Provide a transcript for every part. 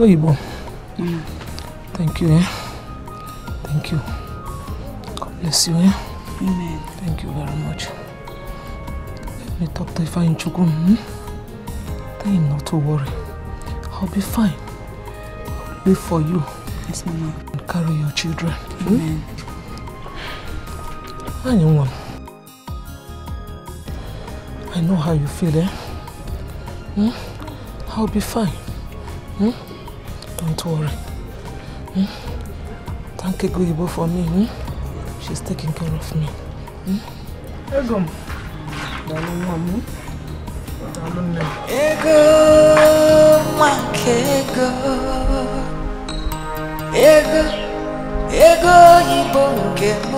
Ego Igbo. Thank you, eh? Thank you. God bless you, eh? Amen. Thank you very much. Let me talk to Ifeanyi Chukwu. Hmm? Tell him not to worry. I'll be fine. I'll be for you. Yes, Mama. And carry your children. Amen. Anyone. I know how you feel, eh? Hmm? I'll be fine. Hmm? Don't worry. Hmm? Thank you, Igbo for me. Hmm? She's taking care of me. Hmm? Ego m. Daalụ nwa m. hmm? Daalụ. Ego ego ego ego oyibo nke m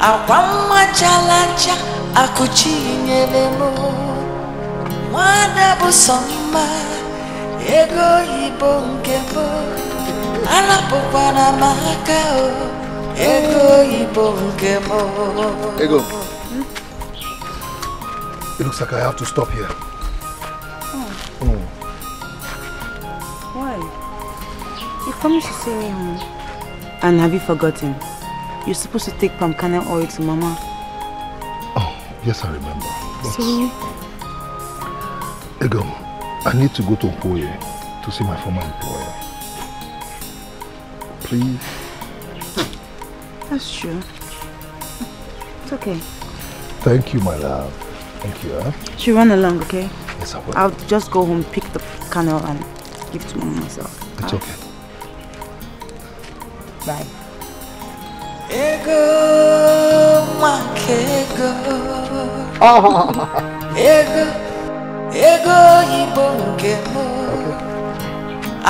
akwa nwa chalacha akụchi nyere m nwada bụ sọ mma ego oyibo nke m arapụkwana m aka ego oyibo nke m Ego. It looks like I have to stop here. Mm. Why? You promised to see me home. And have you forgotten? You're supposed to take palm kernel oil to Mama. Oh, yes, I remember. But So, Ego, I need to go to Mpoye to see my former employer. Please. that's true. It's okay. Thank you, my love. Thank you, eh? She run along, okay? Yes, I will. I'll just go home, pick the kernel and give it to Mama myself. It's okay. Bye. Ego nwaka ego ego ego oyibo nke m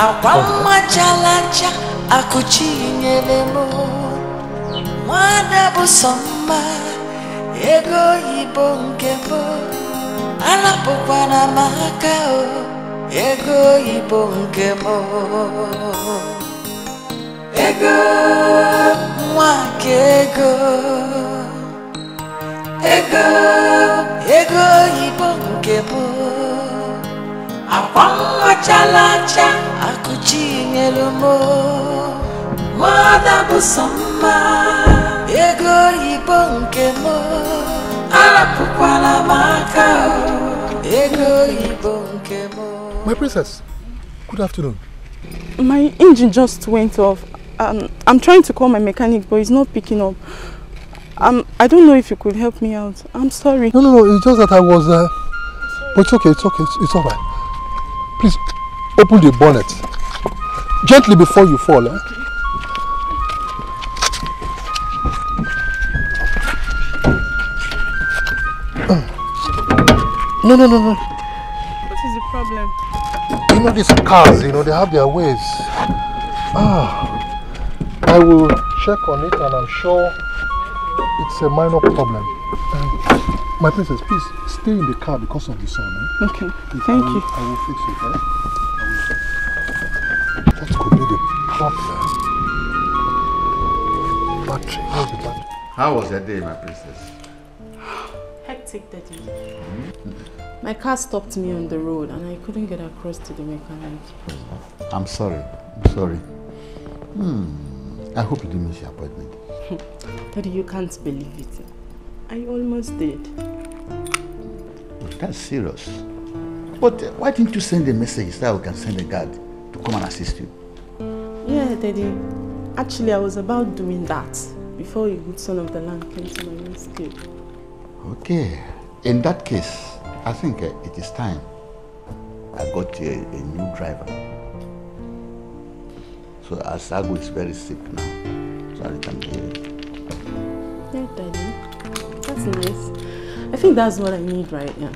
akwa nwa chalacha akụchi nyere m bụ sọ ego oyibo nke m arapụkwana m aka ego oyibo nke ego nwaka ego ego ego oyibo nke m akwa nwa chalacha akụchi nyere m nwada bụ sọ mma ego oyibo nke m arapụkwala m aka ego oyibo nke m My princess, good afternoon. My engine just went off. Um, I'm trying to call my mechanic, but he's not picking up. Um, I don't know if you could help me out. I'm sorry. No, no, no, it's just that I was... Uh, but it's okay, it's okay, it's, it's all right. Please, open the bonnet. Gently before you fall, eh? No, no, no, no. What is the problem? You know these cars, you know, they have their ways. Ah, I will check on it and I'm sure it's a minor problem. Um, my princess, please stay in the car because of the sun. Eh? Okay, Please, thank I will, you. I will fix it. Eh? I will. What could be the problem? Battery, where's the battery? How was your day, my princess? Hectic, Daddy. My car stopped me on the road and I couldn't get across to the mechanic. I'm sorry. I'm sorry. Hmm. I hope you didn't miss your appointment. Daddy, you can't believe it. I almost did. That's serious. But uh, why didn't you send a message so that we can send a guard to come and assist you? Yeah, Daddy. Actually, I was about doing that before a good son of the land came to my rescue. Okay. In that case, I think uh, it is time I got a, a new driver. So Asago is very sick now. So I can Yeah, Daddy. That's nice. I think that's what I need right now.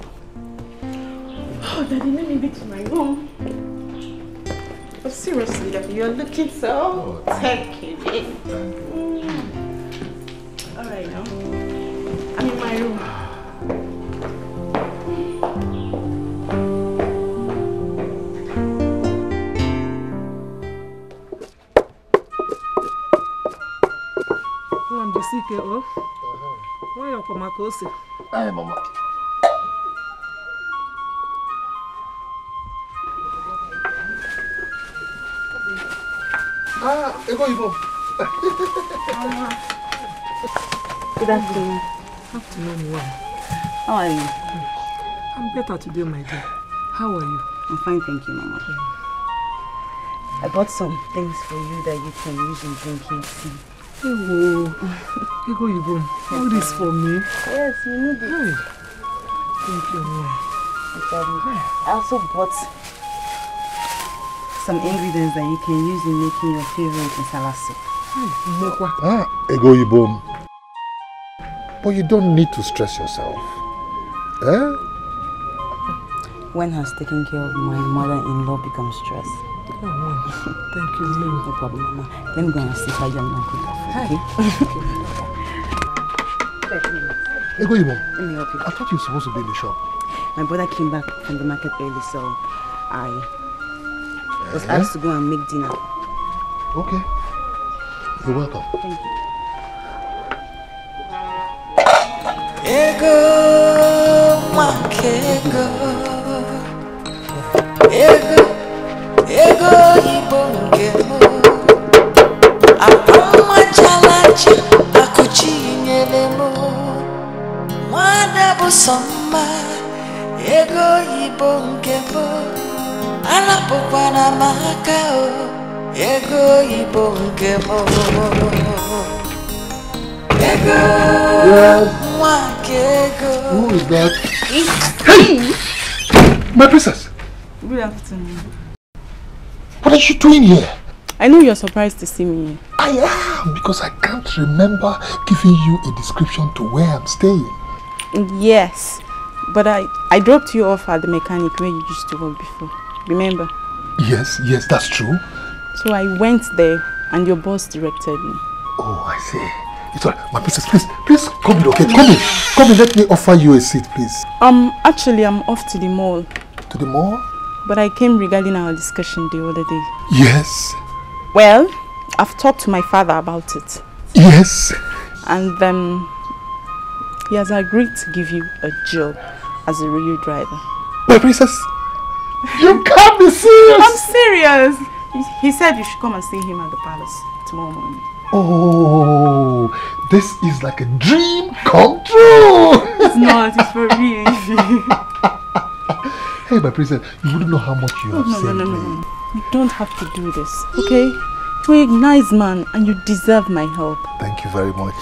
Oh, Daddy, let me be to my room. Oh, seriously, Daddy, you're looking so taken in. Mm. All right, now. I'm in my room. Nwa m jisi ike o. Nwayọọ kwa maka ose. Hey, mama. Ah, Ego Ibo. Good afternoon. Afternoon, well. How are you? I'm better today, my dear. How are you? I'm fine, thank you, Mama. I bought some things for you that you can use in drinking tea. Oh, Ego Ibo, all this for me. Yes, you need it. Hey, thank you, ma. I also bought some ingredients that you can use in making your favorite nsala soup. Mmekwa. Ah, Ego Ibo. But you don't need to stress yourself. Eh? When has taking care of my mother-in-law become stress? Thank you. No problem, Mama. Let me go and see if I that food, okay? Ego Ibo, Let me help you. I thought you were supposed to be in the shop. My brother came back from the market early, so I was asked to go and make dinner. Okay. You're welcome. Thank you. Ego makego Ego Ego ibo nke mụ. Akwa chalacha akụchi nyere mụ Nwada bụ sọ mma Ego ibo nke mụ. Anapụkwana m aka o Ego ibo nke mụ. Ego nwa nke ego. Who is that? Hey! My princess, Good afternoon. What are you doing here? I know you're surprised to see me. I am because I can't remember giving you a description to where I'm staying. Yes, but I, I dropped you off at the mechanic where you used to work before. Remember? Yes, yes, that's true. So I went there and your boss directed me. Oh, I see. It's all right. My princess, please, please come in, okay? Come in. Come in, let me offer you a seat, please. Um, actually, I'm off to the mall, To the mall? But I came regarding our discussion the other day. Yes, Well, I've talked to my father about it, yes. and um, he has agreed to give you a job as a rail driver. My princess, you can't be serious. I'm serious. He, he said you should come and see him at the palace tomorrow morning. Oh, this is like a dream come true. It's not. It's for real. hey, my princess, you wouldn't know how much you have no, no, saved no, no, me. no. You don't have to do this, okay? You're a nice man and you deserve my help. Thank you very much.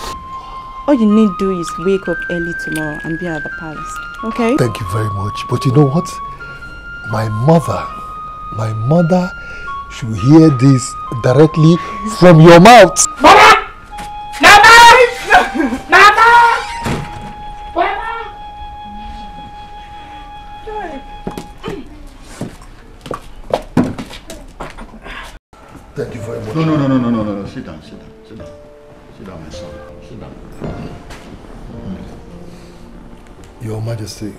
All you need to do is wake up early tomorrow and be at the palace, okay? Thank you very much. But you know what? My mother, my mother should hear this directly from your mouth. Thank you very much. No, no, no, no, no, no, no, no. Sit down, sit down, sit down. Sit down, my son. Sit down. Your Majesty,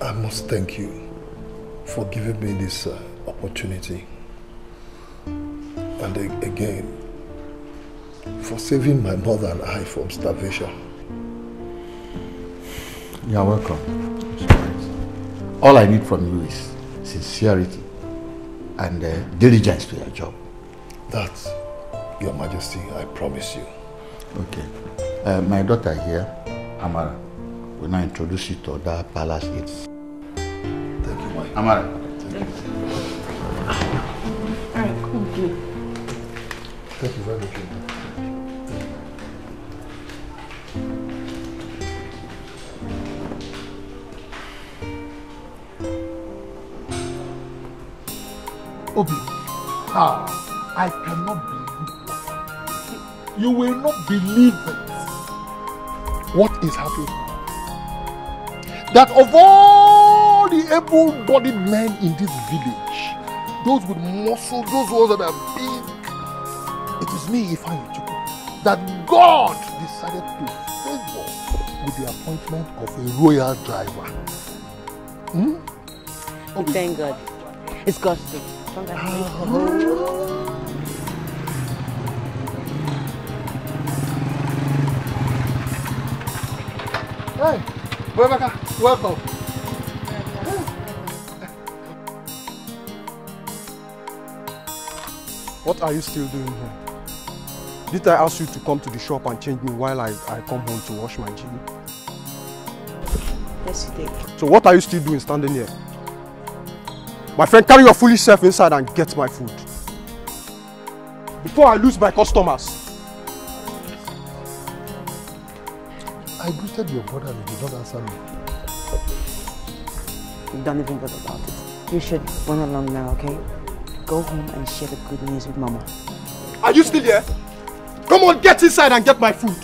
I must thank you for giving me this uh, opportunity. And again, for saving my mother and I from starvation. You are welcome. All I need from you is sincerity and uh, diligence to your job. That, Your Majesty, I promise you. Okay. Uh, my daughter here, Amara, will now introduce you to other palace aides. Thank you, my Amara. Alright, come here. Thank you very much. Obi, ah, I cannot believe. You will not believe it. What is happening? That of all the able-bodied men in this village, those with muscle, those ones that are big, it is me, Ifeanyi Chukwu, that God decided to favor with the appointment of a royal driver. Hmm? Thank God. It's God's will. Congratulations. Hey, Rebecca, welcome. What are you still doing here? Did I ask you to come to the shop and change me while I, I come home to wash my jeans? Yes, you did. So what are you still doing standing here? My friend, carry your foolish self inside and get my food. Before I lose my customers. I greeted your brother and he did not answer me. Don't even bother about it. You should run along now, okay? Go home and share the good news with Mama. Are you still here? Come on, get inside and get my food.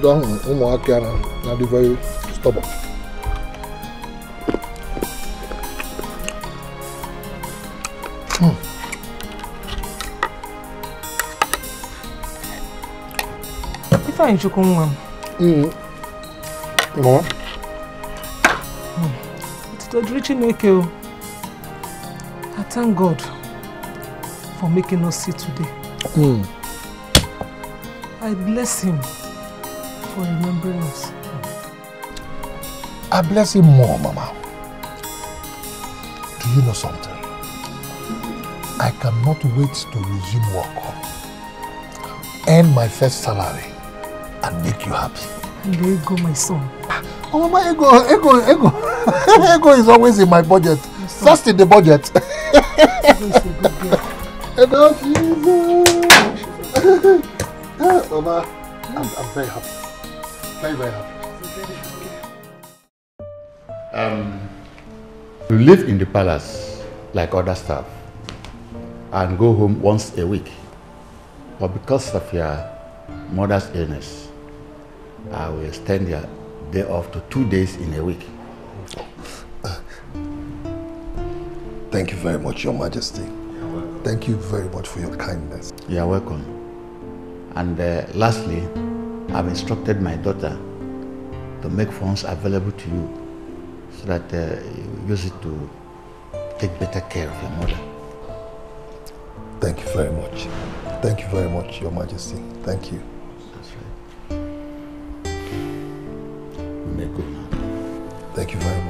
Ndị ahụ ụmụaka na na-adị very stubborn. Ifeanyị Chukwu nwa m. Mm. Mama, Otuto dịrị Chineke o. I thank God for making us see today. mm. I bless him for remembering us. I bless him more, Mama. Do you know something? I cannot wait to resume work, earn my first salary, and make you happy. And there you go, my son. Oh, Mama, ego, ego, ego. ego is always in my budget. First in the budget. Ego is a good girl. Ego, Jesus. Mama, I'm, I'm very happy. Very, very happy. Um, you live in the palace like other staff and go home once a week. But because of your mother's illness, I will extend your day off to two days in a week. Thank you very much, Your Majesty. Thank you very much for your kindness. You are welcome. And uh, lastly, I've instructed my daughter to make funds available to you so that uh, you use it to take better care of your mother. Thank you very much. Thank you very much, Your Majesty. Thank you. That's right. You may go now. Thank you very much.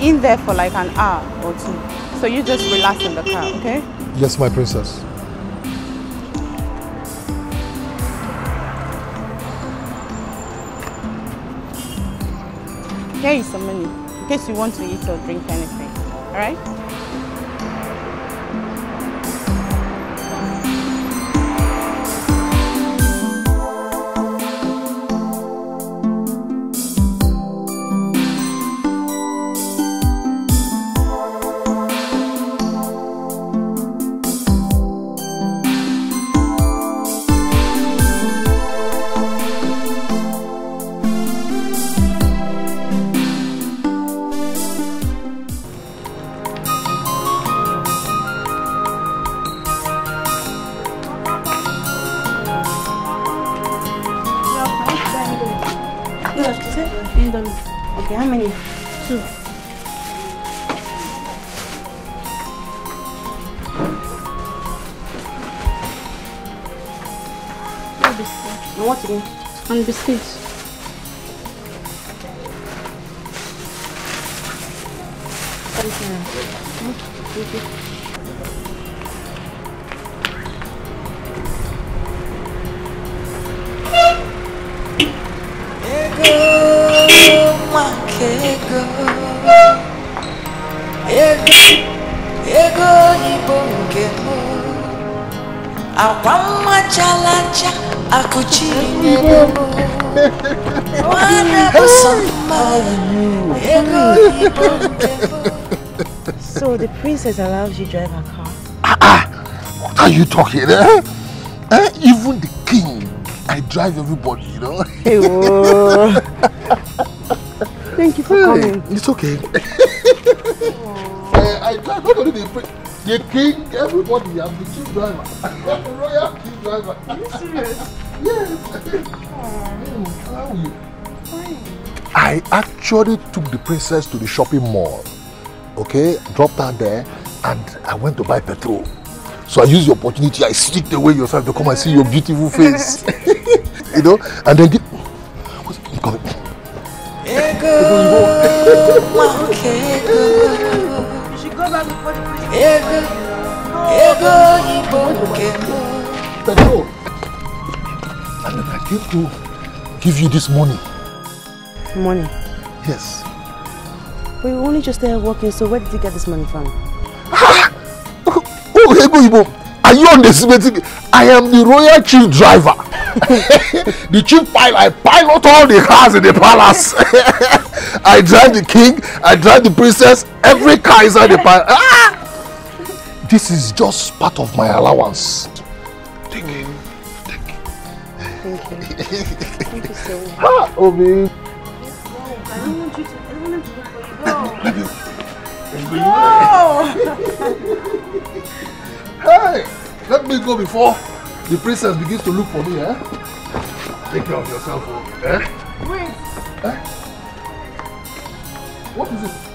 In there for like an hour or two. So you just relax in the car, okay? Yes, my princess. Here is some money in case you want to eat or drink anything. Alright? Okay, princess allows you drive her car? What are you talking? Eh? Eh? Even the king, I drive everybody, you know. Hey, whoa. Thank you for Hey, coming. It's okay. Eh, I drive not only the the king, everybody. I'm the chief driver. Royal chief driver. Are you serious? yes. Mm, How are you? I actually took the princess to the shopping mall. Okay, dropped her there, and I went to buy petrol. So I used the opportunity. I sneaked away yourself to come and see your beautiful face. you know, and then. Get, what's you coming? ego oyibo nke m petrol. And then I came to give you this money. Money. Yes. But you were only just there working, so where did you get this money from? Oh, Ego Ibo, are you underestimating me? I am the royal chief driver. the chief pilot. I pilot all the cars in the palace. I drive the king. I drive the princess. Every car inside the palace. Ah! This is just part of my allowance. Take it. Take it. Thank you. Thank you so much. Ah, Obi. I don't want you to, I don't want to look for you. Hey, let me go before the princess begins to look for me, eh? Take care of yourself, oh, eh? Wait. Eh? What is it?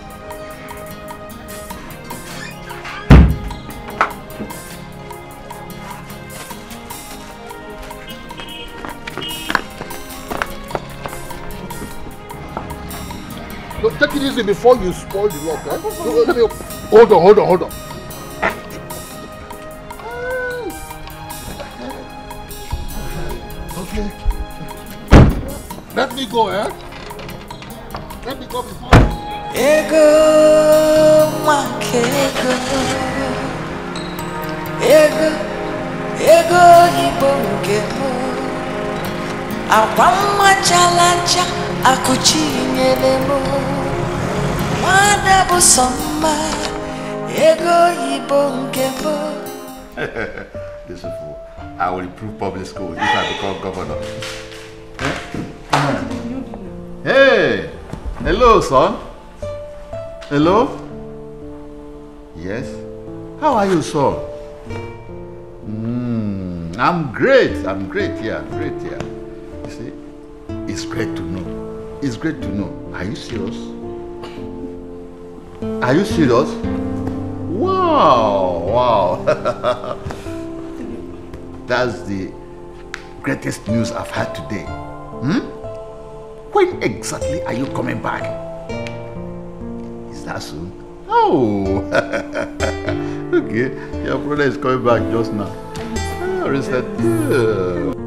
Take it easy before you spoil the lock, eh? Hold on, hold on, hold on. Let me go, eh? Let me go before. ego nwoke ego ego ego oyibo nke m akwa mma chalacha akụchi nyere m nwanne bụ sọ mma ego oyibo nke m This fool. I will improve public school if I become governor. Hey! Hello, son. Hello? Yes? How are you, son? Mm, I'm great. I'm great here. I'm great here. You see, it's great to know. It's great to know. Are you serious? Are you serious? Wow! Wow! That's the greatest news I've had today. Hmm? When exactly are you coming back? Is that soon? Oh! okay, your brother is coming back just now. Ah, reset. Yeah.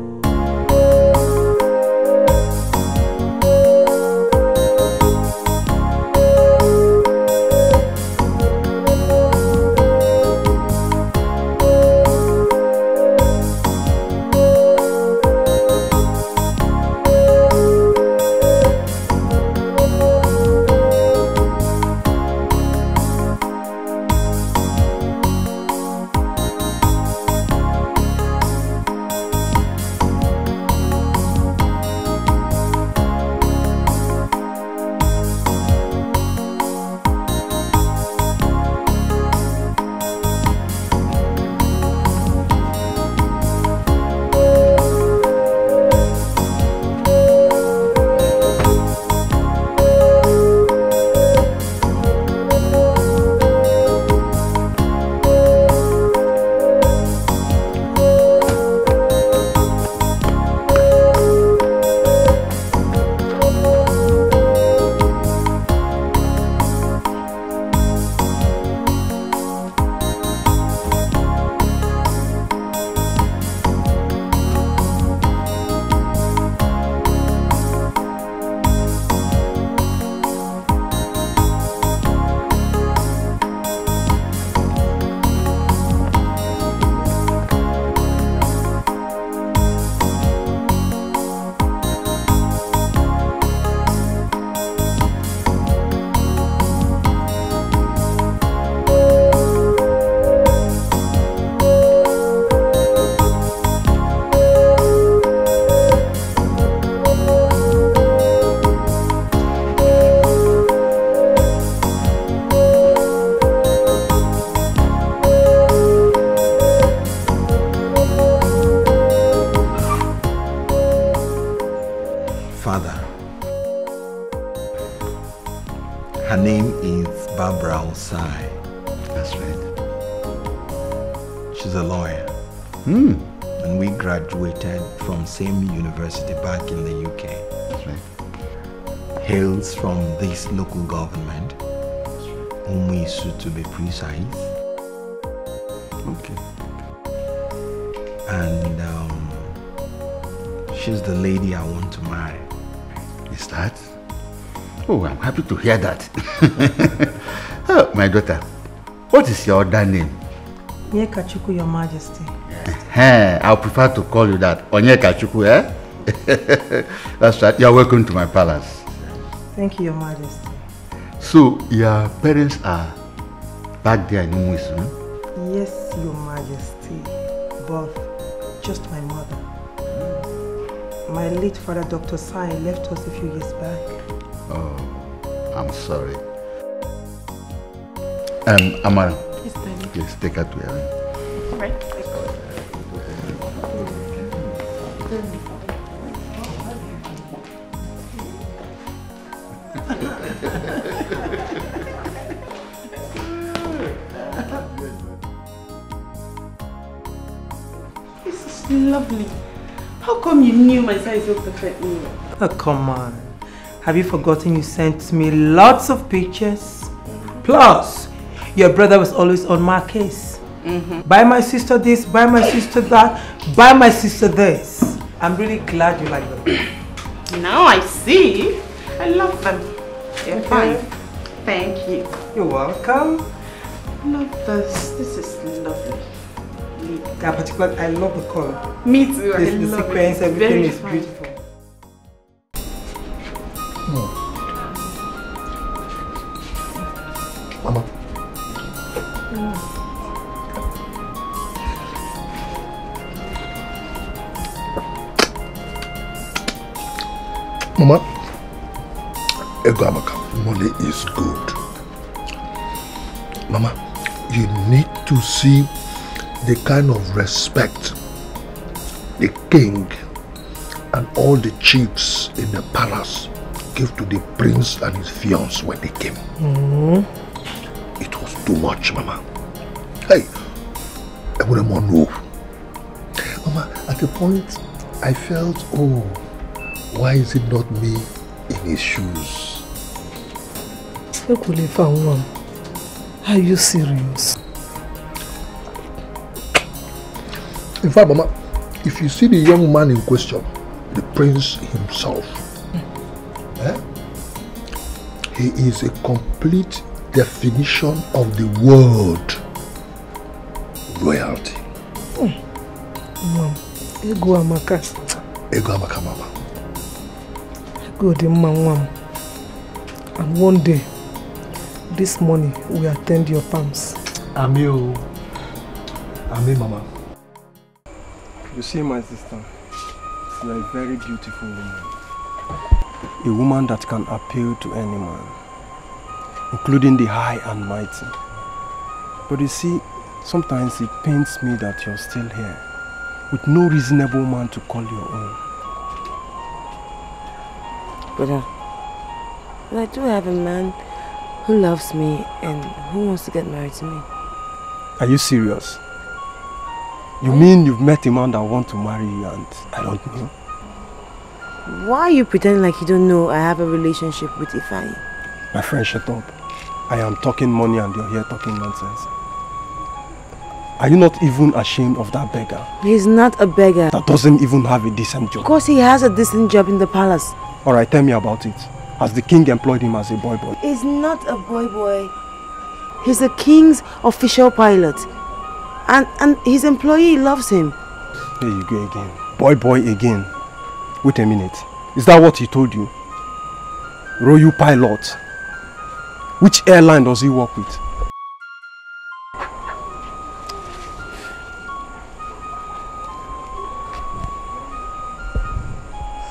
Precise. Okay. And um, she's the lady I want to marry. Is that? Oh, I'm happy to hear that. oh, my daughter, what is your other name? Nyekachuku, Your Majesty. Eh, I'll prefer to call you that. Onyeka Chuku, eh? That's right. You're welcome to my palace. Thank you, Your Majesty. So, your parents are back there in Umuisu? Yes, Your Majesty. But just my mother. My late father, Dr. Sai, left us a few years back. Oh, I'm sorry. Um, Amara, Yes, Daddy. please take her to her room. All right, you knew my size? Oh, come on. Have you forgotten you sent me lots of pictures? Plus, your brother was always on my case. Mm-hmm. Buy my sister this, buy my sister that, buy my sister this. I'm really glad you like them. Now I see. I love them. They're fine. Thank you. You're welcome. Love this. This is lovely. Yeah, particularly, I love the color. Me too. I This, the love sequence, it. Everything very is fine. beautiful. Mama, Mama, Ego Amaka, money is good. Mama, you need to see the kind of respect the king and all the chiefs in the palace give to the prince and his fiancée when they came. Mm-hmm. It was too much, Mama. Hey, I wouldn't want to know. Mama, at a point, I felt, oh, why is it not me in his shoes? Fanwam, are you serious? In fact, Mama, if you see the young man in question, the prince himself, eh? he is a complete definition of the word royalty. Mom, ego amaka, Ego Amaka, Mama. ego dị mma nwa m. And one day, this money will attend your palms. Ami o. Ami mama. You see my sister, she's a very beautiful woman. A woman that can appeal to any man, including the high and mighty. But you see, sometimes it pains me that you're still here, with no reasonable man to call your own. Brother, but I do have a man who loves me and who wants to get married to me. Are you serious? You mean you've met a man that wants to marry you and I don't know? Why are you pretending like you don't know I have a relationship with Ifai? My friend, shut up. I am talking money and you're here talking nonsense. Are you not even ashamed of that beggar He's not a beggar. that doesn't even have a decent job. Of course he has a decent job in the palace. Alright, tell me about it. Has the king employed him as a boy boy? He's not a boy boy. He's the king's official pilot. And and his employee loves him. There you go again. Boy boy again. Wait a minute. Is that what he told you? Royal pilot. Which airline does he work with?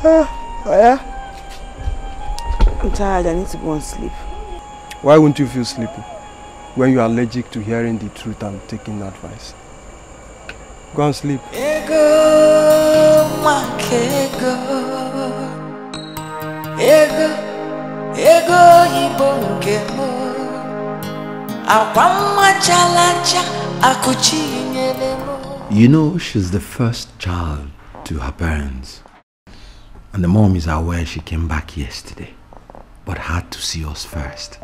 Oh, Yeah? I'm tired. I need to go and sleep. Why won't you feel sleepy when you are allergic to hearing the truth and taking advice? Go and sleep. Ego, mwake ego. ego ego oyibo nke m akwa nwa chalacha akụchi nyere m You know, she's the first child to her parents. And the mom is aware she came back yesterday, but had to see us first.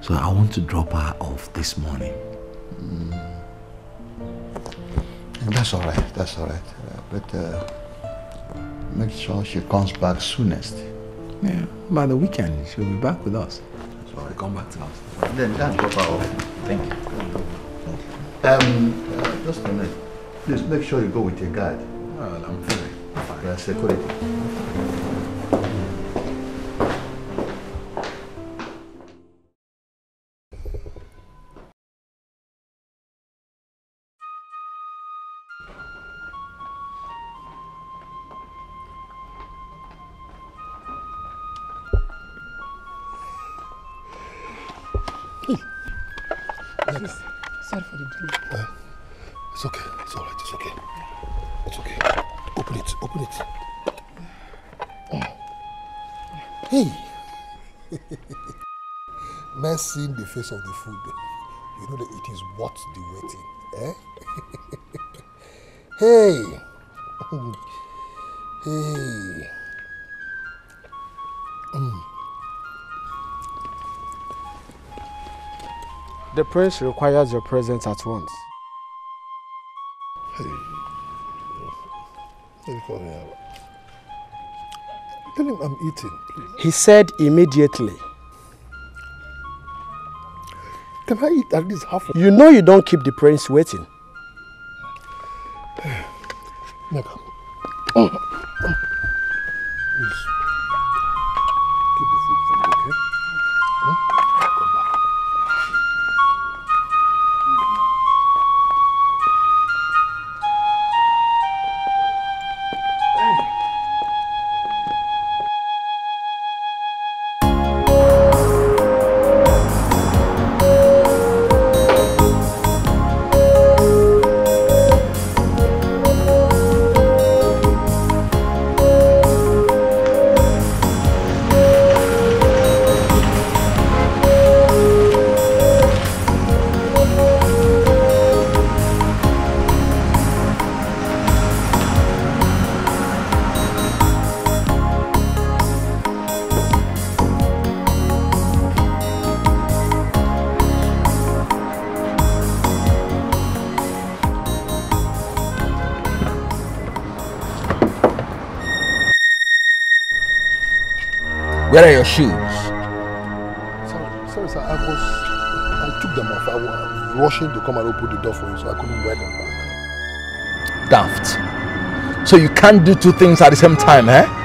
So I want to drop her off this morning. That's all right. That's all right. Uh, but uh, make sure she comes back soonest. Yeah, by the weekend, she'll be back with us. So I come back to us. Then then drop her off. Thank you. Um, uh, just a minute. Please make sure you go with your guard. Well, I'm fine. Fine. Security. The of the food, you know that it is worth the waiting. Eh? hey. hey. Mm. The prince requires your presence at once. Hey. Let me call. Tell him I'm eating, please. He said immediately. Can I eat at least half You know you don't keep the prince waiting. Neka. Your shoes? Sorry, sorry, sir. I was. I took them off. I was rushing to come and open the door for you, so I couldn't wear them back. Daft. So you can't do two things at the same time, eh?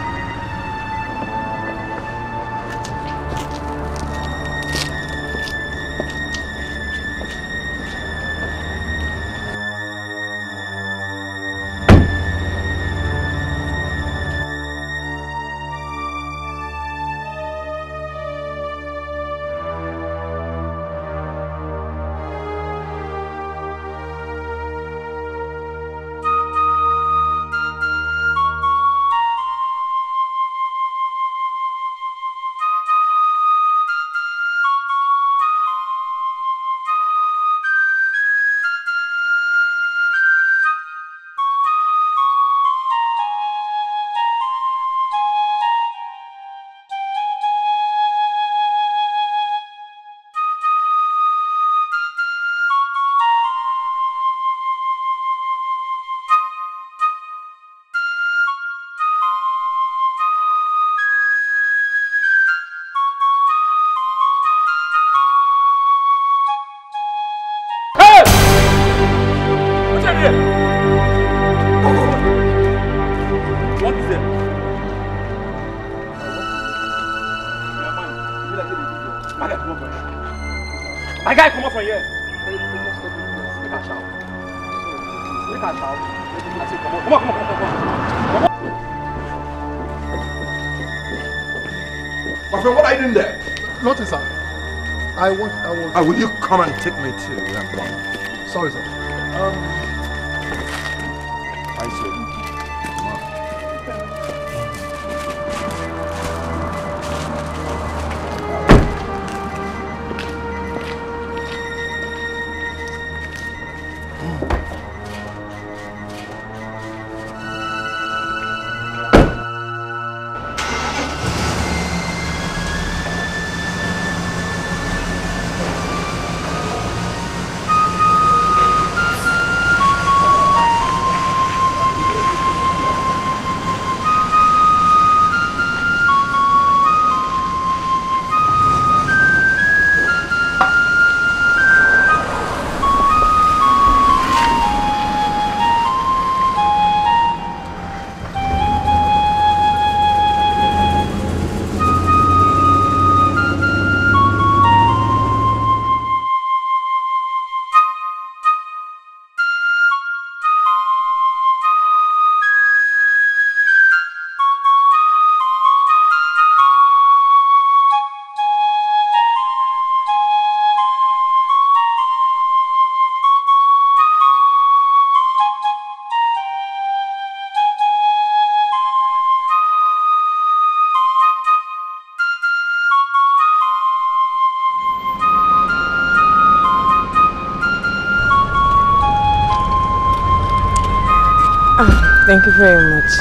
Thank you very much.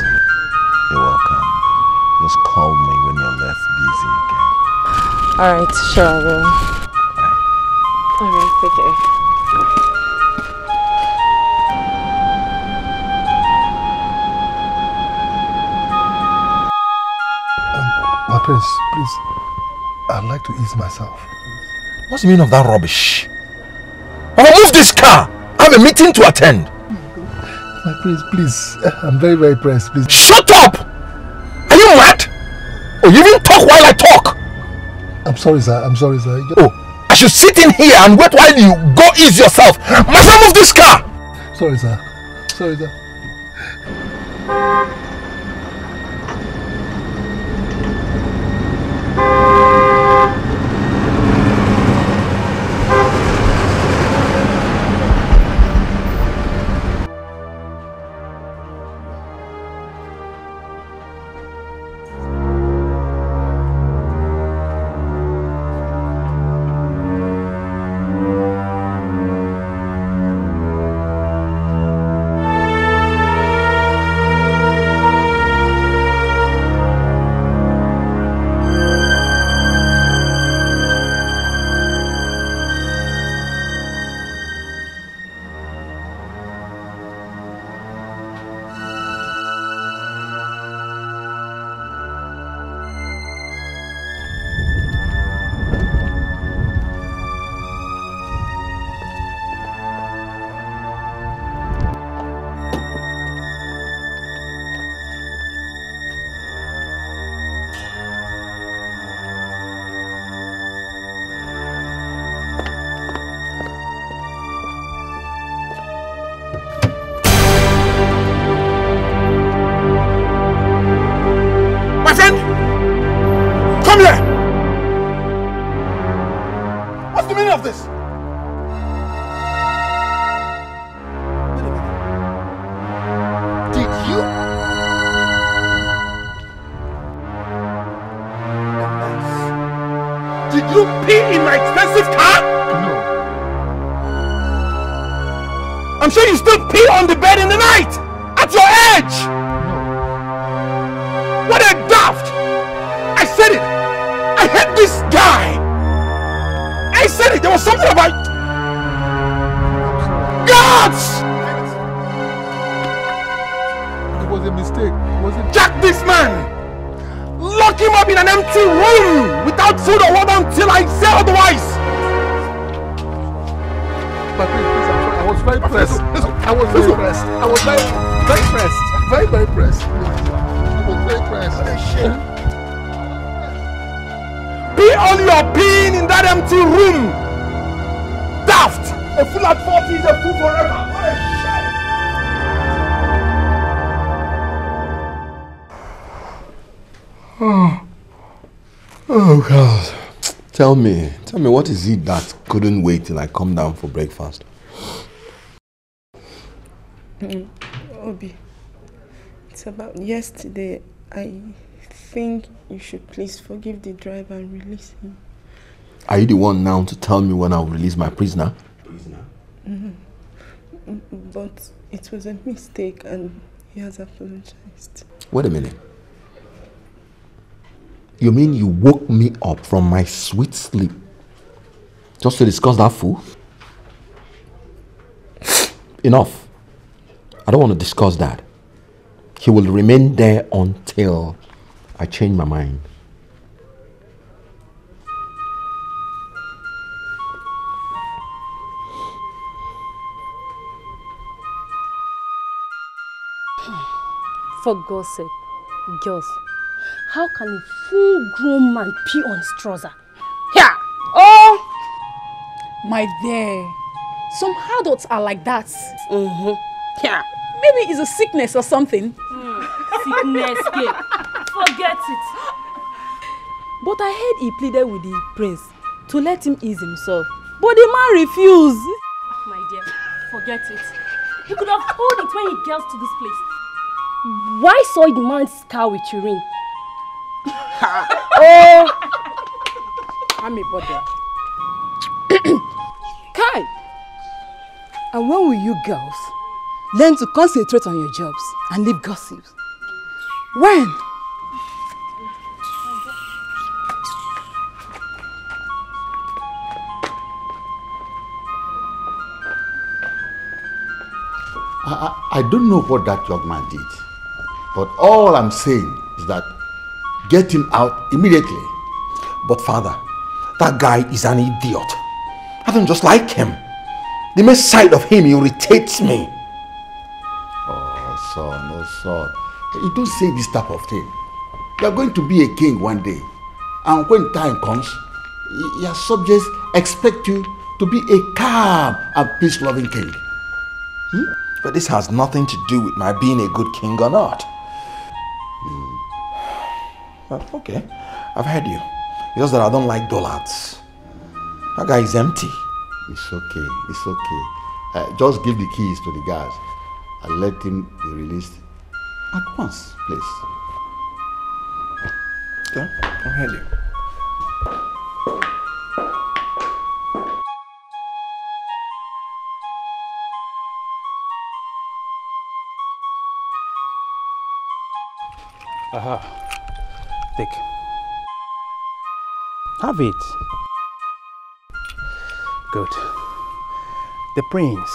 You're welcome. Just call me when you're less busy, okay? Alright, sure I will. Alright, take care. Um, my prince, please. I'd like to ease myself. What's the meaning of that rubbish? Mama, move this car! I have a meeting to attend. My prince, please. I'm very, very pressed, please. Shut up! Are you mad? Or you even talk while I talk? I'm sorry, sir. I'm sorry, sir. Oh, I should sit in here and wait while you go ease yourself. Son, move this car! Sorry, sir. Sorry, sir. Tell me, tell me what is it that couldn't wait till I come down for breakfast? Mm, Obi, it's about yesterday. I think you should please forgive the driver and release him. Are you the one now to tell me when I'll release my prisoner? Prisoner? Mm, But it was a mistake and he has apologized. Wait a minute. You mean you woke me up from my sweet sleep just to discuss that fool? Enough. I don't want to discuss that. He will remain there until I change my mind. For God's sake, how can a full-grown man pee on his trouser? Yeah. Oh, my dear. Some adults are like that. Mm-hmm. Yeah. Maybe it's a sickness or something. Sickness, kid. Forget it. But I heard he pleaded with the prince to let him ease himself. But the man refused. My dear, forget it. He could have told it when he gets to this place. Why soil the man's car with urine? Oh! I'm a bother. Kai! And when will you girls learn to concentrate on your jobs and leave gossips. When? I, I, I don't know what that young man did. But all I'm saying is that get him out immediately. But father, that guy is an idiot. I don't just like him. The mere sight of him irritates me. Oh, son, oh, son. You don't say this type of thing. You are going to be a king one day. And when time comes, your subjects expect you to be a calm and peace-loving king. Hmm? But this has nothing to do with my being a good king or not. But okay, I've heard you. It's just that I don't like dullards. That guy is empty. It's okay, it's okay. Uh, just give the keys to the guards and let him be released at once, please. Okay, I've heard you. Aha. Have it. Good. The prince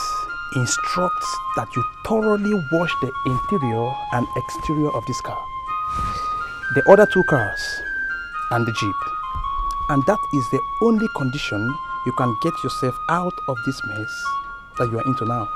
instructs that you thoroughly wash the interior and exterior of this car. The other two cars and the jeep. And that is the only condition you can get yourself out of this mess that you are into now.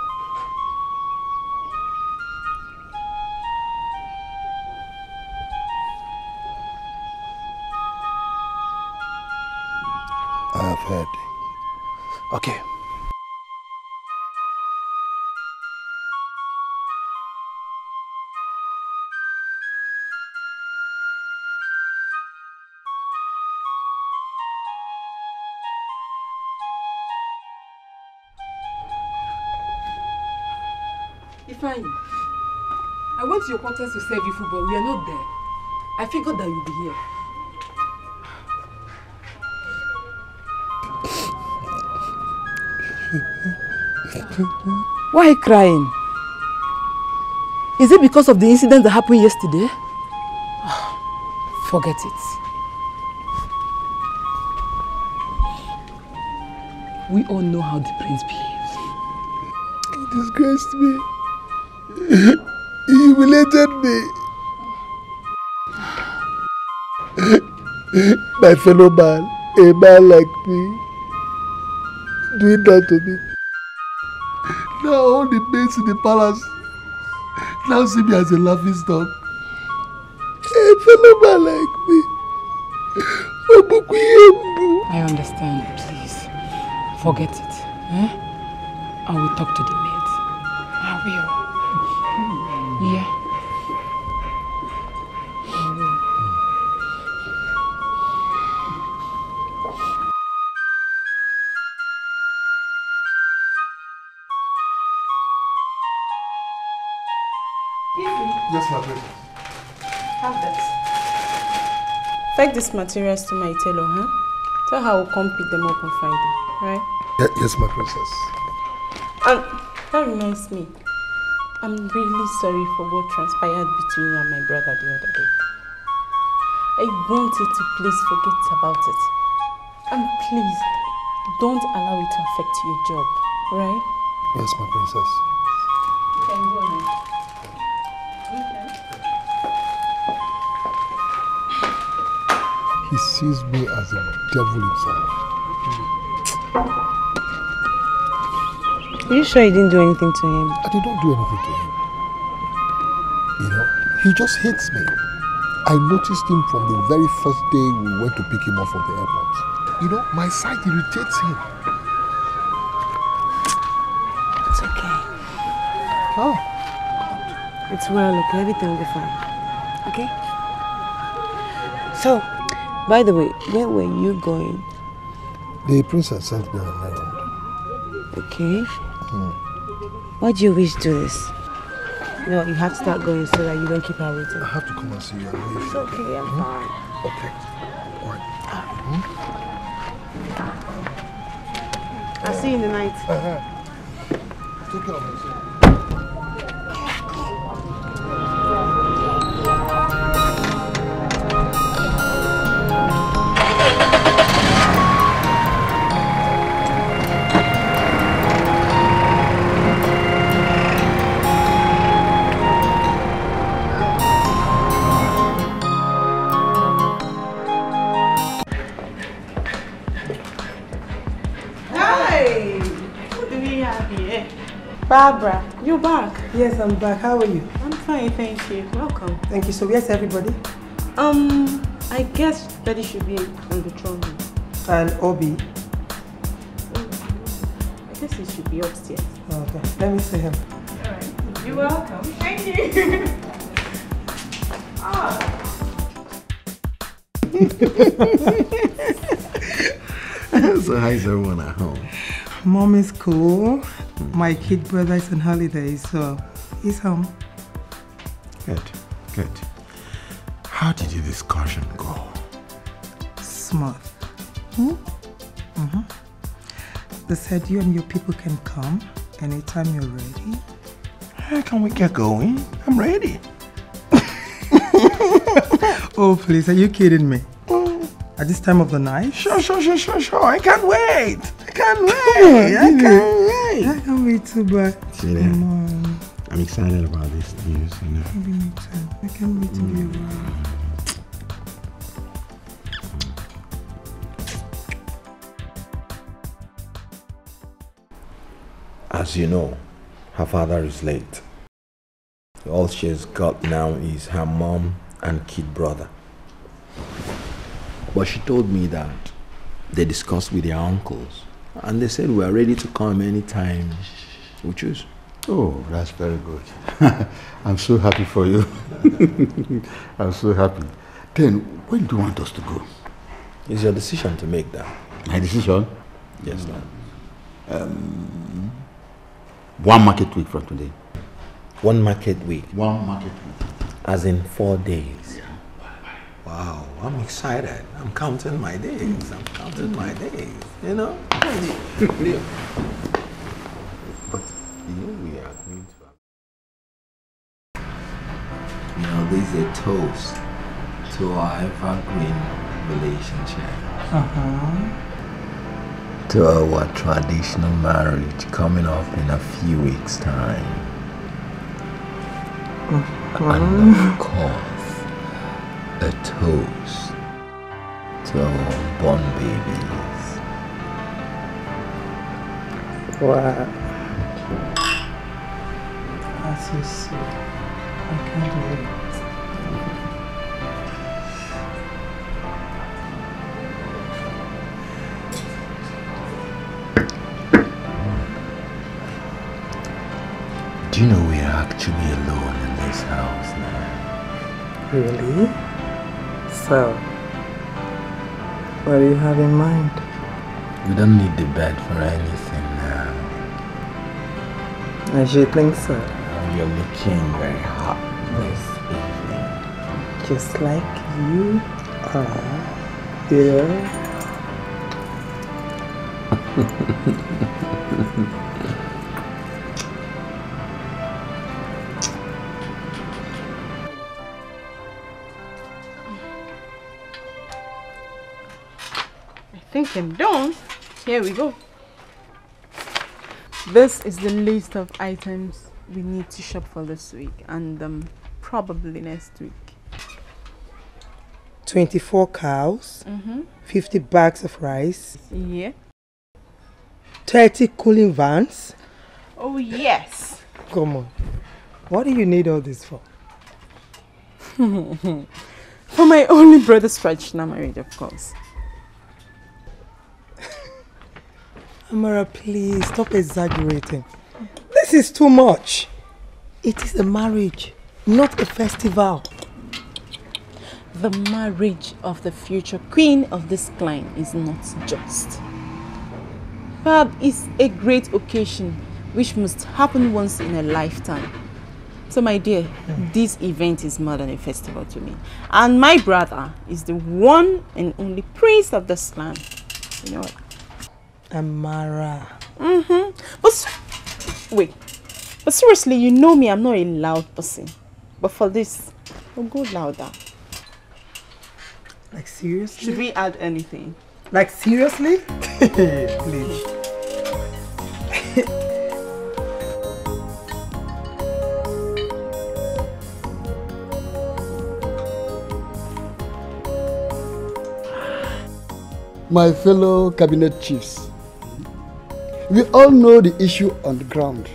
Your quarters to serve you food, but we are not there. I figured that you'd be here. Why are you crying? Is it because of the incident that happened yesterday? Forget it. We all know how the prince behaves. He disgraced me. Humiliated me. My fellow man, a man like me, doing that to me. Now all the maids in the palace now see me as a laughing stock. A fellow man like me. I understand, please. Forget it. Eh? I will talk to the maids. These materials to my tailor, huh? Tell her I will come pick them up on Friday, right? Ye- Yes, my princess. And that reminds me, I'm really sorry for what transpired between you and my brother the other day. I want you to please forget about it. And please, don't allow it to affect your job, right? Yes, my princess. He sees me as a devil himself. Are you sure you didn't do anything to him? I did not do anything to him. You know, he just hates me. I noticed him from the very first day we went to pick him up from the airport. You know, my sight irritates him. It's okay. Oh. It's well, okay? Everything will be fine. Okay? So, by the way, where were you going? The princess sent me on an errand. Okay. Hmm. Why do you wish to do this? No, you have to start going so that you don't keep her waiting. I have to come and see you. It's okay, I'm fine. Okay. All right. I'll see you in the night. Uh-huh. Take care of yourself. Barbara, you're back. Yes, I'm back. How are you? I'm fine, thank you. Welcome. Thank you. So, where's everybody? Um, I guess Daddy should be on the throne room. And Obi. I guess he should be upstairs. Okay, let me see him. Alright. You're welcome. Thank you. ah. so how's everyone at home? Mom is cool. My kid brother is on holiday, so he's home. Good, good. How did your discussion go? Smooth. Hmm? Mm-hmm. They said you and your people can come anytime you're ready. How can we get going? I'm ready. Oh, please, are you kidding me? At this time of the night? Sure, sure, sure, sure, sure. I can't wait. I can't wait. I can't wait. I can't wait too, but See that? I'm excited about this news, you know. Me too. I can't wait to be mm. around. As you know, her father is late. All she's got now is her mom and kid brother. But she told me that they discussed with their uncles and they said we are ready to come anytime we choose. Oh, that's very good. I'm so happy for you. I'm so happy. Then, when do you want us to go? It's your decision to make that. My decision? Yes, Dad. Um, one market week from today. One market week. One market week. As in four days. Wow, I'm excited. I'm counting my days. I'm counting my days. You know? But you know we are going to. You know, this is a toast to our evergreen relationship. Uh-huh. To our traditional marriage coming up in a few weeks' time. And of course, a toast to our born babies. Wow. That's you see. I can't wait. Do you know we are actually alone in this house now? Really? So, what do you have in mind? We don't need the bed for anything now. I should think so. You're looking very hot this evening. Just like you are. Yeah. I down Here we go. This is the list of items we need to shop for this week and um, probably next week. 24 cows, Mm-hmm. 50 bags of rice, Yeah. 30 cooling vans. Oh, yes. Come on. What do you need all this for? for my only brother's traditional marriage, of course. Amara, please stop exaggerating. This is too much. It is a marriage, not a festival. The marriage of the future queen of this clan is not just. Fab is a great occasion which must happen once in a lifetime. So my dear, this event is more than a festival to me. And my brother is the one and only prince of this land. You know what? Amara. Mm-hmm. But s- wait. But seriously, you know me, I'm not a loud person. But for this, I'll go louder. Like seriously? Should we add anything? Like seriously? please. my fellow cabinet chiefs, we all know the issue on the ground.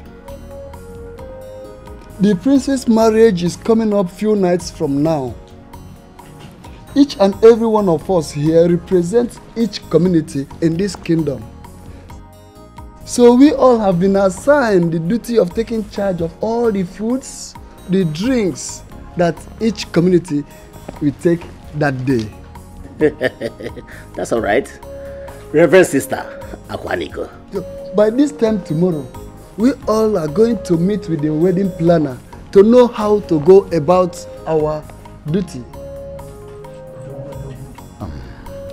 The princess marriage is coming up few nights from now. Each and every one of us here represents each community in this kingdom. So we all have been assigned the duty of taking charge of all the foods, the drinks that each community will take that day. That's all right. Reverend Sister Akwaniko. By this time tomorrow, we all are going to meet with the wedding planner to know how to go about our duty.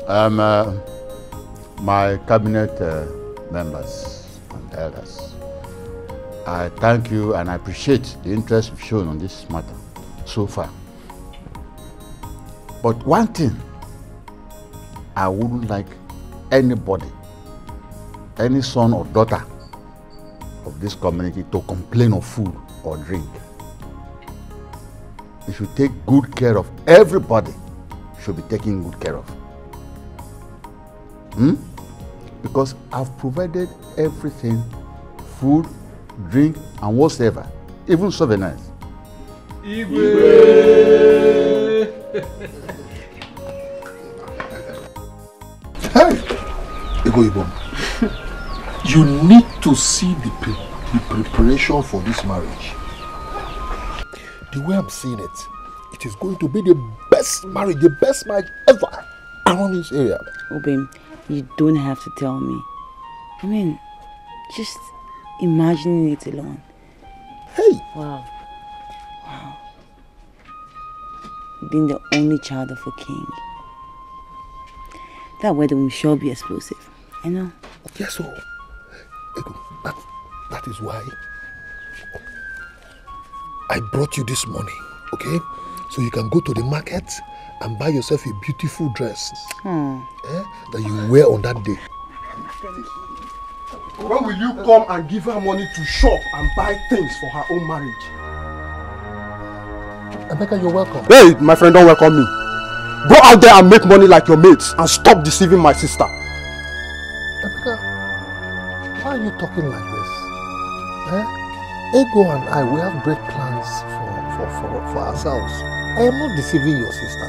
Um, uh, my cabinet uh, members and elders, I thank you and I appreciate the interest you've shown on this matter so far. But one thing I wouldn't like anybody, any son or daughter of this community to complain of food or drink. You should take good care of everybody should be taken good care of. Hmm? Because I've provided everything, food, drink, and whatsoever, even souvenirs. Hey, Ego Ibom, you need to see the, pre- the preparation for this marriage. The way I'm seeing it, it is going to be the best marriage, the best marriage ever around this area. Obim, you don't have to tell me. I mean, just imagining it alone. Hey! Wow. Wow. Being the only child of a king. That wedding will sure be explosive. I know. Yes, so. That, that is why I brought you this morning, okay? So you can go to the market and buy yourself a beautiful dress Hmm. eh, that you wear on that day. When will you come and give her money to shop and buy things for her own marriage? Emeka, you're welcome. Hey, my friend, don't welcome me. Go out there and make money like your mates and stop deceiving my sister. Are you talking like this? Eh? Ego and I, we have great plans for, for, for, for ourselves. I am not deceiving your sister.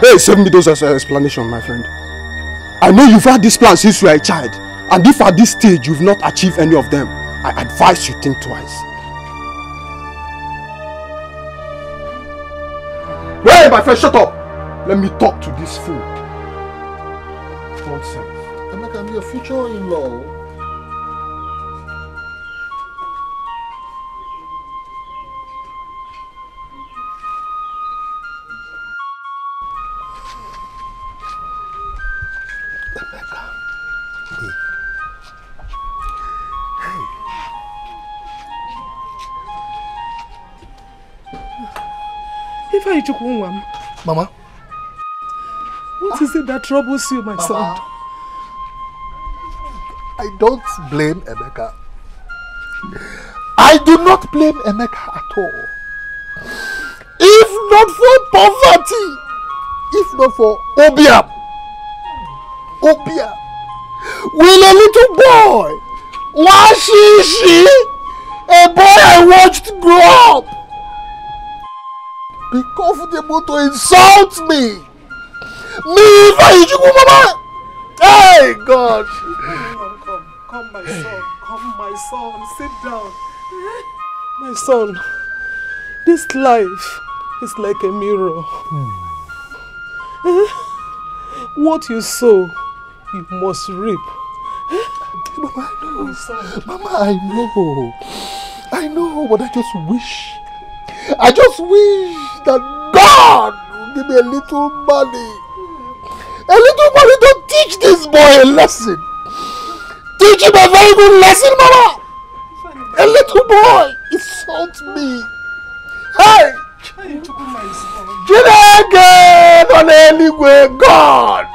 Hey, save me those uh, explanations, my friend. I know you've had this plan since you were a child. And if at this stage you've not achieved any of them, I advise you think twice. Hey, my friend, shut up! Let me talk to this fool. Nonsense. Emeka, I'm your future in-law. Chukwunwam, Mama, what is it that troubles you, my son? I don't blame Emeka. I do not blame Emeka at all. If not for poverty, if not for obiam, obiam, will a little boy, Washishi, a boy I watched grow up, be comfortable to insult me? Me, Ifeanyi Chukwu, Mama! Hey, God! Come, come, come, my son. Come, my son. Sit down. My son, this life is like a mirror. Eh? What you sow, you must reap. Mama, I know. Mama, I know. I know, but I just wish. I just wish that God would give me a little money. A little money to teach this boy a lesson. Teach him a very good lesson, Mama. A little boy insult me. Hey! Chineke nọ n'eluigwe, God!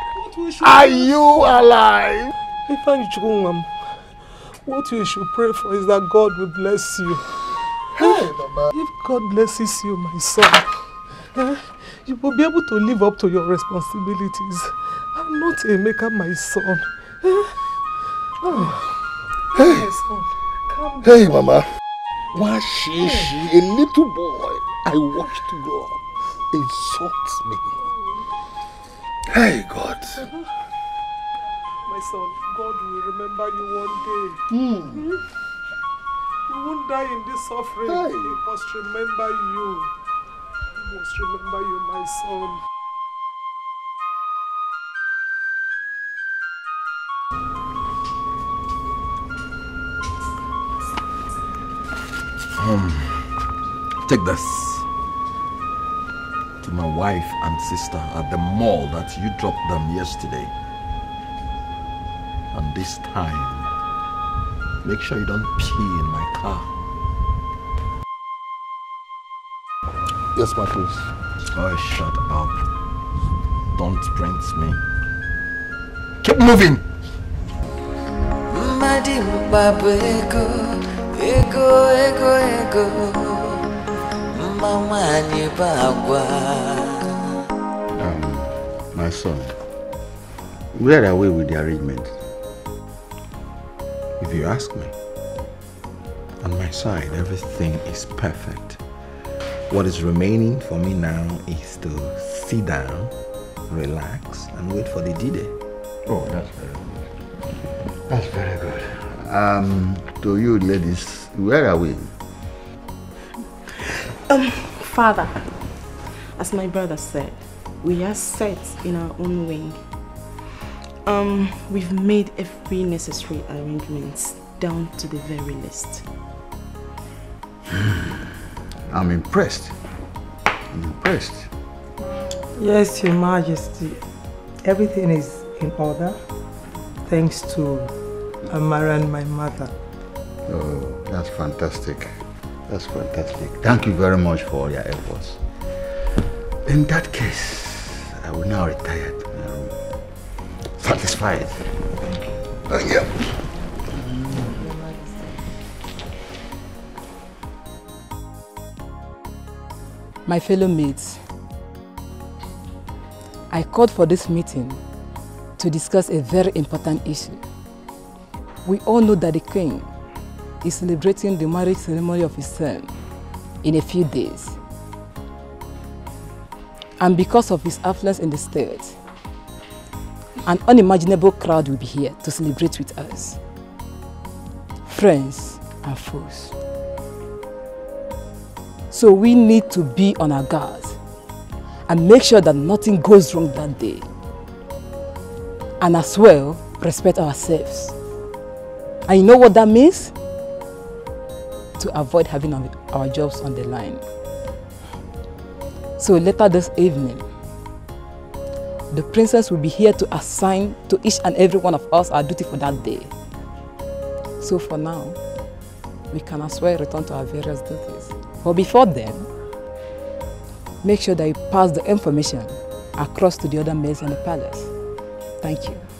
Are you alive? Ifeanyi Chukwunwam, what you should pray for is that God will bless you. Hey, Mama. If God blesses you, my son, eh, you will be able to live up to your responsibilities. I'm not a maker, my son. Eh? Oh. Hey. My son, calm Hey, down. Mama. Washishi, a little boy I watched grow up, insults me. Hey, God. My son, God will remember you one day. Hmm. You won't die in this suffering. Hey. He must remember you. He must remember you, my son. Um, take this to my wife and sister at the mall that you dropped them yesterday. And this time, make sure you don't pee in my car. Yes, my prince. Oh, shut up. Don't sprint me. Keep moving. mmadụ mkpabụ ego ego ego ego mma nwanyị bụ agwa Um, my son, where are we with the arrangement? If you ask me, on my side, everything is perfect. What is remaining for me now is to sit down, relax, and wait for the D-Day. Oh, that's very good. That's very good. Um, to you ladies, where are we? Um, Father, as my brother said, we are set in our own wing. Um, we've made every necessary arrangements down to the very least. I'm impressed. I'm impressed. Yes, Your Majesty. Everything is in order. Thanks to Amara and my mother. Oh, that's fantastic. That's fantastic. Thank you very much for all your efforts. In that case, I will now retire. Um, satisfied. Thank you. My fellow mates, I called for this meeting to discuss a very important issue. We all know that the king is celebrating the marriage ceremony of his son in a few days. And because of his affluence in the state, an unimaginable crowd will be here to celebrate with us. Friends and foes. So we need to be on our guard and make sure that nothing goes wrong that day. And as well, respect ourselves. And you know what that means? To avoid having our jobs on the line. So later this evening, the princess will be here to assign to each and every one of us our duty for that day. So for now, we can as well return to our various duties. But before then, make sure that you pass the information across to the other maids in the palace. Thank you.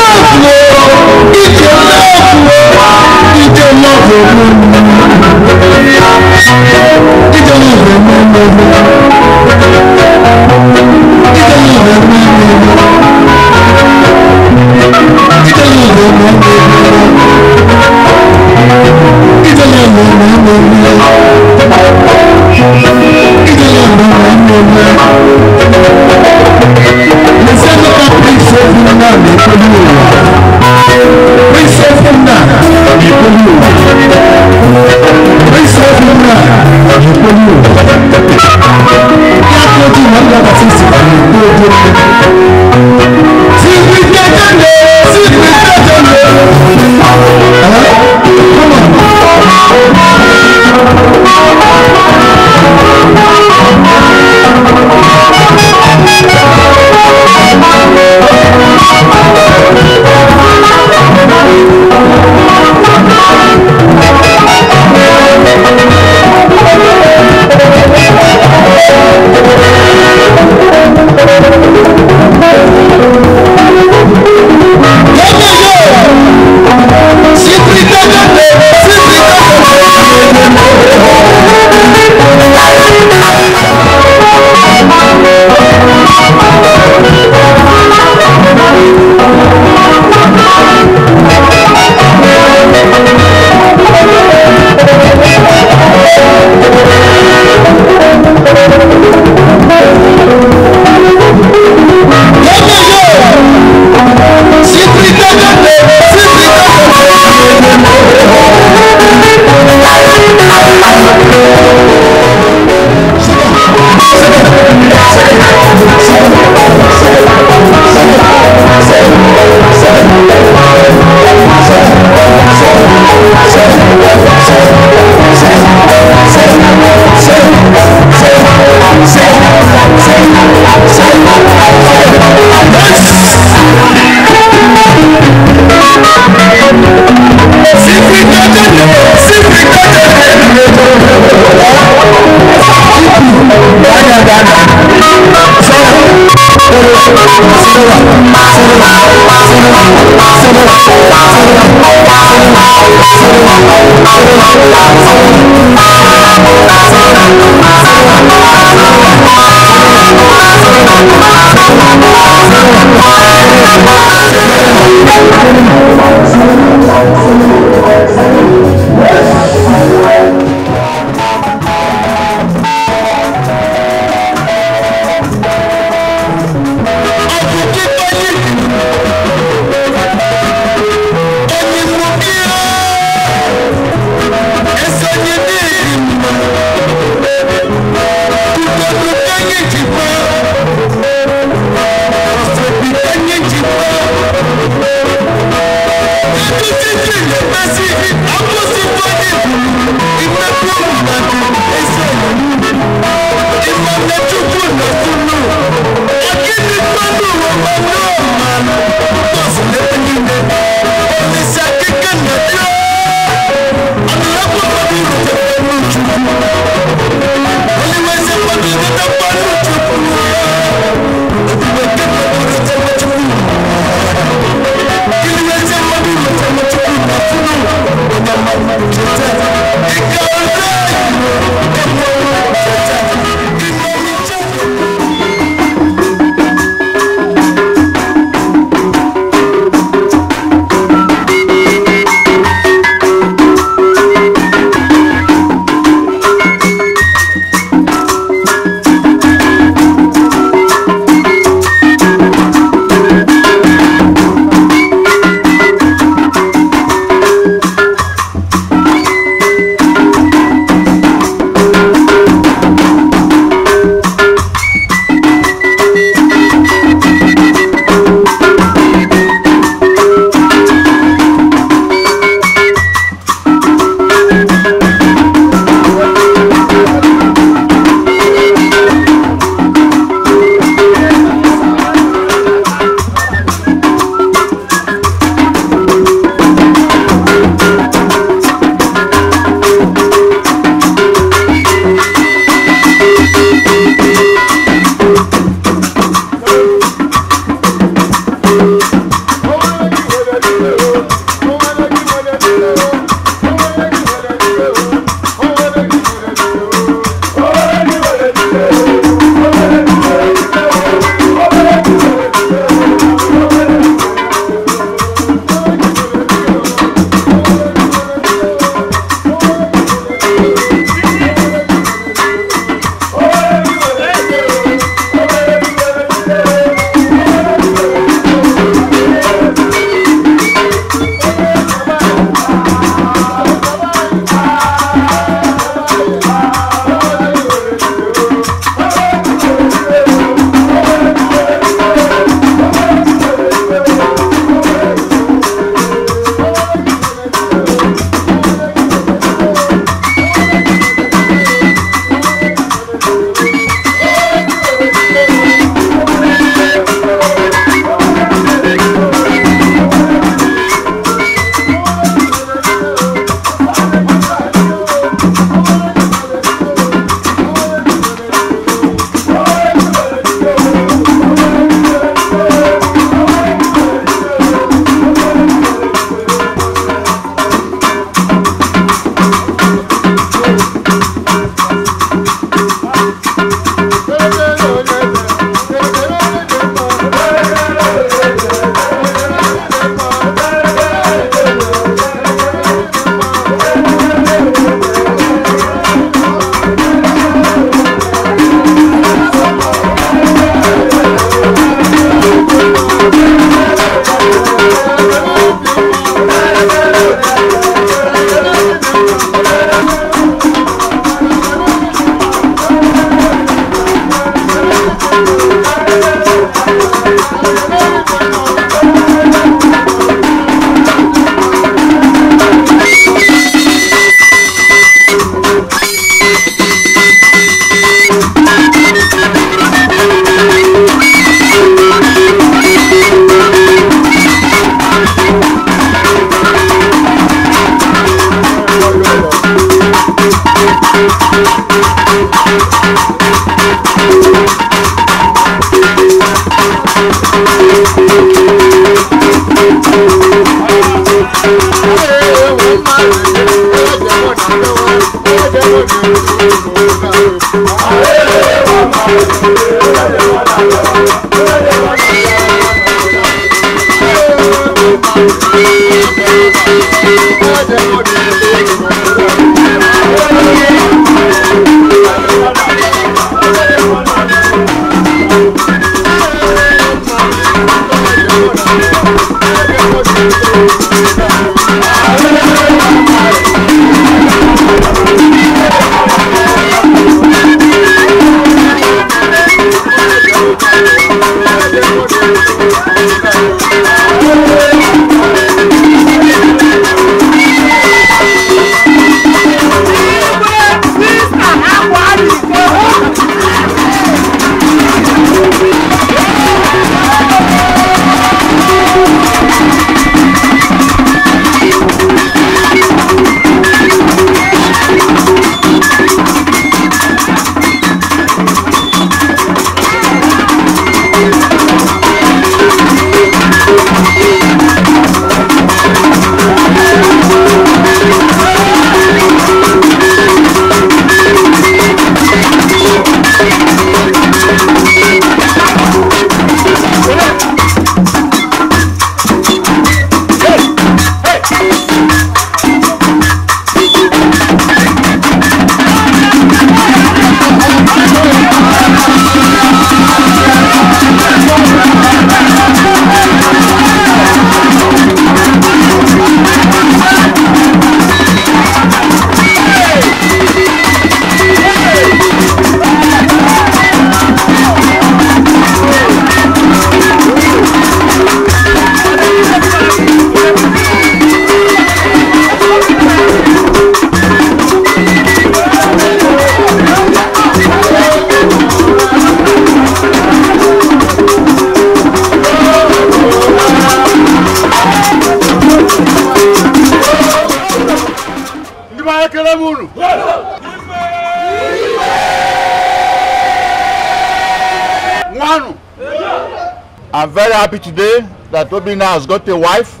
Very happy today that Obina has got a wife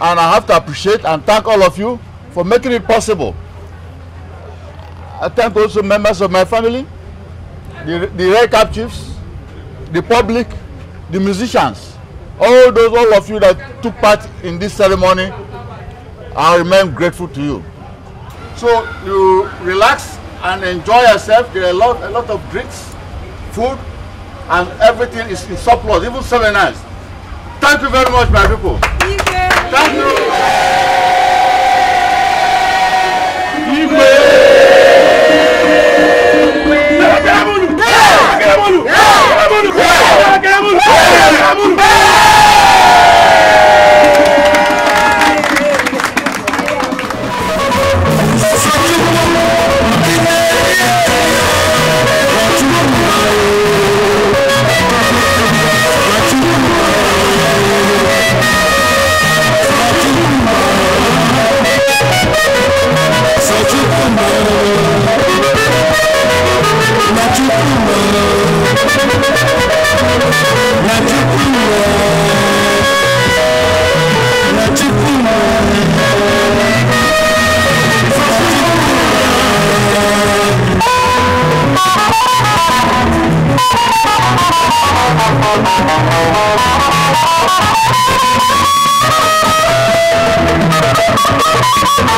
and I have to appreciate and thank all of you for making it possible. I thank also members of my family, the, the Red Cap Chiefs, the public, the musicians, all those, all of you that took part in this ceremony. I remain grateful to you. So you relax and enjoy yourself. There are a lot, a lot of drinks, food, and everything is in surplus, even seminars. Thank you very much, my people. Thank you. Thank Thank you.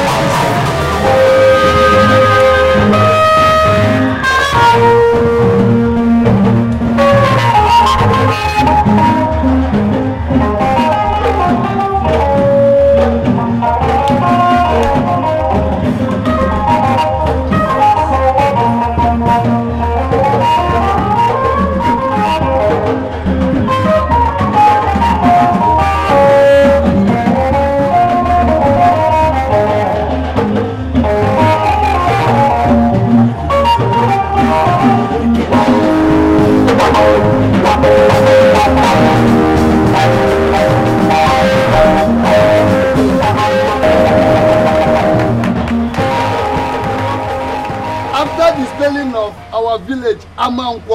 village, Amankwo.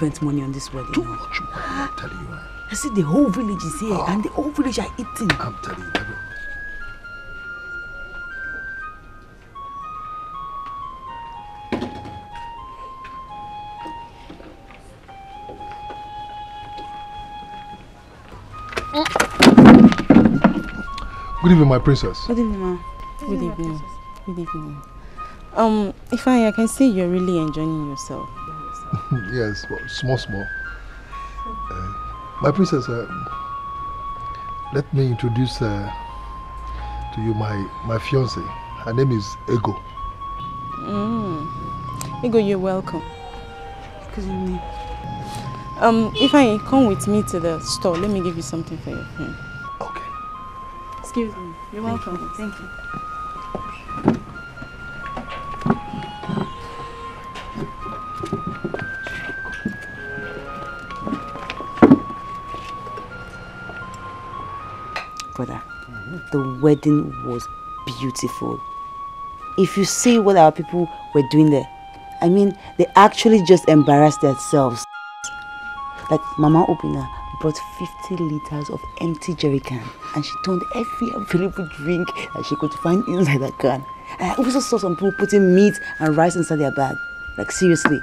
Spent money on this wedding. too now. much money. I'm telling you. I see the whole village is here and the whole village are eating. I'm telling you. every- Good evening, my princess. Good evening, ma. Good evening. Good evening. Um, Ifeanyi, I can see you're really enjoying yourself. yes, small, small. Uh, my princess, uh, let me introduce uh, to you my my fiance. Her name is Ego. Mm. Ego, you're welcome. Excuse me. Um, Ifeanyi come with me to the store. Let me give you something for your friend. Okay. Excuse me. You're welcome. Thank you. Brother, wedding was beautiful. If you see what our people were doing there, I mean, they actually just embarrassed themselves. Like Mama Obina brought 50 liters of empty jerry can and she turned every available drink that she could find inside that can. And I also saw some people putting meat and rice inside their bag. Like seriously.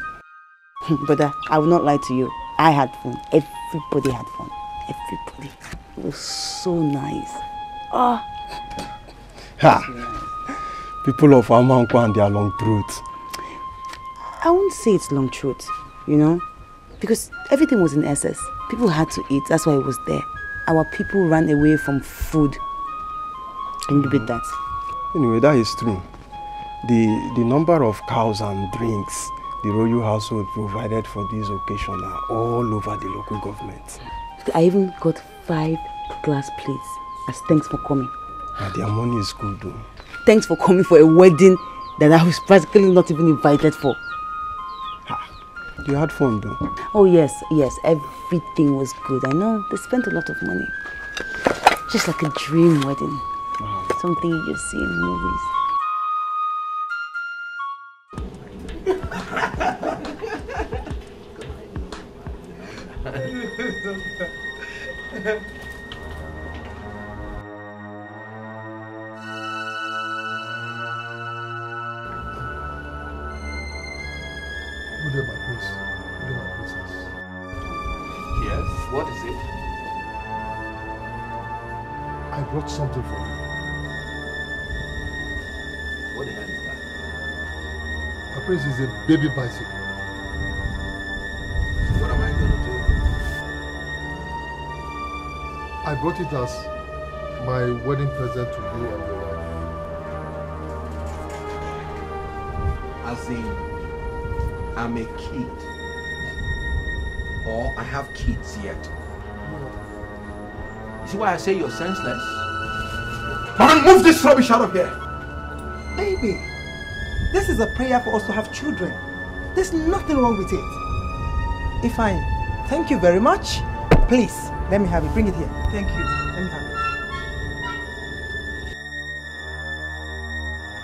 Brother, I will not lie to you. I had fun. Everybody had fun. Everybody. It was so nice. Ah. Ha! People of Amankwa and their long throats. I won't say it's long truth, you know, because everything was in excess. People had to eat. That's why it was there. Our people ran away from food. Can you debate that? Anyway, that is true. The, the number of cows and drinks the royal household provided for this occasion are all over the local government. I even got five glass plates as thanks for coming. And their money is good though. Thanks for coming for a wedding that I was practically not even invited for. You had fun though. Oh yes, yes, everything was good. I know they spent a lot of money. Just like a dream wedding. Something you just see in movies. I brought something for you. What the hell is that? Prince is a baby bicycle. What am I going to do? I brought it as my wedding present to you and your wife. As in, I'm a kid. Or I have kids yet. You see why I say you're senseless? Man, move this rubbish out of here! Baby, this is a prayer for us to have children. There's nothing wrong with it. Ifeanyi thank you very much. Please, let me have it. Bring it here. Thank you. Let me have it.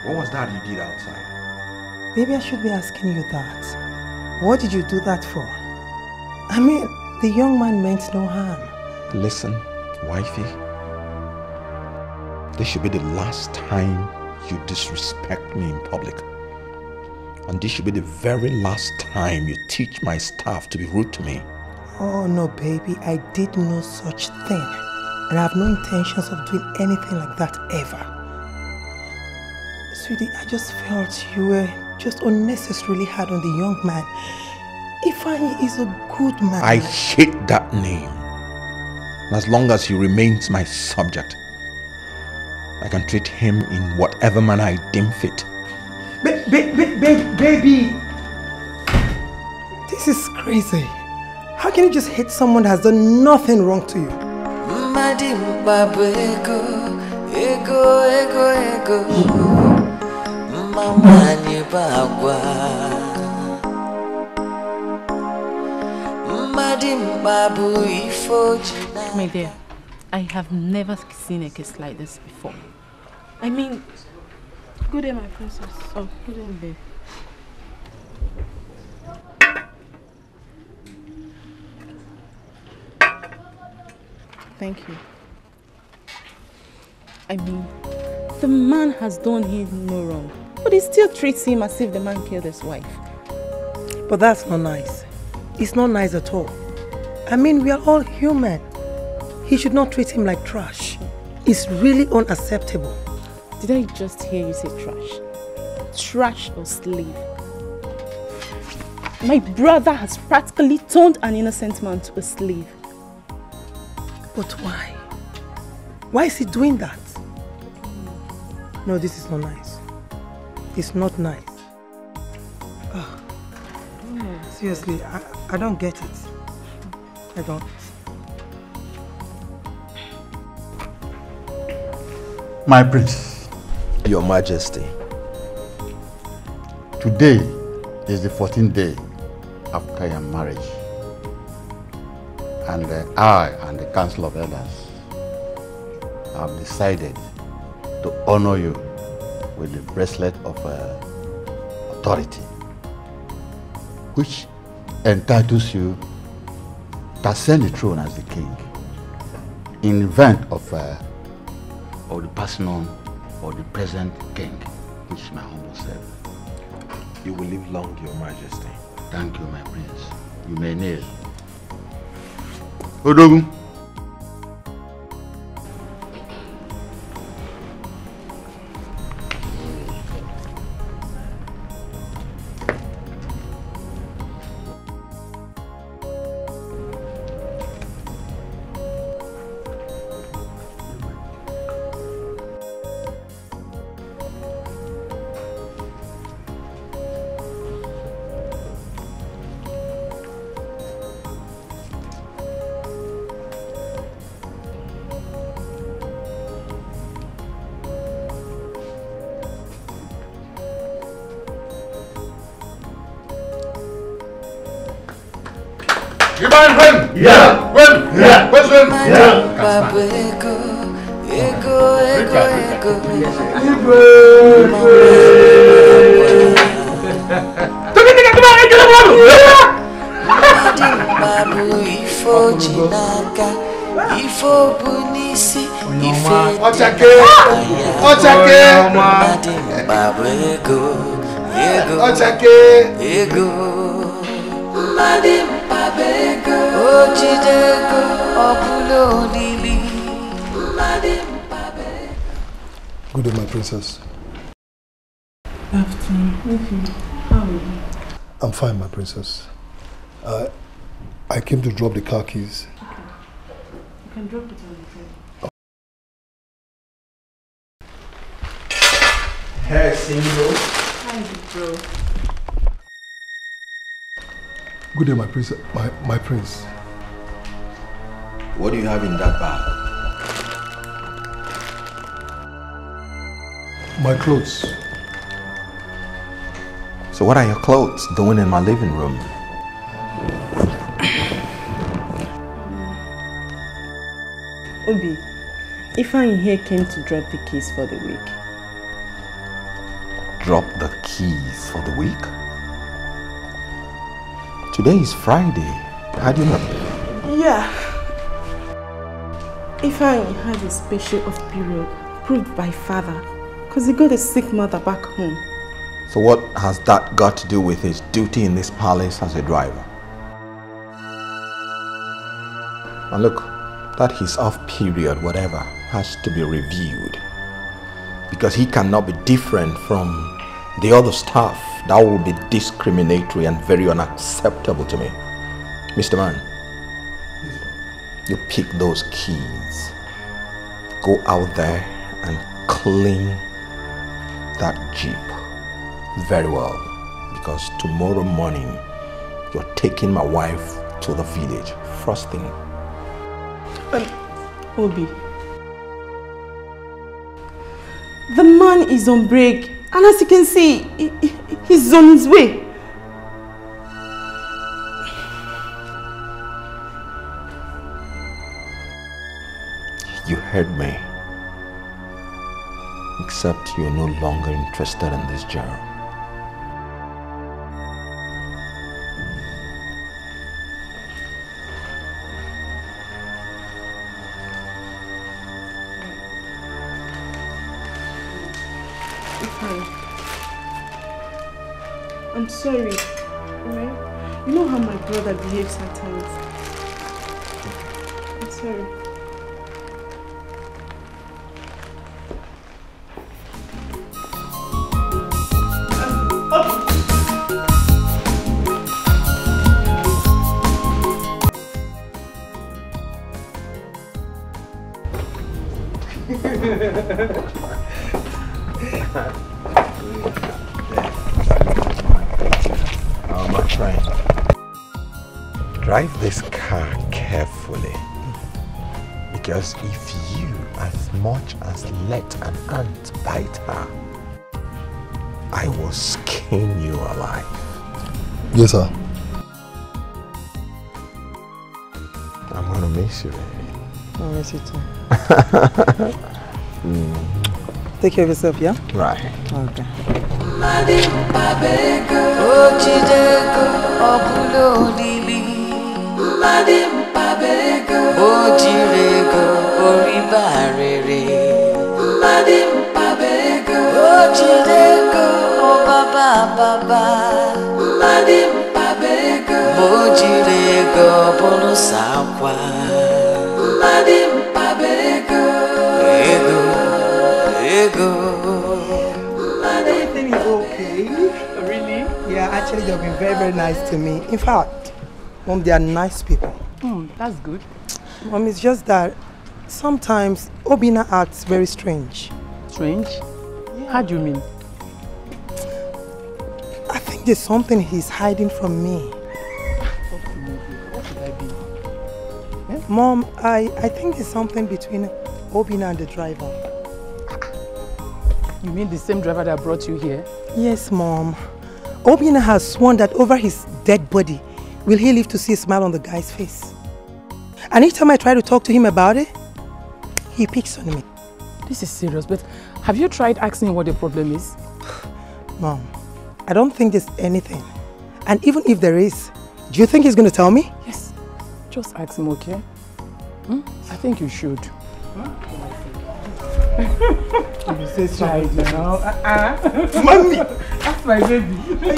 What was that you did outside? Maybe I should be asking you that. What did you do that for? I mean, the young man meant no harm. Listen, wifey. This should be the last time you disrespect me in public. And this should be the very last time you teach my staff to be rude to me. Oh no, baby, I did no such thing. And I have no intentions of doing anything like that ever. Sweetie, I just felt you were just unnecessarily hard on the young man. Ifeanyi is a good man. I hate that name. And as long as he remains my subject, I can treat him in whatever manner I deem fit. Ba- ba- ba- ba- baby! This is crazy. How can you just hate someone that has done nothing wrong to you? My dear, I have never seen a kiss like this before. I mean, good day, my princess. Oh, good day, babe. Thank you. I mean, the man has done him no wrong, but he still treats him as if the man killed his wife. But that's not nice. It's not nice at all. I mean, we are all human. He should not treat him like trash. It's really unacceptable. Did I just hear you say trash? Trash or slave? My brother has practically turned an innocent man to a slave. But why? Why is he doing that? No, this is not nice. It's not nice. Ah. Seriously, I, I don't get it. I don't. My prince, Your Majesty. today is the 14th day after your marriage. And uh, I and the Council of Elders have decided to honor you with the bracelet of uh, authority, which entitles you to ascend the throne as the king in event of, uh, of the passing of the present king, which is my humble self. You will live long, Your Majesty. Thank you, my prince. You may kneel. Odogun. Fine, my princess. Uh, I came to drop the car keys. You can drop it on the table. Hey, single. Hi, bro. Good day, my prince. My, my prince. What do you have in that bag? My clothes. So what are your clothes doing in my living room? Obi, Ifeanyi here came to drop the keys for the week. Drop the keys for the week? Today is Friday. How do you know? Yeah. Ifeanyi had a special off period proved by father because he got a sick mother back home. So what has that got to do with his duty in this palace as a driver? And look, that his off period, whatever, has to be reviewed. Because he cannot be different from the other staff. That will be discriminatory and very unacceptable to me. Mr. Man, you pick those keys. Go out there and clean that jeep very well. Because tomorrow morning, you're taking my wife to the village. First thing. Um, Obi. The man is on break and as you can see, he, he- he's on his way. You heard me. Except you're no longer interested in this job. I'm sorry. Alright? You know how my brother behaves at times. I'm sorry. Because if you as much as let an ant bite her, I will skin you alive. Yes, sir. I'm gonna miss you, baby. I miss you too. Mm, Take care of yourself, yeah? Right. Okay. Mmadụ mkpabego o jidego ọ bụla olili mmadụ mkpabego o jiri ego oribe arịrị mmadụ mkpabego o jidego ọbaba ababa mmadụ mkpabego ma o jiri ego ọ bụrụ sakwa mmadụ mkpabego ego ego Everything is okay. Really? Yeah, actually, they've been very, very nice to me. In fact, Mom, they are nice people. Hmm, that's good. Mom, it's just that sometimes Obinna acts very strange. Strange? How do you mean? I think there's something he's hiding from me. What should I be? Mom, I, I think there's something between Obinna and the driver. You mean the same driver that brought you here? Yes, Mom. Obinna has sworn that over his dead body will he live to see a smile on the guy's face. And each time I try to talk to him about it, he picks on me. This is serious, but have you tried asking him what the problem is? Mom, I don't think there's anything. And even if there is, do you think he's going to tell me? Yes. Just ask him, okay? Hmm? I think you should. you say so. Try it now. Uh-uh. Mommy! That's my baby.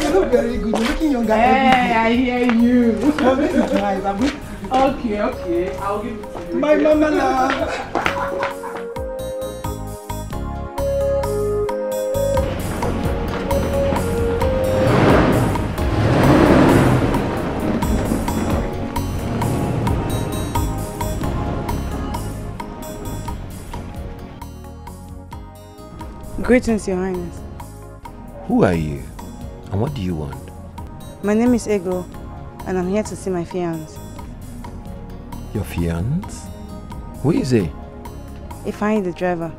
You look very good. You're looking younger Hey, I hear you. Mom, this is nice. I'm going Okay, okay. I'll give it to you. My mama love. Greetings, Your Highness. Who are you? And what do you want? My name is Ego, and I'm here to see my fiancé. Your fiance? Who is he? Ifeanyi the driver.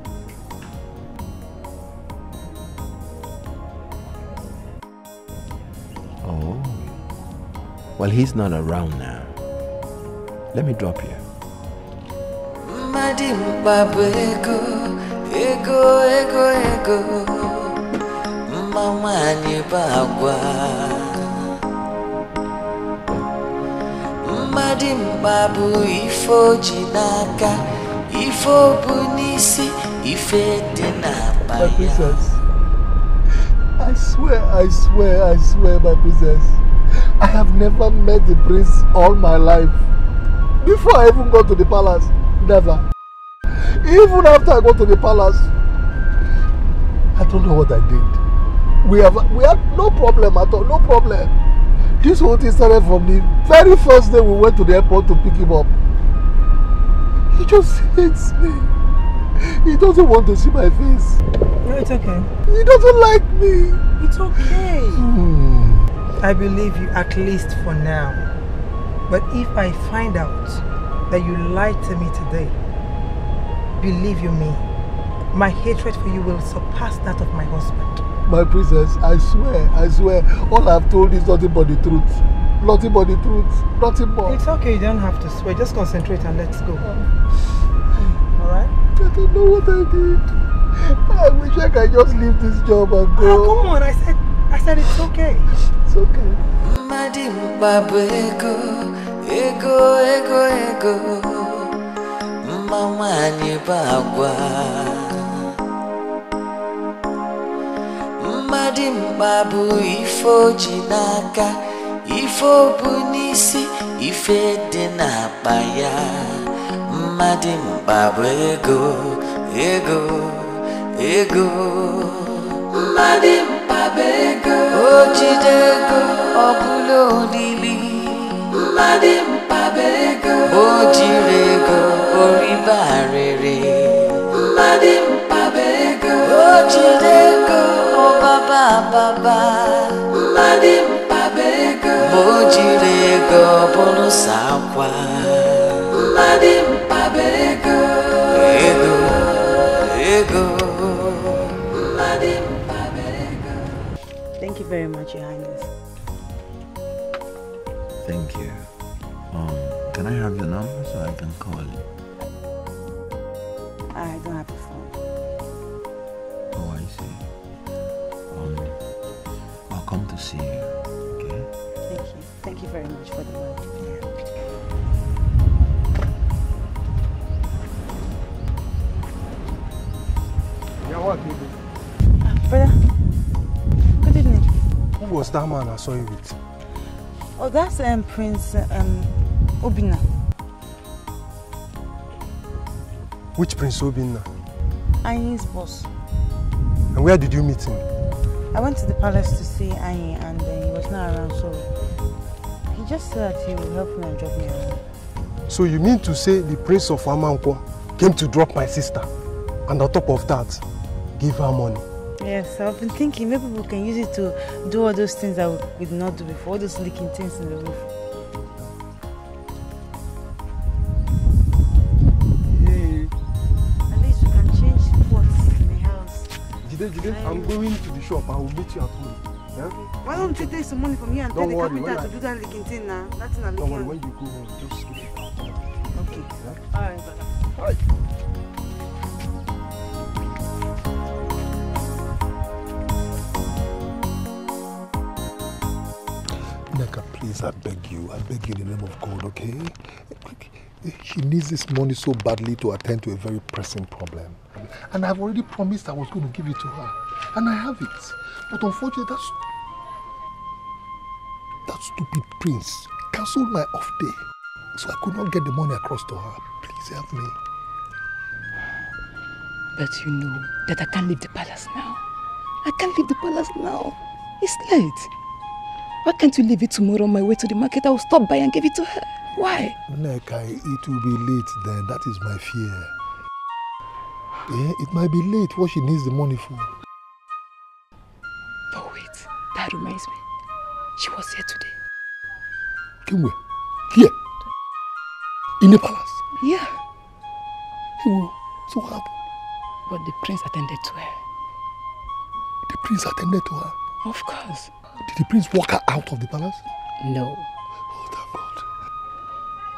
Oh. Well, he's not around now. Let me drop you. mmadụ mkpa ego ego ego ego mma nwanyị bụ mkpa bụ ife o ji n'aka ife o bu n'isi ife dị n'akpa My ya princess. I swear, I swear, I swear, my princess. I have never met the prince all my life. Before I even got to the palace, never. Even after I got to the palace, I don't know what I did. We have we had no problem at all, no problem. This whole thing started from the very first day we went to the airport to pick him up. He just hates me. He doesn't want to see my face. No, it's okay. He doesn't like me. It's okay. Hmm. I believe you at least for now. But if I find out that you lied to me today, believe you me, my hatred for you will surpass that of my husband. My princess, I swear, I swear, all I've told is nothing but the truth. Nothing but the truth. Nothing more. It's okay, you don't have to swear. Just concentrate and let's go. Alright? I don't know what I did. I wish I could just leave this job and go. Oh, come on, I said, I said it's okay. It's okay. ego ego ego ego mma nwanyị bụ agwa mmadụ mkpa bụ ife o ji n'aka ife o bu n'isi ife dị n'akpa ya. Mmadụ mkpa bụ ego ego ego. Mmadụ mkpa bụ ego. O jide ego ọ bụla olili mmadụ mkpa bụ ego. O jiri ego oribe arịrị mmadụ mkpa bụ ego. O jide ego ọbaba ababa mmadụ mkpa bụ ego ma o jiri ego bụrụ sọ mmadụ mkpa ego ego ego mmadụ mkpa ego Thank you very much, Your Highness. Thank you. Um, can I have your number so I can call you? I don't have see you. Okay. Thank you. Thank you very much for the word. Yeah, what, baby? Brother, good evening. Who was that man I saw you with? Oh, that's um, Prince um, Obinna. Which Prince Obinna? Anyi's boss. And where did you meet him? I went to the palace to see Anyi and uh, he was not around, so he just said that he would help me and drop me around. So you mean to say the Prince of Amankwa came to drop my sister and on top of that, give her money? Yes, I've been thinking maybe we can use it to do all those things that we did not do before, all those leaking things in the roof. I'm going to the shop. I will meet you at home. Yeah? Why don't you take some money from here and Don't tell the carpenter to I- do that leaking thing now? That's not Don't worry, when you go home, just give it out. Okay. Yeah? Alright, brother. Alright. Nneka, please, I beg you. I beg you in the name of God, okay? She needs this money so badly to attend to a very pressing problem. And I've already promised I was going to give it to her. And I have it. But unfortunately, that's, that stupid prince cancelled my off day. So I could not get the money across to her. Please help me. But you know that I can't leave the palace now. I can't leave the palace now. It's late. Why can't you leave it tomorrow on my way to the market? I will stop by and give it to her. Why? Nneka, it will be late then. That is my fear. Eh, it might be late what she needs the money for. But wait, that reminds me. She was here today. Kimwe, here, in the palace. Yeah. Ewo, so what happened? But the prince attended to her. The prince attended to her. Of course. Did the prince walk her out of the palace? No. Oh, thank God.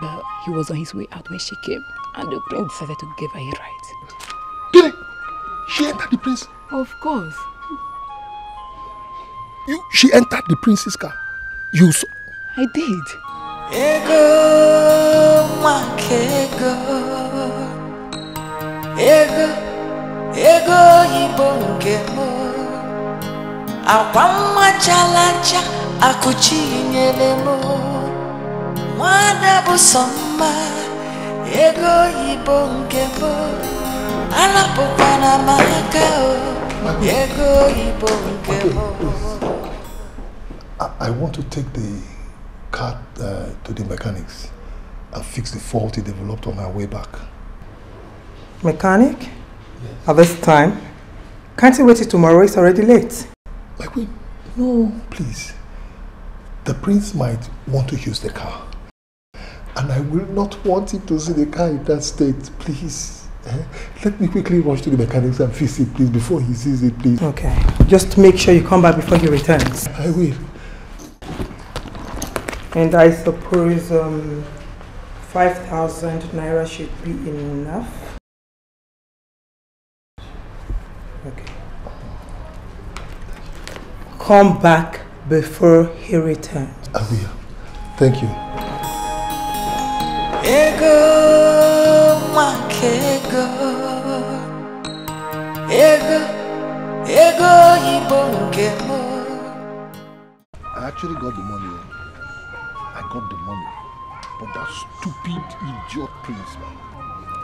But he was on his way out when she came, and the prince decided to give her a ride. Did he? She entered the prince. Of course. You, she entered the prince's car. You saw. I did. Ego makego Ego Ego yibo nke mo Akwa mmachalacha akụchi nyere mo Nwada bụ sọ mma Ego yibo nke mo Alapụkwana m aka o Ego yibo nke mo I, I want to take the car uh, to the mechanics and fix the fault it developed on our way back. Mechanic? Yes. At this time? Can't you wait till tomorrow? It's already late. Like we, no, please. The prince might want to use the car. And I will not want him to see the car in that state, please. Eh? Let me quickly rush to the mechanics and fix it, please, before he sees it, please. Okay. Just make sure you come back before he returns. I will. And I suppose um, 5,000 naira should be enough. Okay. Come back before he returns. I will. Thank you. Ego makego Ego Ego yibo nke mo I actually got the money. I got the money. But that stupid idiot prince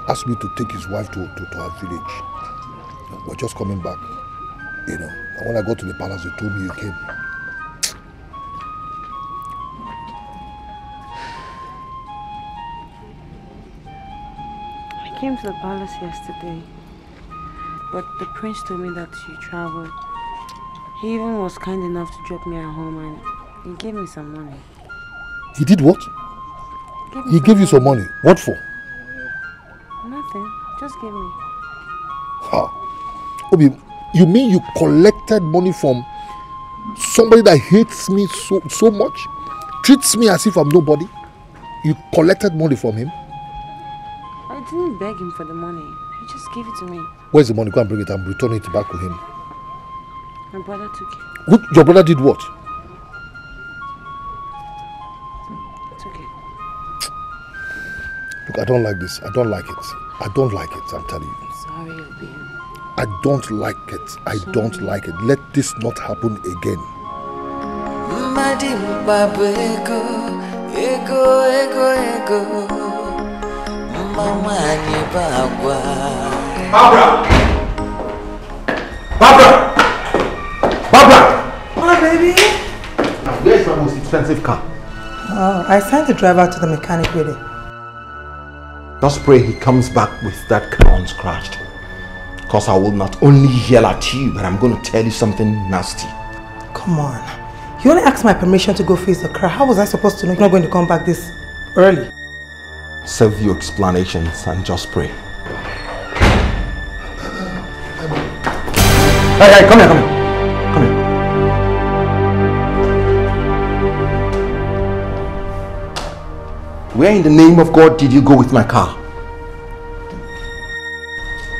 asked me to take his wife to, to, to her village. We're just coming back. You know. And when I got to the palace, they told me you came. Came to the palace yesterday, but the prince told me that you traveled. He even was kind enough to drop me at home and he gave me some money. He did what? Gave He gave you some money. What for? Nothing. Just give me. Ha. Obi, you mean you collected money from somebody that hates me so so much? Treats me as if I'm nobody? You collected money from him? I didn't beg him for the money. He just gave it to me. Where's the money? Go and bring it and return it back to him. My brother took it. What, your brother did what? Took it. Look, I don't like this. I don't like it. I don't like it, I'm telling you. Sorry, Obi. I don't like it. I don't like it. Let this not happen again. Mmadụ mkpa ego Ego ego ego Mma nwaanyị bụ agwa Barbara! Barbara! Barbara! My baby. Where's my most expensive car? Oh, I sent the driver to the mechanic with it. Just pray he comes back with that car unscratched. Because I will not only yell at you, but I'm going to tell you something nasty. Come on. You only asked my permission to go fix the car. How was I supposed to know you're not going to come back this early? Save your explanations and just pray. Hey, hey, come here, come here. Come here. Where in the name of God did you go with my car?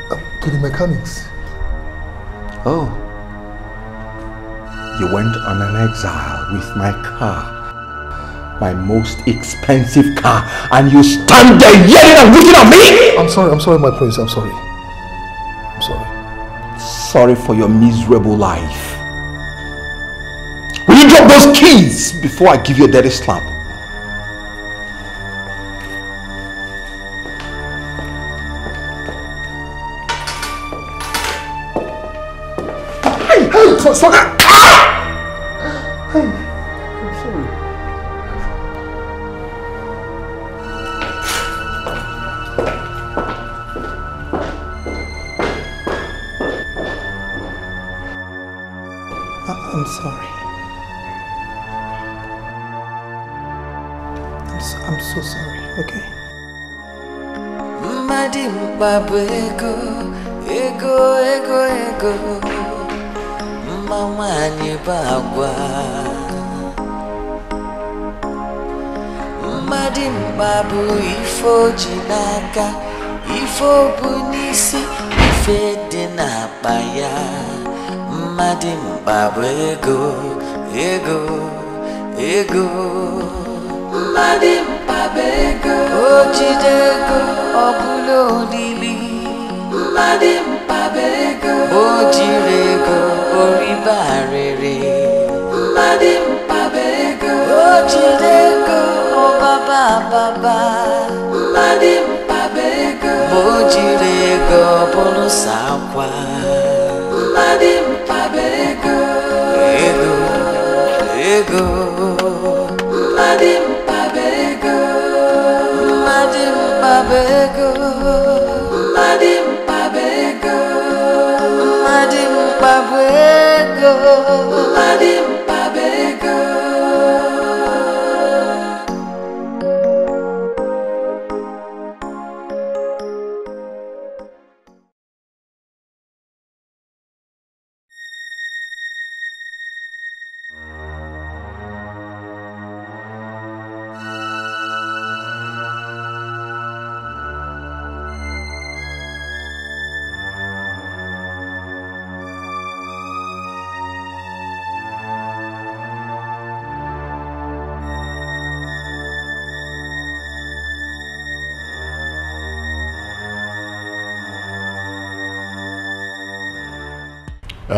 Uh, to the mechanics. Oh. You went on an exile with my car. My most expensive car. And you stand there yelling and looking at me? I'm sorry, I'm sorry, my prince. I'm sorry. I'm sorry. Sorry for your miserable life. Will you drop those keys before I give you a dirty slap? Mkpa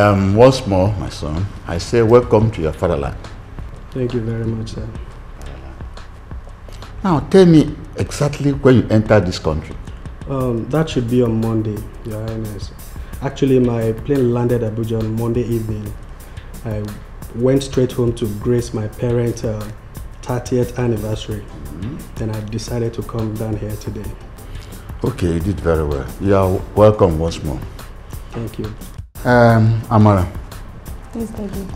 Um, once more, my son, I say welcome to your fatherland. Thank you very much, sir. Now, tell me exactly when you entered this country. Um, that should be on Monday, Your Highness. Actually, my plane landed Abuja on Monday evening. I went straight home to grace my parents' uh, 30th anniversary. Then I decided to come down here today. Okay, you did very well. You are welcome once more. Thank you. Um, Amara, Yes, Daddy.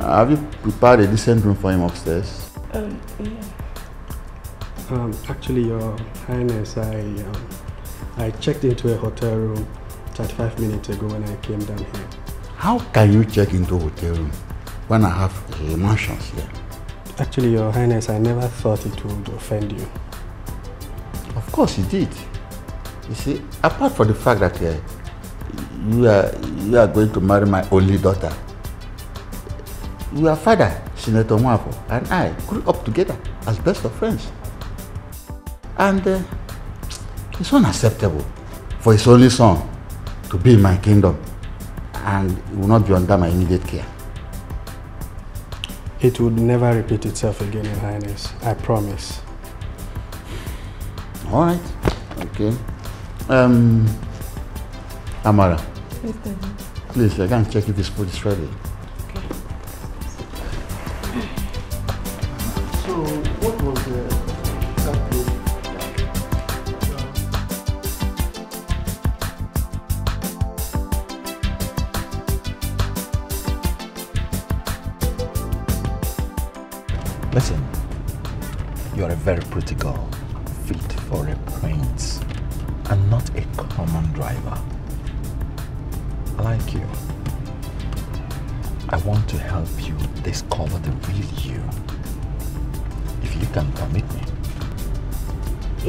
have you prepared a decent room for him upstairs? Um, yeah. Um, actually, Your Highness, I um, I checked into a hotel room 35 minutes ago when I came down here. How can you check into a hotel room when I have a mansion here? Actually, Your Highness, I never thought it would offend you. Of course, it did. You see, apart from the fact that uh, you are you are going to marry my only daughter, your father, Senator Mwafo, and I grew up together as best of friends. And uh, it's unacceptable for his only son to be in my kingdom and will not be under my immediate care. It would never repeat itself again, Your Highness. I promise. All right. Okay. Um, Amara, Yes, please, I can't check if this food is ready. So, what was that Listen, you're a very pretty girl, fit for a prince, and not a common driver. Like you. I want to help you discover the real you. If you can permit me.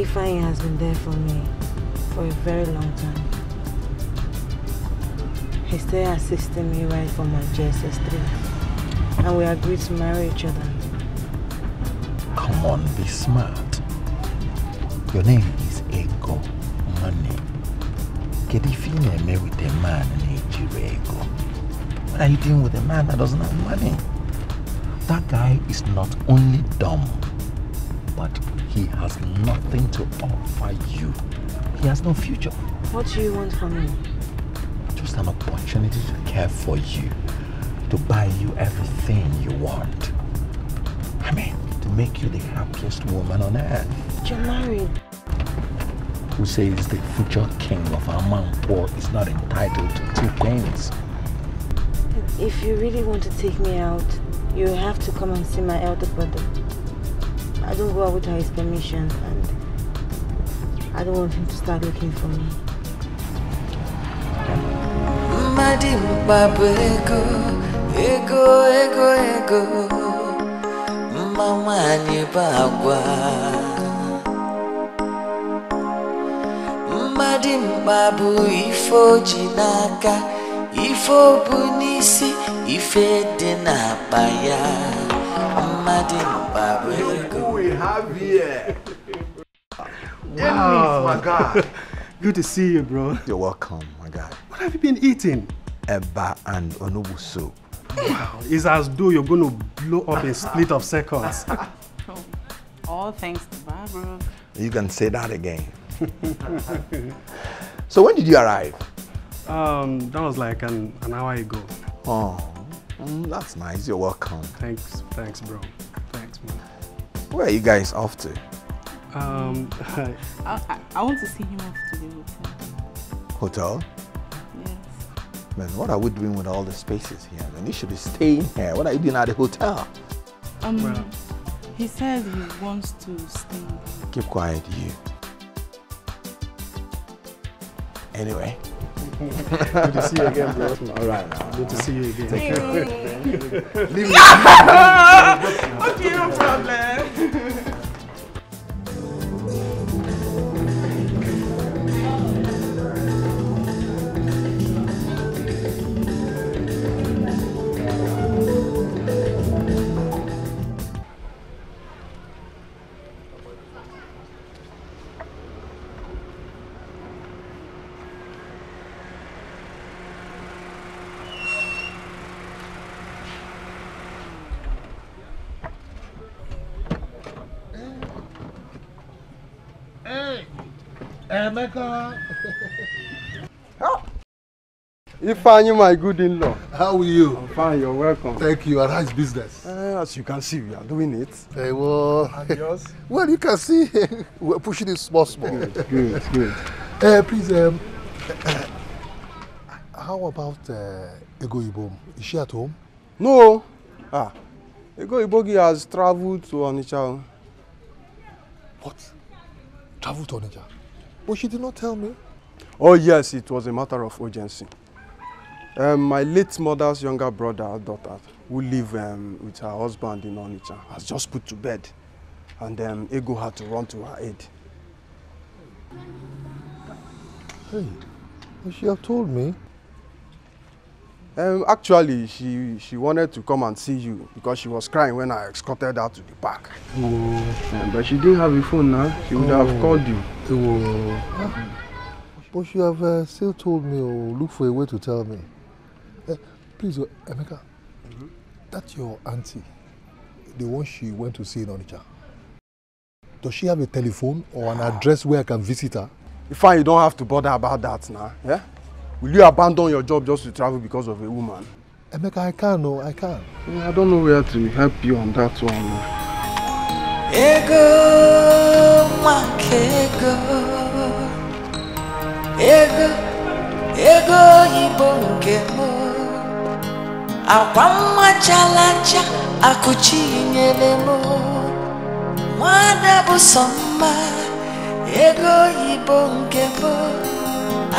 Ifeanyi has been there for me for a very long time. He's still assisting me right from my JSS3. And we agreed to marry each other. Come on, be smart. Your name is Ego Money. Kedu if you name with a man ego? Why are you doing with a man that doesn't have money? That guy is not only dumb, but he has nothing to offer you. He has no future. What do you want from me? Just an opportunity to care for you, to buy you everything you want. I mean, to make you the happiest woman on earth. You're married. Who says the future king of Amanpo is not entitled to two queens? If you really want to take me out, you have to come and see my elder brother. I don't go out without his permission and I don't want him to start looking for me. mmadụ mkpa bụ ego ego ego ego mma nwanyị bụ mkpa bụ ife o ji n'aka ife o n'isi ife dị n'akpa ya mmadụ mkpa bụ ego we have here. Wow. my God. Good to see you, bro. You're welcome, my guy. What have you been eating? Eba and onubu soup. Wow, it's as though you're going to blow up in split of seconds. All thanks to Barbara. You can say that again. so when did you arrive? Um, that was like an, an hour ago. Oh, mm, that's nice. You're welcome. Thanks, thanks, bro. Thanks, man. Where are you guys off to? Um, I, I, I want to see him off to the hotel. Hotel? Yes. Man, what are we doing with all the spaces here? Man, you should be staying here. What are you doing at the hotel? Um, he said he wants to stay. Keep quiet, you. Anyway. Good to see you again, bro. All right. Good to see you again. Take care. Leave okay, no problem. Emeka. Ifeanyi, my good in-law. How are you? I'm fine, you're welcome. Thank you. And how's business? Uh, as you can see, we are doing it. Hey, well, And yours? well, you can see we're pushing it small, small. Good, good, good. Uh, please, um, how about uh, Ego Ibom? Is she at home? No. Ah, Ego Ibogi has traveled to Onitsha. What? Travel to Onitsha? But she did not tell me. Oh yes, it was a matter of urgency. Um, my late mother's younger brother, daughter, who live um, with her husband in Onitsha, has just put to bed. And um, Ego had to run to her aid. Hey, she have told me. Um, actually, she, she wanted to come and see you because she was crying when I escorted her to the park. Oh. but she didn't have a phone now. She would have Oh. called you. Oh. But she have uh, still told me or look for a way to tell me. Uh, please, uh, Emeka, that's your auntie, the one she went to see in Onitsha. Does she have a telephone or an address where I can visit her? Fine, you don't have to bother about that now. Yeah? Will you abandon your job just to travel because of a woman? Emeka, I can, no, I can. I don't know where to help you on that one. ego maka ego ego oyibo nke akwa chalacha akụchi nyere m nwada bụ sọ mma ego nke m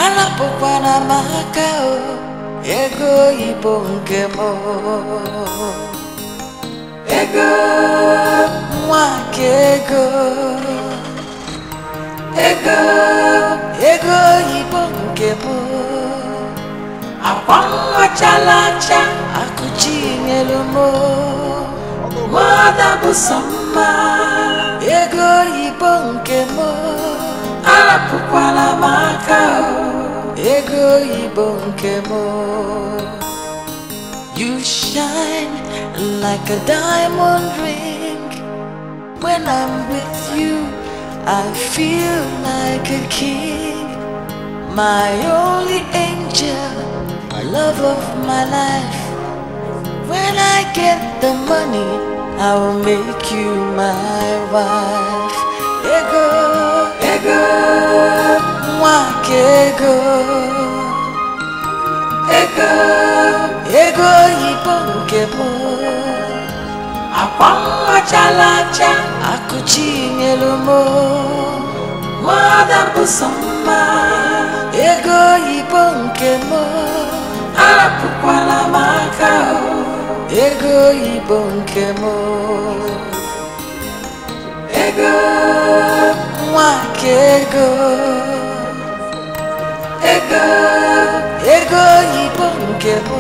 arapụkwana m aka ego oyibo nke m ego nwa nke ego. Ego ego oyibo nke m akwa nwa chalacha akụchi nyere m nwada mma ego oyibo nke ego You shine like a diamond ring. When I'm with you, I feel like a king. My only angel, my love of my life. When I get the money, I will make you my wife. Ego, ego, mwak ego. Ego, ego oyibo nke m. Akwa nwa chalacha akụchi nyere m. Nwa nwada bụ sọ mma ego oyibo nke m. Arapụkwala m aka. Ego oyibo nke m. Ego nwa nke ego. Ego. Ego oyibo nke m.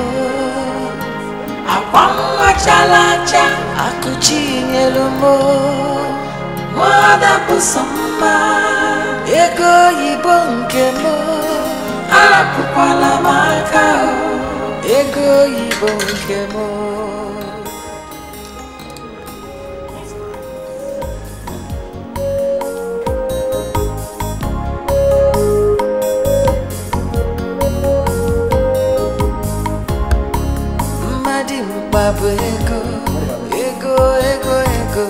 Akwa nwa chalacha akụchi nyelu m. Nwada bụ sọ mma ego oyibo nke m. Arapụkwala m aka. Ego oyibo nke m. bụ ego ego ego ego.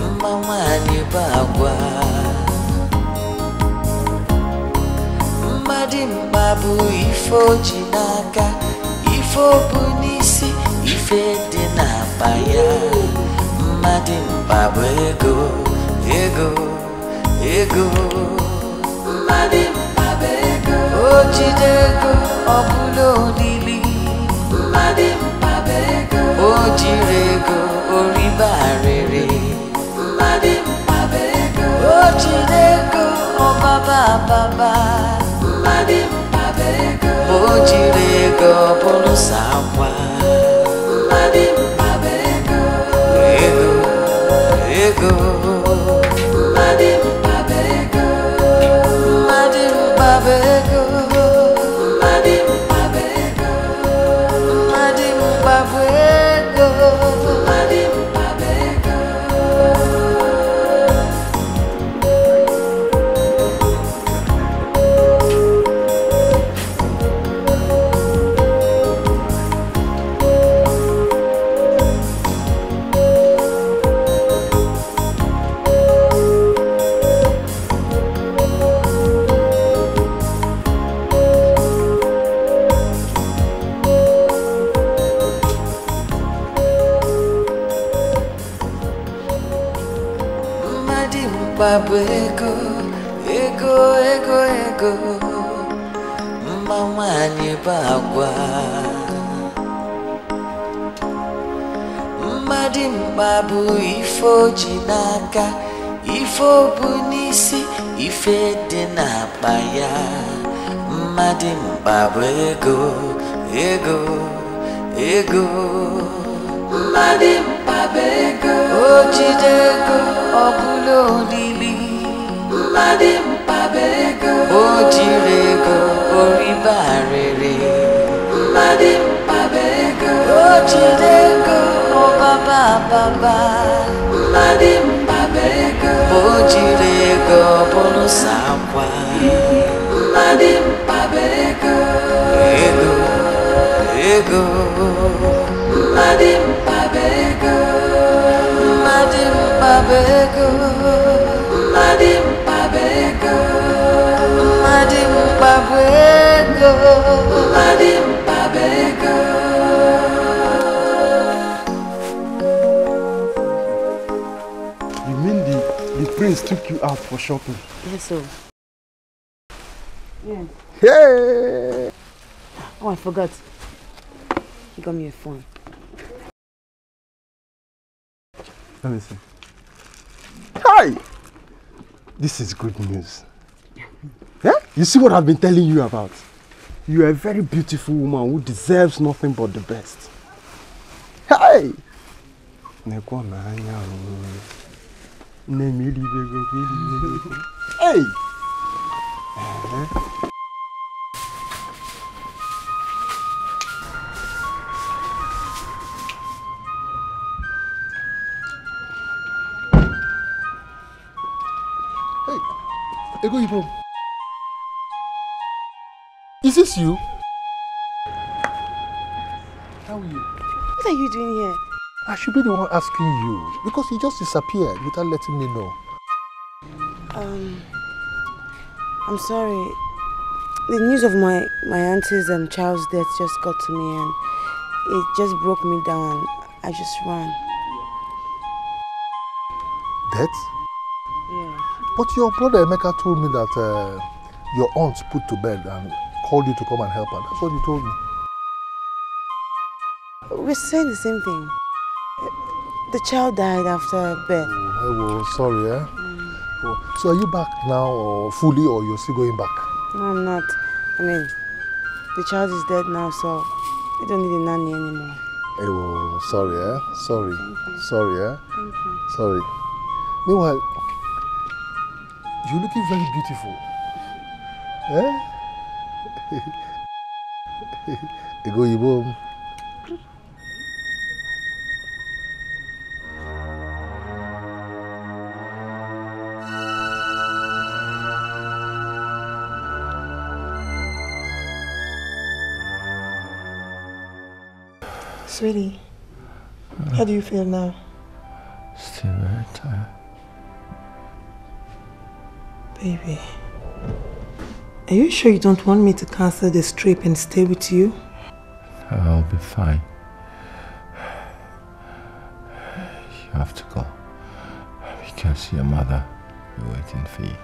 Mma nwanyị bụ agwa mmadụ mkpa bụ ife o ji n'aka ife o bu n'isi ife dị n'akpa ya mmadụ mkpa bụ ego ego ego. Mmadụ mkpa bụ ego. O jide ego ọ bụla olili mmadụ mkpa bụ ego o jiri ego oriba arịrị mmadụ mkpa bụ ego o jide ego ọbaba ababa mmadụ ego o jiri ego bụrụ sa akwa mmadụ mkpa bụ ego ego ego. Mmadụ bụ ego ego ego ego mma nwanyị bụ agwa mmadụ mkpa bụ ife o ife o bu n'isi ife dị n'akpa ya mmadụ mkpa bụ ego ego. Ego mmadụ mkpa bụ ego o ego ọ mmadụ mkpa bụ ego o jiri ego oriba arịrị mmadụ mkpa bụ ego o jide ego ọbaba ababa mmadụ mkpa bụ ego o jiri ego ọ bụrụ sa akwa mmadụ mkpa bụ ego ego. Ego mmadụ mkpa bụ ego mmadụ mkpa bụ ego You mean the, the prince took you out for shopping? Yes, sir. Yeah. Hey! Oh, I forgot. He got me a phone. Let me see. Hi! This is good news. Yeah? You see what I've been telling you about? You are a very beautiful woman who deserves nothing but the best. Hey! Hey! Ibo. Is this you? How are you? What are you doing here? I should be the one asking you because you just disappeared without letting me know. Um, I'm sorry. The news of my my auntie's and child's death just got to me, and it just broke me down. I just ran. Death? Yeah. But your brother Emeka told me that uh, your aunt put to bed and called you to come and help her. That's what he told me. We're saying the same thing. The child died after birth. Oh, well, sorry, eh? Oh, so are you back now or fully or you're still going back? No, I'm not. I mean, the child is dead now, so we don't need a nanny anymore. Hey, well, sorry, eh? Sorry. Sorry, eh? Sorry. Meanwhile, you're looking very beautiful. Eh? Ego Ibo. Sweetie, how do you feel now? Still very tired. Baby, are you sure you don't want me to cancel this trip and stay with you? I'll be fine. You have to go. Because your mother is waiting for you.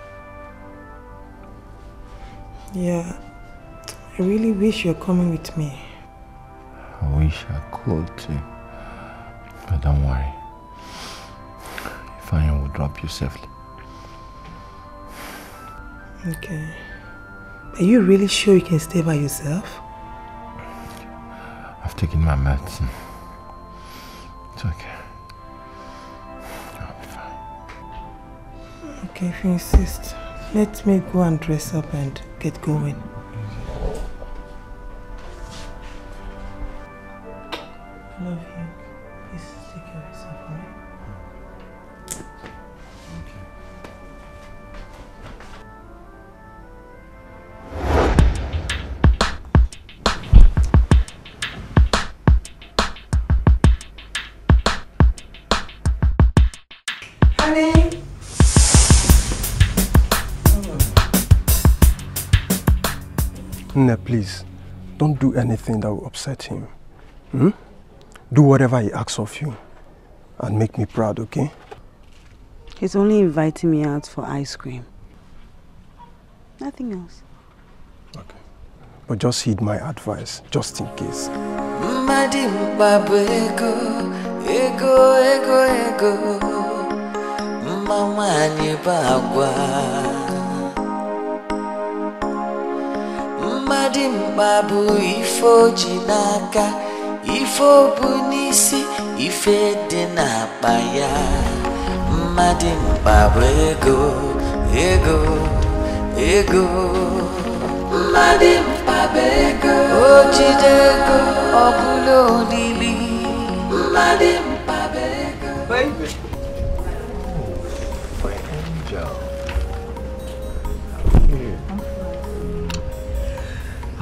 Yeah, I really wish you're coming with me. I wish I could too. But don't worry. Ifeanyi will drop you safely. Okay. Are you really sure you can stay by yourself? I've taken my medicine. It's okay. I'll be Fine. Okay, if you insist, let me go and dress up and get going. Anything that will upset him. Hmm? Do whatever he asks of you and make me proud, okay? He's only inviting me out for ice cream. Nothing else. Okay. But just heed my advice, just in case. mmadụ mkpa ego ego ego ego mma nwanyị bụ agwa mmadụ mkpa bụ ife o ji n'aka ife o bu n'isi ife dị n'akpa ya. Mmadụ mkpa bụ ego ego ego. Mmadụ mkpa bụ ego. O jide ego ọ bụla olili mmadụ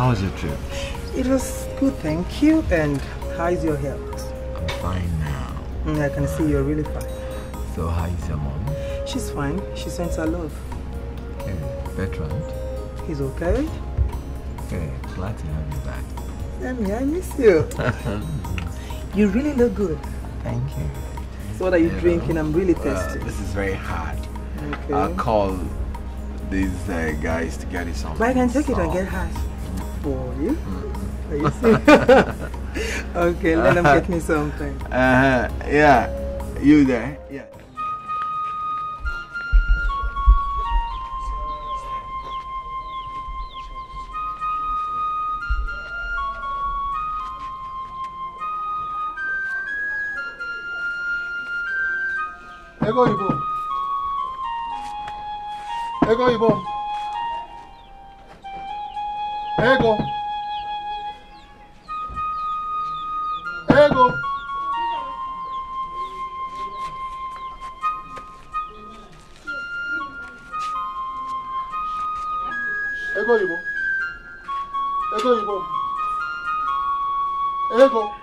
How was your trip? It was good, thank you. And how's your health? I'm fine now. Mm, I can see you're really fine. So how is your mom? She's fine. She sends her love. Okay. Bertrand? He's okay. Okay. Glad to have you back. Sammy, I miss you. you really look good. Thank you. So what are you You know, drinking? I'm really well, thirsty. this is very hard. Okay. I'll call these uh, guys to get you something. But I can take it and get high. For you? Are you okay, let him get me something. Uh-huh. Yeah. You there? Yeah. Ego Ibo. Ego Ibo. Ego. Ego. Ego Ibo. Ego. Ego. Ego.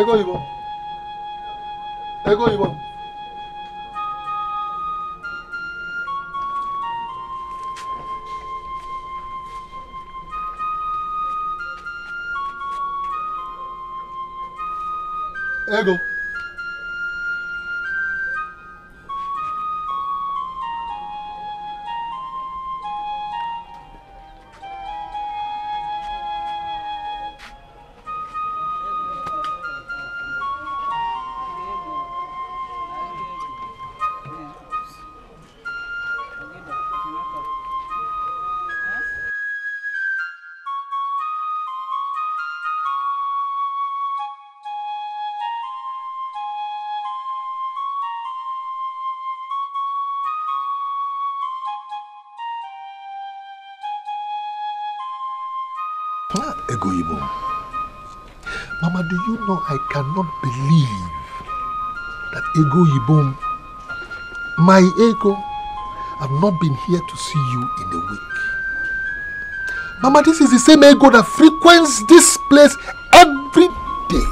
Ego, Ego. Ego, Ego. Ego. Know I cannot believe that Ego Ibo, my Ego, have not been here to see you in a week. Mama, this is the same Ego that frequents this place every day.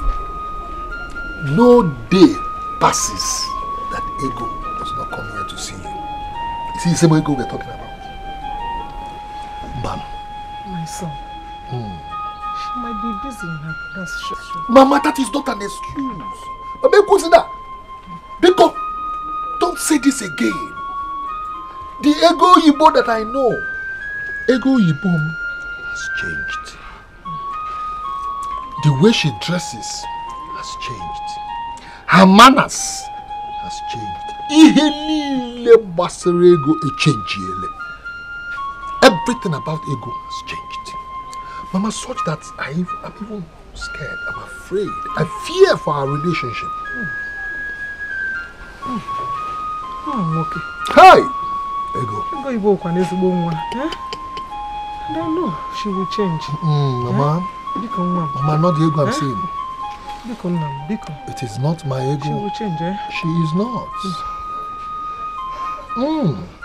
No day passes that Ego does not come here to see you. It the same Ego we're talking about? Bam. My son, brother's shop. Mama, that is not an excuse. Amekusina, Biko, don't say this again. The ego Yibo that I know, ego Yibo has changed. The way she dresses has changed. Her manners has changed. Ihe niile gbasara ego. Everything about ego has changed. Mama, such that I, I'm even scared. I'm afraid. I fear for our relationship. Oh, nwoke. Hi! Ego. Ego Igbo kwa n'ezigbo nwa. I know she will change. Mm, Mama. Biko nwa m. Mama, not the ego I'm Eh? saying. Biko nna m, biko. It is not my ego. She will change, eh? She is not. Mm. Alright,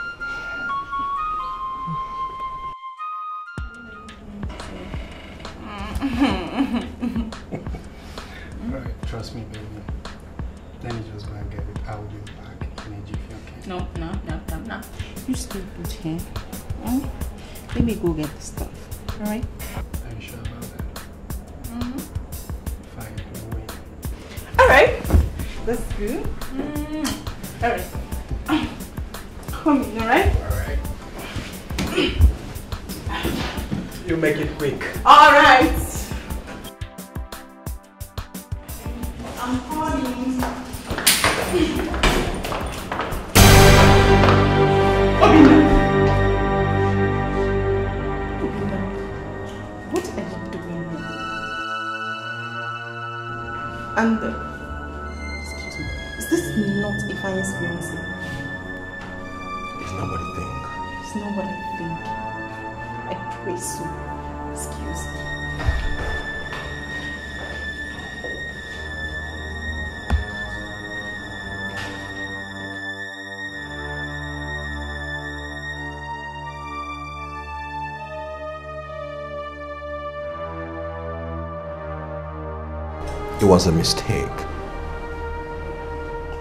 was a mistake.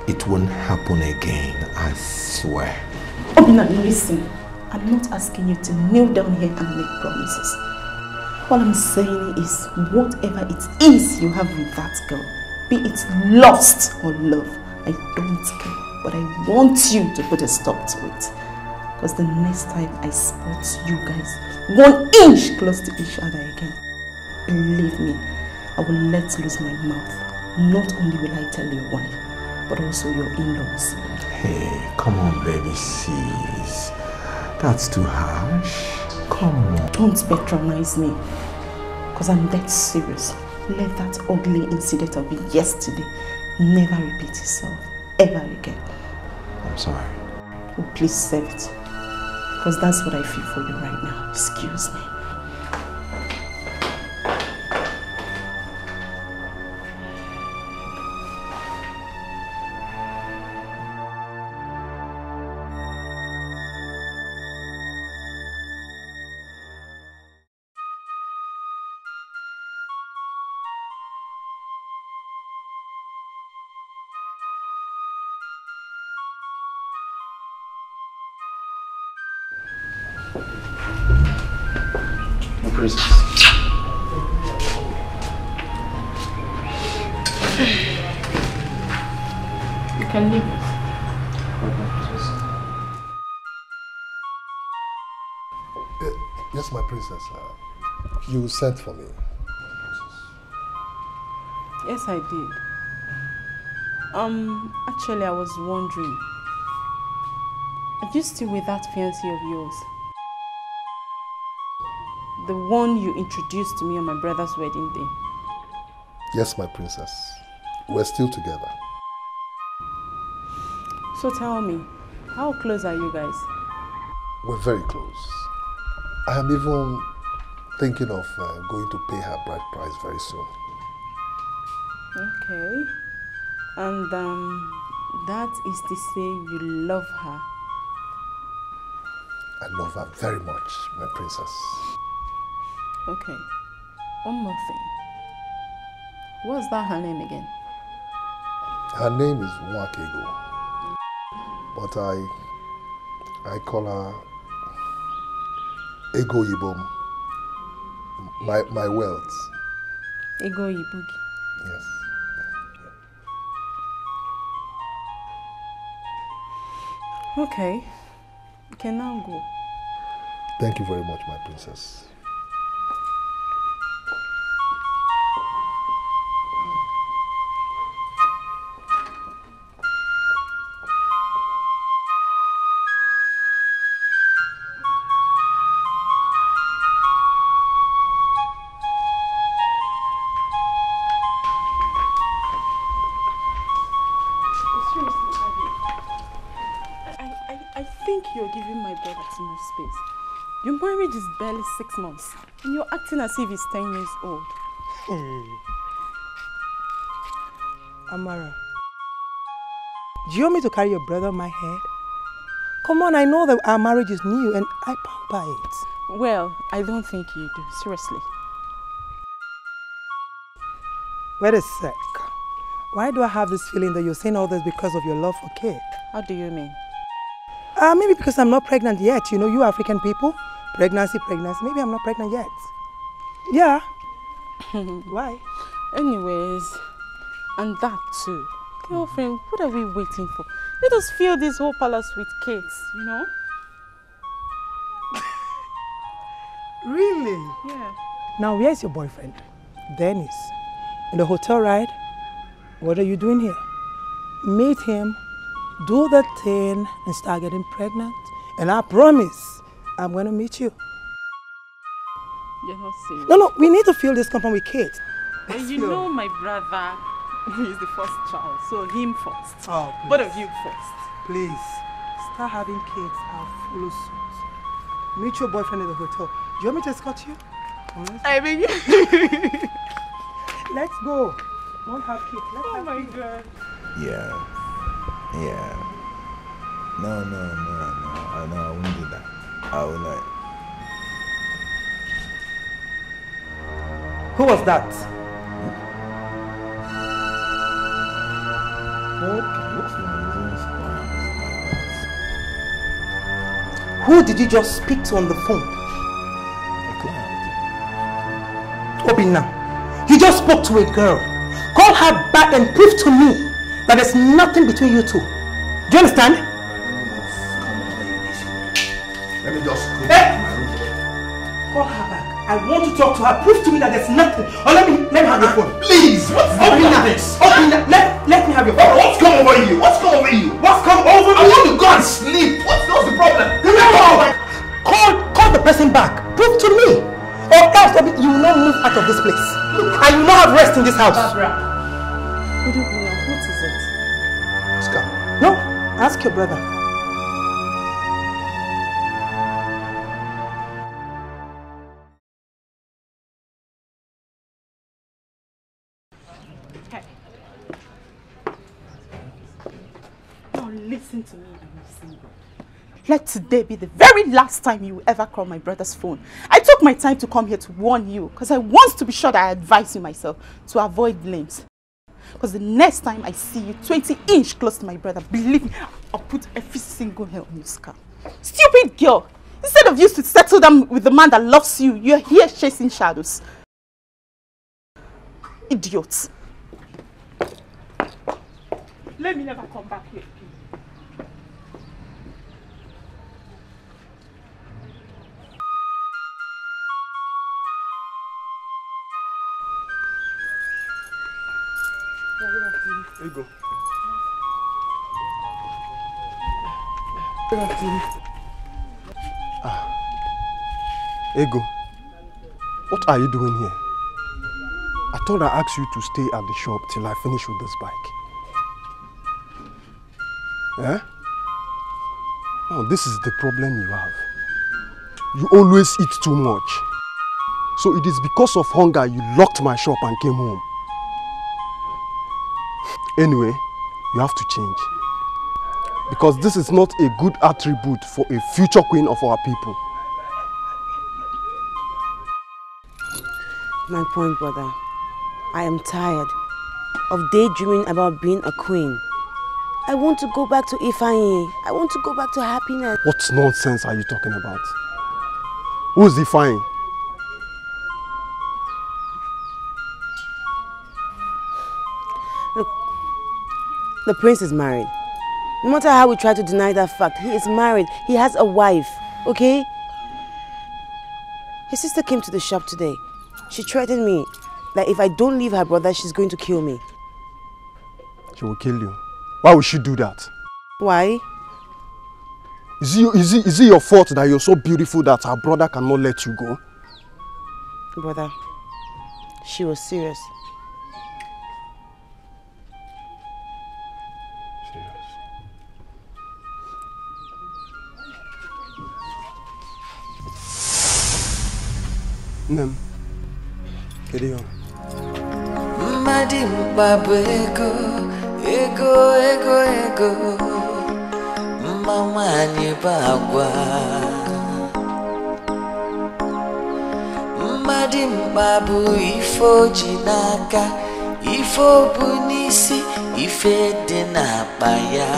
It won't happen again, I swear. Oh, Obinna, listen. I'm not asking you to kneel down here and make promises. All I'm saying is, whatever it is you have with that girl, be it lust or love, I don't care. But I want you to put a stop to it. Because the next time I spot you guys one inch close to each other again, believe me, I will let loose my mouth. Not only will I tell your wife, but also your in-laws. Hey, come on, baby, sis. That's too harsh. Come on. Don't patronize me. Because I'm that serious. Let that ugly incident of yesterday never repeat itself. Ever again. I'm sorry. Oh, please save it. Because that's what I feel for you right now. Excuse me. Uh, yes, my princess. Uh, you sent for me. Yes, I did. Um, actually, I was wondering. Are you still with that fiancé of yours? The one you introduced to me on my brother's wedding day. Yes, my princess. We're still together. So tell me, how close are you guys? We're very close. I am even thinking of uh, going to pay her bride price very soon. Okay. And um, that is to say you love her. I love her very much, my princess. Okay. One more thing. What's that her name again? Her name is Nwakego. But I I call her Ego Yibom. My my wealth. Ego Ibugi. Yes. Okay. Can now go. Thank you very much, my princess. Space. Your marriage is barely six months, and you're acting as if he's 10 years old. Hmm. Amara, do you want me to carry your brother on my head? Come on, I know that our marriage is new and I pamper it. Well, I don't think you do, seriously. Wait a sec. Why do I have this feeling that you're saying all this because of your love for Kate? How do you mean? Uh, maybe because I'm not pregnant yet. You know, you African people, pregnancy, pregnancy. Maybe I'm not pregnant yet. Yeah. Why? Anyways, and that too. Girlfriend, what are we waiting for? Let us fill this whole palace with cakes, you know? Really? Yeah. Now, where's your boyfriend? Dennis. In the hotel, right? What are you doing here? Meet him, do the thing, and start getting pregnant. And I promise, I'm going to meet you. You're not serious. No, no, we need to fill this compound with Kate. But you know my brother he's the first child, so him first. Oh, Both of you first. Please, start having kids. I'll follow suit. Meet your boyfriend in the hotel. Do you want me to escort you? Come, let's I mean, Let's go. Don't have kids. Let's oh have my kids. god. Yeah. Yeah. No, no, no, no. I know I won't do that. I will not. Who was that? Who did you just speak to on the phone? Obinna, you just spoke to a girl. Call her back and prove to me that there's nothing between you two. Do you understand? Let me just go eh? Hey! Call her back. I want to talk to her. Prove to me that there's nothing. Or let me let me have your ah, phone. Please, what's Obinna, Obinna, let, let me have your phone. What's come over you? What's come over you? What's come over I me? want to go and sleep. What's, what's the problem? No! Call, call the person back. Prove to me. Or else you will not move out of this place. I will not have rest in this house. Barbara. No, ask your brother. Hey. Now listen to me. Let today be the very last time you ever call my brother's phone. I took my time to come here to warn you because I want to be sure that I advise you myself to avoid blames. Because the next time I see you 20 inch close to my brother, believe me, I'll put every single hair on your scalp. Stupid girl! Instead of you to settle down with the man that loves you, you're here chasing shadows. Idiot. Let me never come back here. Ego. Ah. Ego, what are you doing here? I thought I asked you to stay at the shop till I finish with this bike. Eh? Now this is the problem you have. You always eat too much. So it is because of hunger you locked my shop and came home. Anyway, you have to change. Because this is not a good attribute for a future queen of our people. My point, brother. I am tired of daydreaming about being a queen. I want to go back to Ifeanyi. I want to go back to happiness. What nonsense are you talking about? Who's Ifeanyi? The prince is married. No matter how we try to deny that fact, he is married. He has a wife, okay? His sister came to the shop today. She threatened me that if I don't leave her brother, she's going to kill me. She will kill you. Why would she do that? Why? Is it, is, it, is it your fault that you're so beautiful that her brother cannot let you go? Brother, she was serious. Nne m, kedu ihe mkpa bụ ego ego ego ego. Mma nwanyị bụ agwa mmadụ mkpa bụ ife o ji n'aka ife o n'isi ife dị n'akpa ya.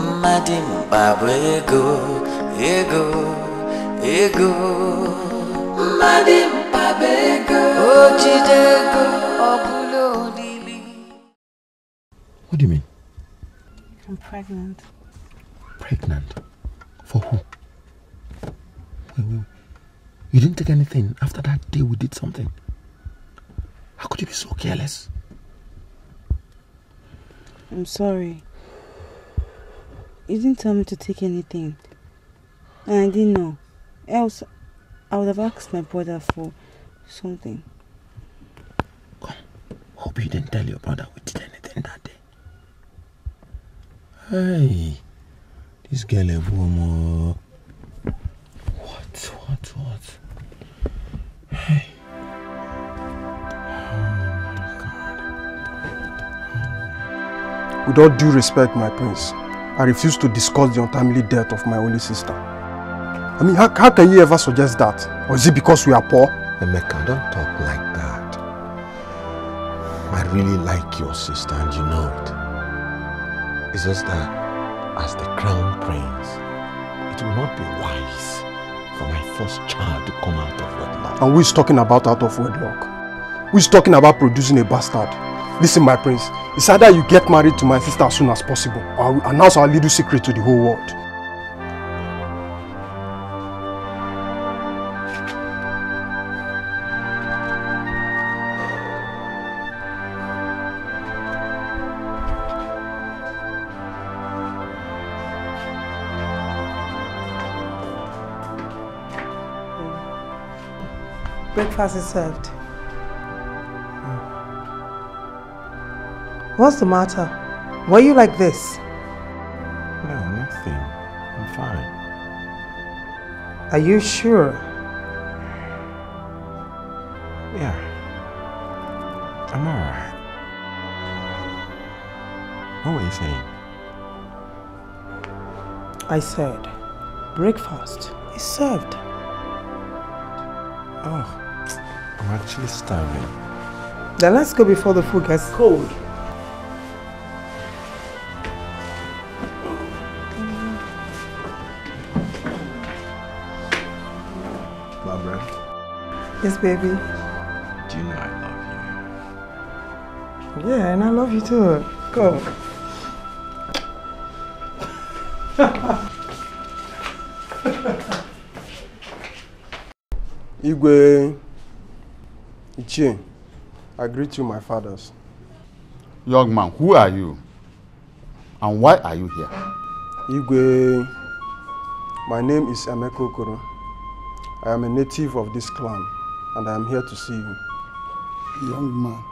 Mmadụ mkpa bụ ego ego ego. Mmadụ mkpa ego o jide ego ọ bụla olili What do you mean? I'm pregnant. Pregnant? For who? Wait, wait. You didn't take anything after that day we did something. How could you be so careless? I'm sorry. You didn't tell me to take anything. And I didn't know. Else, I would have asked my brother for something. Hope you didn't tell your brother we did anything that day. Hey, this girl a woman. What, what, what? Hey. With all due respect, my prince, I refuse to discuss the untimely death of my only sister. I mean, how, how can you ever suggest that? Or is it because we are poor? Emeka, don't talk like that. I really like your sister and you know it. It's just that as the crown prince, it will not be wise for my first child to come out of wedlock. And who is talking about out of wedlock? Who is talking about producing a bastard? Listen, my prince, it's either you get married to my sister as soon as possible, or I will announce our little secret to the whole world. Breakfast is served. Oh. What's the matter? Why are you like this? No, nothing. I'm fine. Are you sure? Yeah. I'm alright. What were you saying? I said, breakfast is served. Oh, actually starving. Then let's go before the food gets cold. Barbara. Yes, baby. Do you know I love you? Yeah, and I love you too. Go. Igwe. Ichie, I greet you, my fathers. Young man, who are you? And why are you here? Igwe, my name is Emeko Okoro. I am a native of this clan, and I am here to see you. Young man,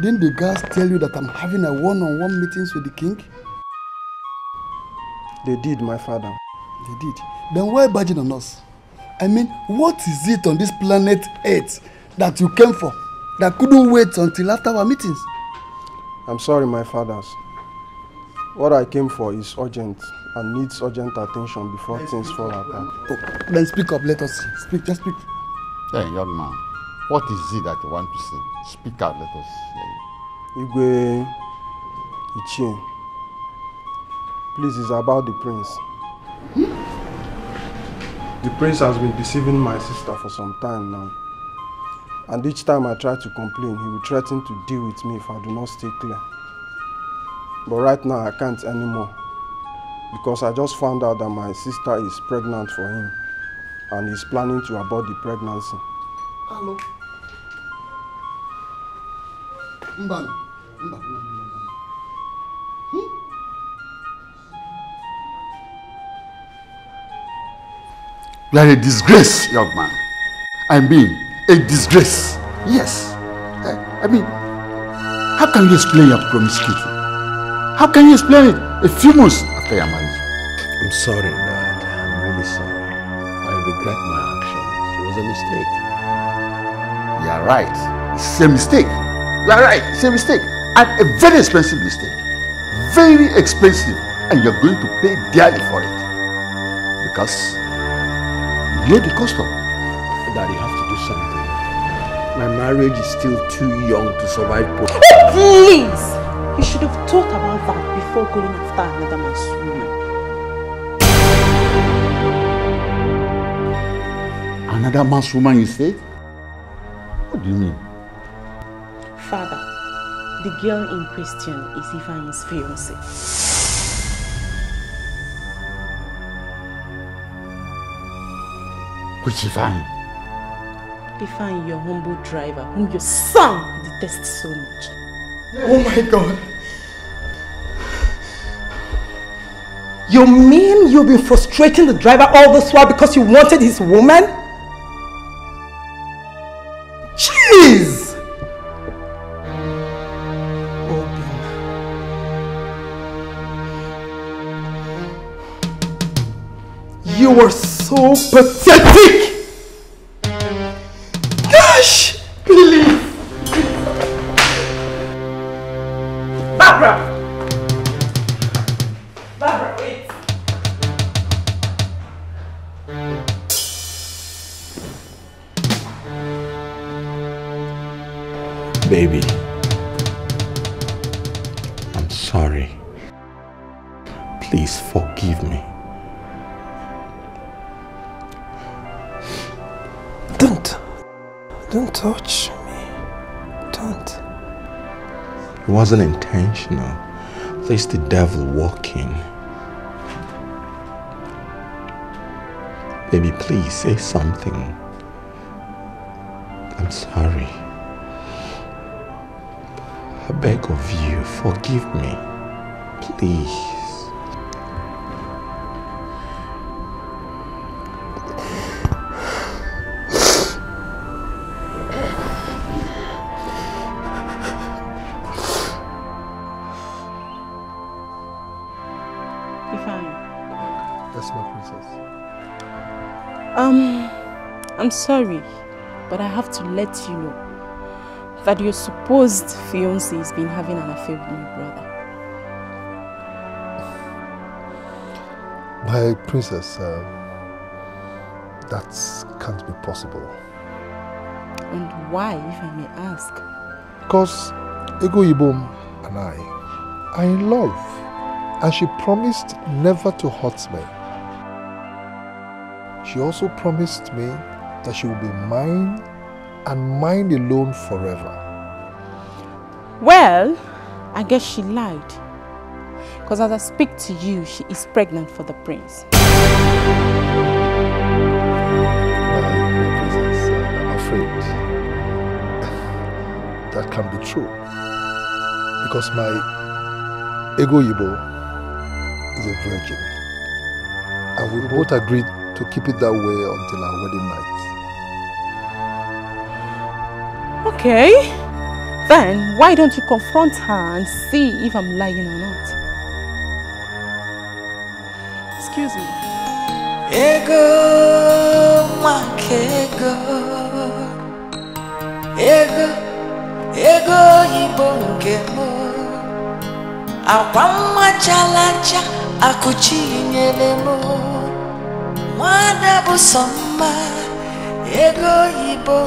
didn't the guards tell you that I'm having a one-on-one meetings with the king? They did, my father. They did. Then why badging on us? I mean, what is it on this planet Earth that you came for that couldn't wait until after our meetings? I'm sorry, my fathers. What I came for is urgent and needs urgent attention before things fall apart. Oh, then speak up, let us see. Speak, just speak. Hey, young man, what is it that you want to say? Speak out, let us hear you. Igwe Ichie, please, it's about the prince. The prince has been deceiving my sister for some time now. And each time I try to complain, he will threaten to deal with me if I do not stay clear. But right now I can't anymore. Because I just found out that my sister is pregnant for him. And he's planning to abort the pregnancy. Hello. Mban. Mban. You are a disgrace, young man. I mean, a disgrace. Yes. I, I mean, how can you explain your promiscuity? How can you explain it a few months after your marriage? I'm sorry, Dad. I'm really sorry. I regret my actions. It was a mistake. You are right. It's a mistake. You are right. It's a mistake. And a very expensive mistake. Very expensive. And you're going to pay dearly for it. Because you're the custom. Dad, you have to do something. My marriage is still too young to survive. Please! You should have thought about that before going after another man's woman. Another man's woman, you said? What do you mean? Father, the girl in question is Ivan's fiancée. Which Ivan? Ifan, your humble driver, whom your son detests so much. Oh my god. You mean you've been frustrating the driver all this while because you wanted his woman? Wasn't intentional. There's the devil walking. Baby, please say something. I'm sorry. I beg of you, forgive me. Please. I'm sorry, but I have to let you know that your supposed fiancé has been having an affair with my brother. My princess, uh, that can't be possible. And why, if I may ask? Because Ego Ibom and I are in love. And she promised never to hurt me. She also promised me that she will be mine and mine alone forever. Well, I guess she lied. Because as I speak to you, she is pregnant for the prince. I'm afraid that can be true. Because my ego Yibo is a virgin. And we both agreed to keep it that way until our wedding night. Okay. Then, why don't you confront her and see if I'm lying or not? Excuse me. Ego maka ego Ego Ego oyibo nke m Akwa mma chalacha akụchi nyere m Nwada bụ sọ Ego oyibo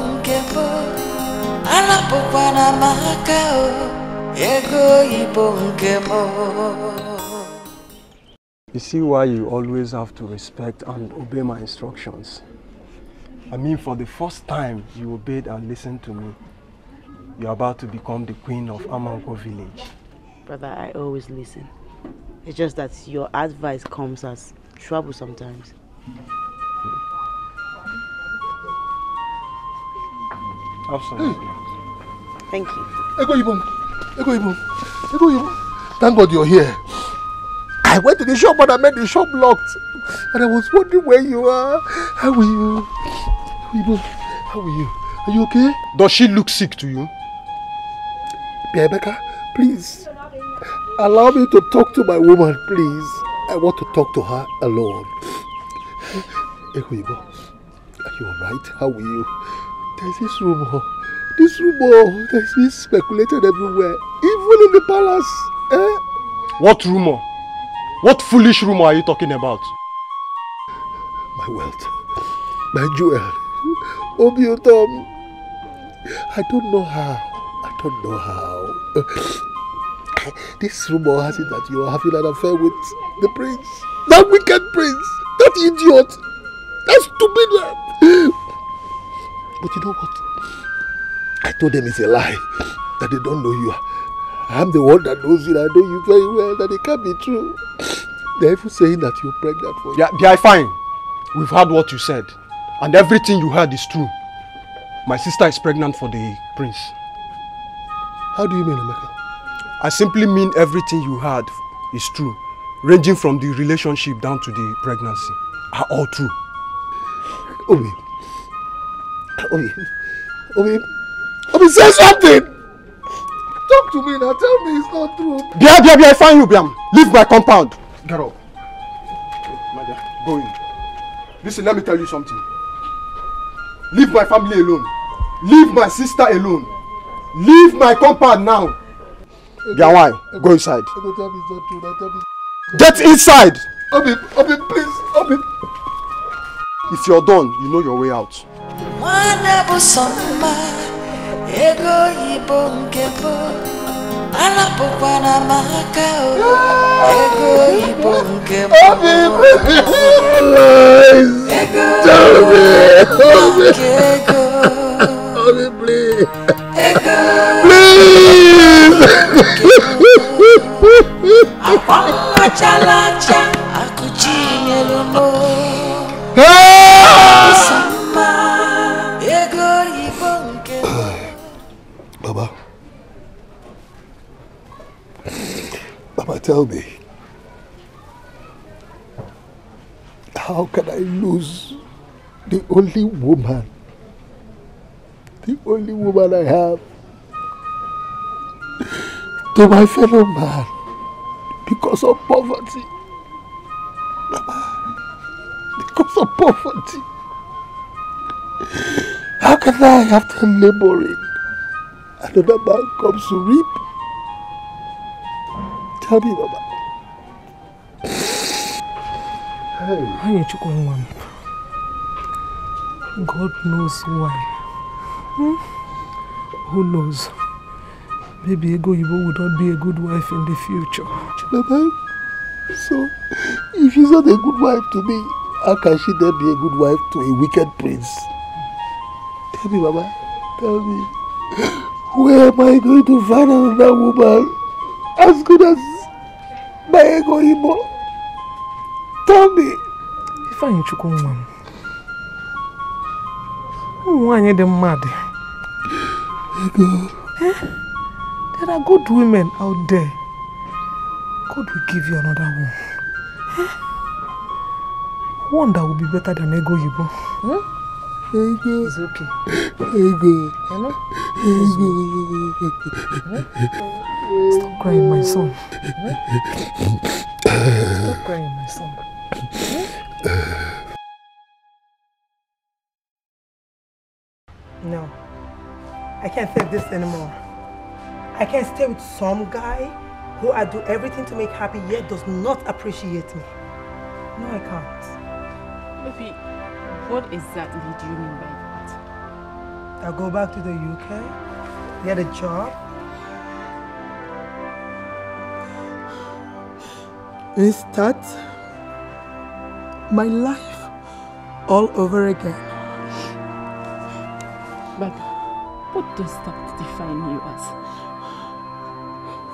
nke m Anapụkwana m aka o Ego oyibo You see why you always have to respect and obey my instructions. I mean, for the first time you obeyed and listened to me, you're about to become the queen of Amanko village. Brother, I always listen. It's just that your advice comes as trouble sometimes. Absolutely. Hmm. Thank you. Ego Yibo, Ego Yibo, Ego Yibo. Thank God you're here. I went to the shop but I met the shop locked. And I was wondering where you are. How are you? Yibo, how are you? Are you okay? Does she look sick to you? Rebecca, please. Allow me to talk to my woman, please. I want to talk to her alone. Ego Yibo, are you alright? How are you? There's this rumor. This rumor that's been speculated everywhere, even in the palace. Eh? What rumor? What foolish rumor are you talking about? My wealth, my jewel, Obiutom. I don't know how. I don't know how. This rumor has it that you are having an affair with the prince. That wicked prince. That idiot. That stupid man. But you know what? I told them it's a lie. That they don't know you. I'm the one that knows you. I know you very well. That it can't be true. They're even saying that you're pregnant for Yeah, yeah, fine. We've heard what you said. And everything you heard is true. My sister is pregnant for the prince. How do you mean, Emeka? I simply mean everything you heard is true. Ranging from the relationship down to the pregnancy. Are all true. Obi. Obi. Obi. Obi, say something! Talk to me now. Tell me it's not true. Bia, Bia, Bia, I find you, Biam. Leave my compound. Get up. My dear, go in. Listen, let me tell you something. Leave my family alone. Leave my sister alone. Leave my compound now. Bia, why? Go inside. Get inside! Obi, Obi, please. Obi. If you're done, you know your way out. Nwanne bụ sọ mma ego oyibo nke bụ anapụkwana m aka o ego oyibo nke bụ ego oyibo nke ego Obi, please. ego Please. akwa Tell me. How can I lose the only woman? The only woman I have to my fellow man because of poverty. Because of poverty. How can I, after laboring, another man comes to reap? Tell me, Baba. Hey. God knows why. Hmm? Who knows? Maybe Ego Yibo would not be a good wife in the future. Baba, so if she's not a good wife to me, how can she then be a good wife to a wicked prince? Tell me, Mama. Tell me. Where am I going to find another woman as good as my ego Igbo? Tell me. Ifeanyi Chukwu nwa m. Ụmụ nwaanyị dị mma dị. Ego. Eh? There are good women out there. God will give you another one. Eh? One that will be better than Ego Yibo. Hmm? Ego. It's okay. Ego. You know? Ego. Stop crying, my son. Stop crying, my son. No. I can't take this anymore. I can't stay with some guy who I do everything to make happy yet does not appreciate me. No, I can't. Baby, what exactly do you mean by that? I'll go back to the UK, get a job, and start my life all over again. But what does that define you as?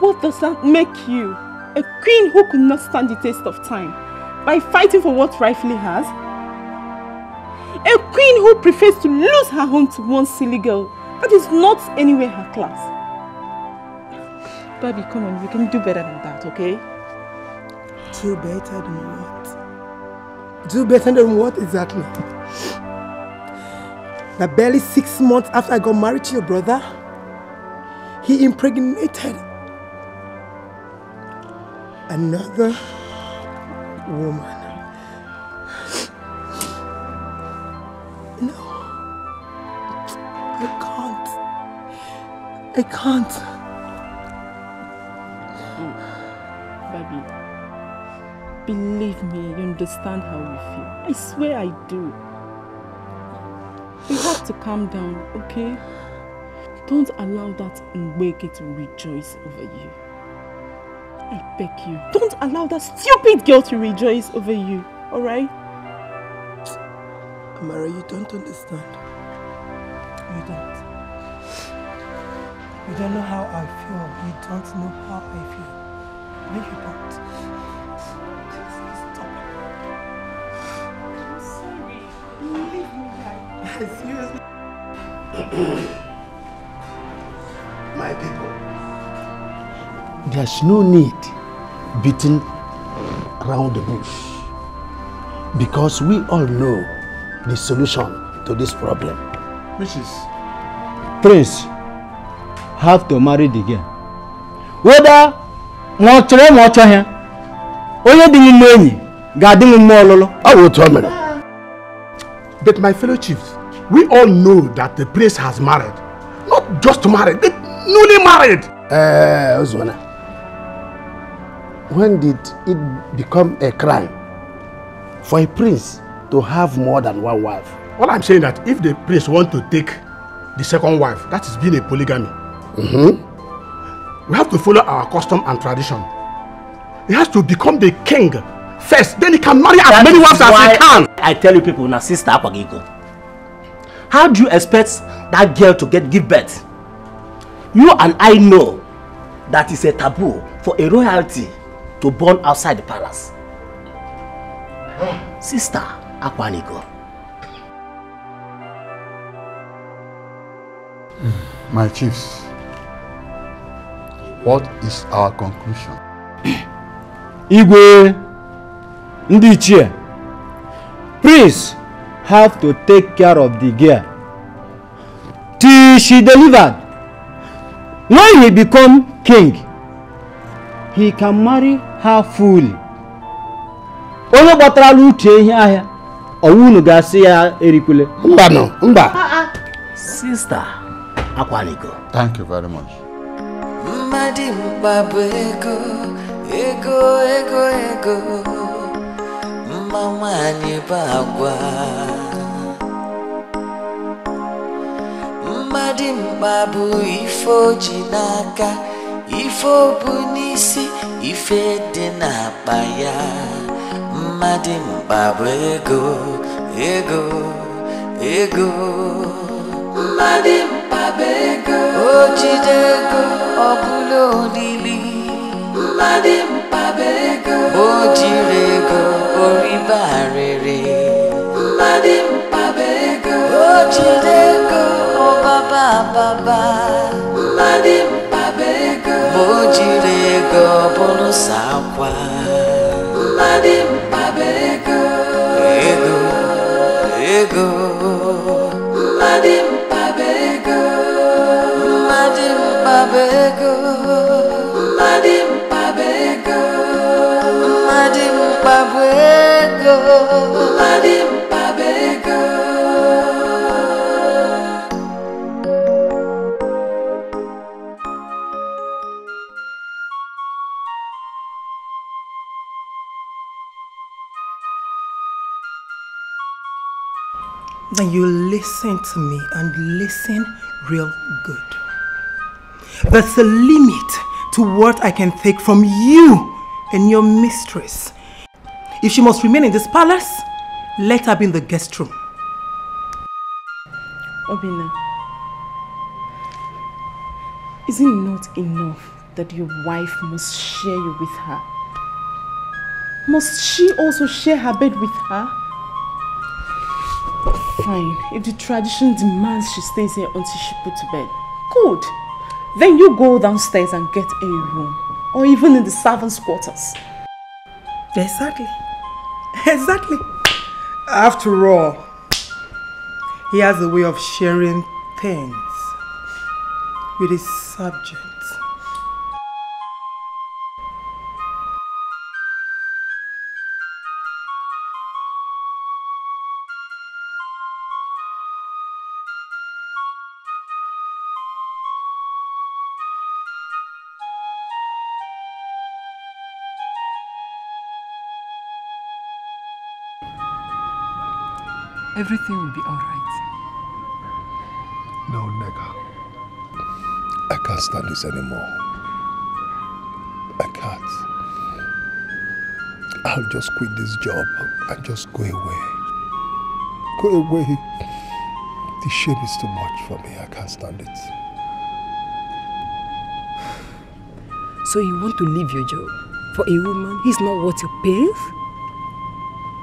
What does that make you? A queen who could not stand the taste of time by fighting for what rightfully has? A queen who prefers to lose her home to one silly girl that is not anywhere her class. Baby, come on, you can do better than that, okay? Do better than what? Do better than what exactly? That barely six months after I got married to your brother, he impregnated another woman. No, I can't. I can't. Believe me, you understand how you feel. I swear I do. You have to calm down, okay? Don't allow that Nweke to rejoice over you. I beg you. Don't allow that stupid girl to rejoice over you, alright? Amara, you don't understand. You don't. You don't know how I feel. You don't know how I feel. No, you don't. Seriously. My people, there's no need beating around the bush because we all know the solution to this problem. Mrs. Prince have to marry the girl. Whether ma ọ chọrọ ma ọ chọghị onye dị mma enyi ga-adị m mma ọlụlụ. Ọ bụ otu o mere. But my fellow chiefs, we all know that the prince has married. Not just married, they newly married. Uh, Ozwana, when did it become a crime for a prince to have more than one wife? All I'm saying that if the prince want to take the second wife, that is being a polygamy. Mm-hmm. We have to follow our custom and tradition. He has to become the king first, then he can marry as That many is wives as he can. I tell you people, na sister Akwagigo. How do you expect that girl to get give birth? You and I know that is a taboo for a royalty to born outside the palace. Sister Akwanigo. My chiefs, what is our conclusion? Igwe, ndị ichie, Prince have to take care of the girl till she delivered. When he become king, he can marry her fully. Onye gbatarala uche ihe ahịa, ọwụ unu ga-asị ya erikwele. Mba nọ, mba. Sister Akwanigo. Thank you very much. mmadụ mkpa bụ ego ego ego ego mma nwanyị bụ agwa mmadụ mkpa bụ ife o ji n'aka ife o bu n'isi ife dị n'akpa ya. Mmadụ mkpa bụ ego ego ego. Mmadụ mkpaba ego o ego ọ olili mmadụ mkpaba ego o ego. Oribe arịrị mmadụ mkpaba ego. O jide ego ọbaba ababa mmadụ mkpaba ego. O jiri ego ọ bụrụ sa akwa mmadụ ego ego. Then you listen to me and listen real good. There's a limit to what I can take from you and your mistress. If she must remain in this palace, let her be in the guest room. Obinna, is it not enough that your wife must share you with her? Must she also share her bed with her? Fine, if the tradition demands she stays here until she puts to bed, good. Then you go downstairs and get a room, or even in the servants' quarters. Exactly. Exactly. After all, he has a way of sharing things with his subjects. Everything will be alright. No, Nneka. I can't stand this anymore. I can't. I'll just quit this job and just go away. Go away. The shame is too much for me. I can't stand it. So you want to leave your job for a woman who's not worth your pains?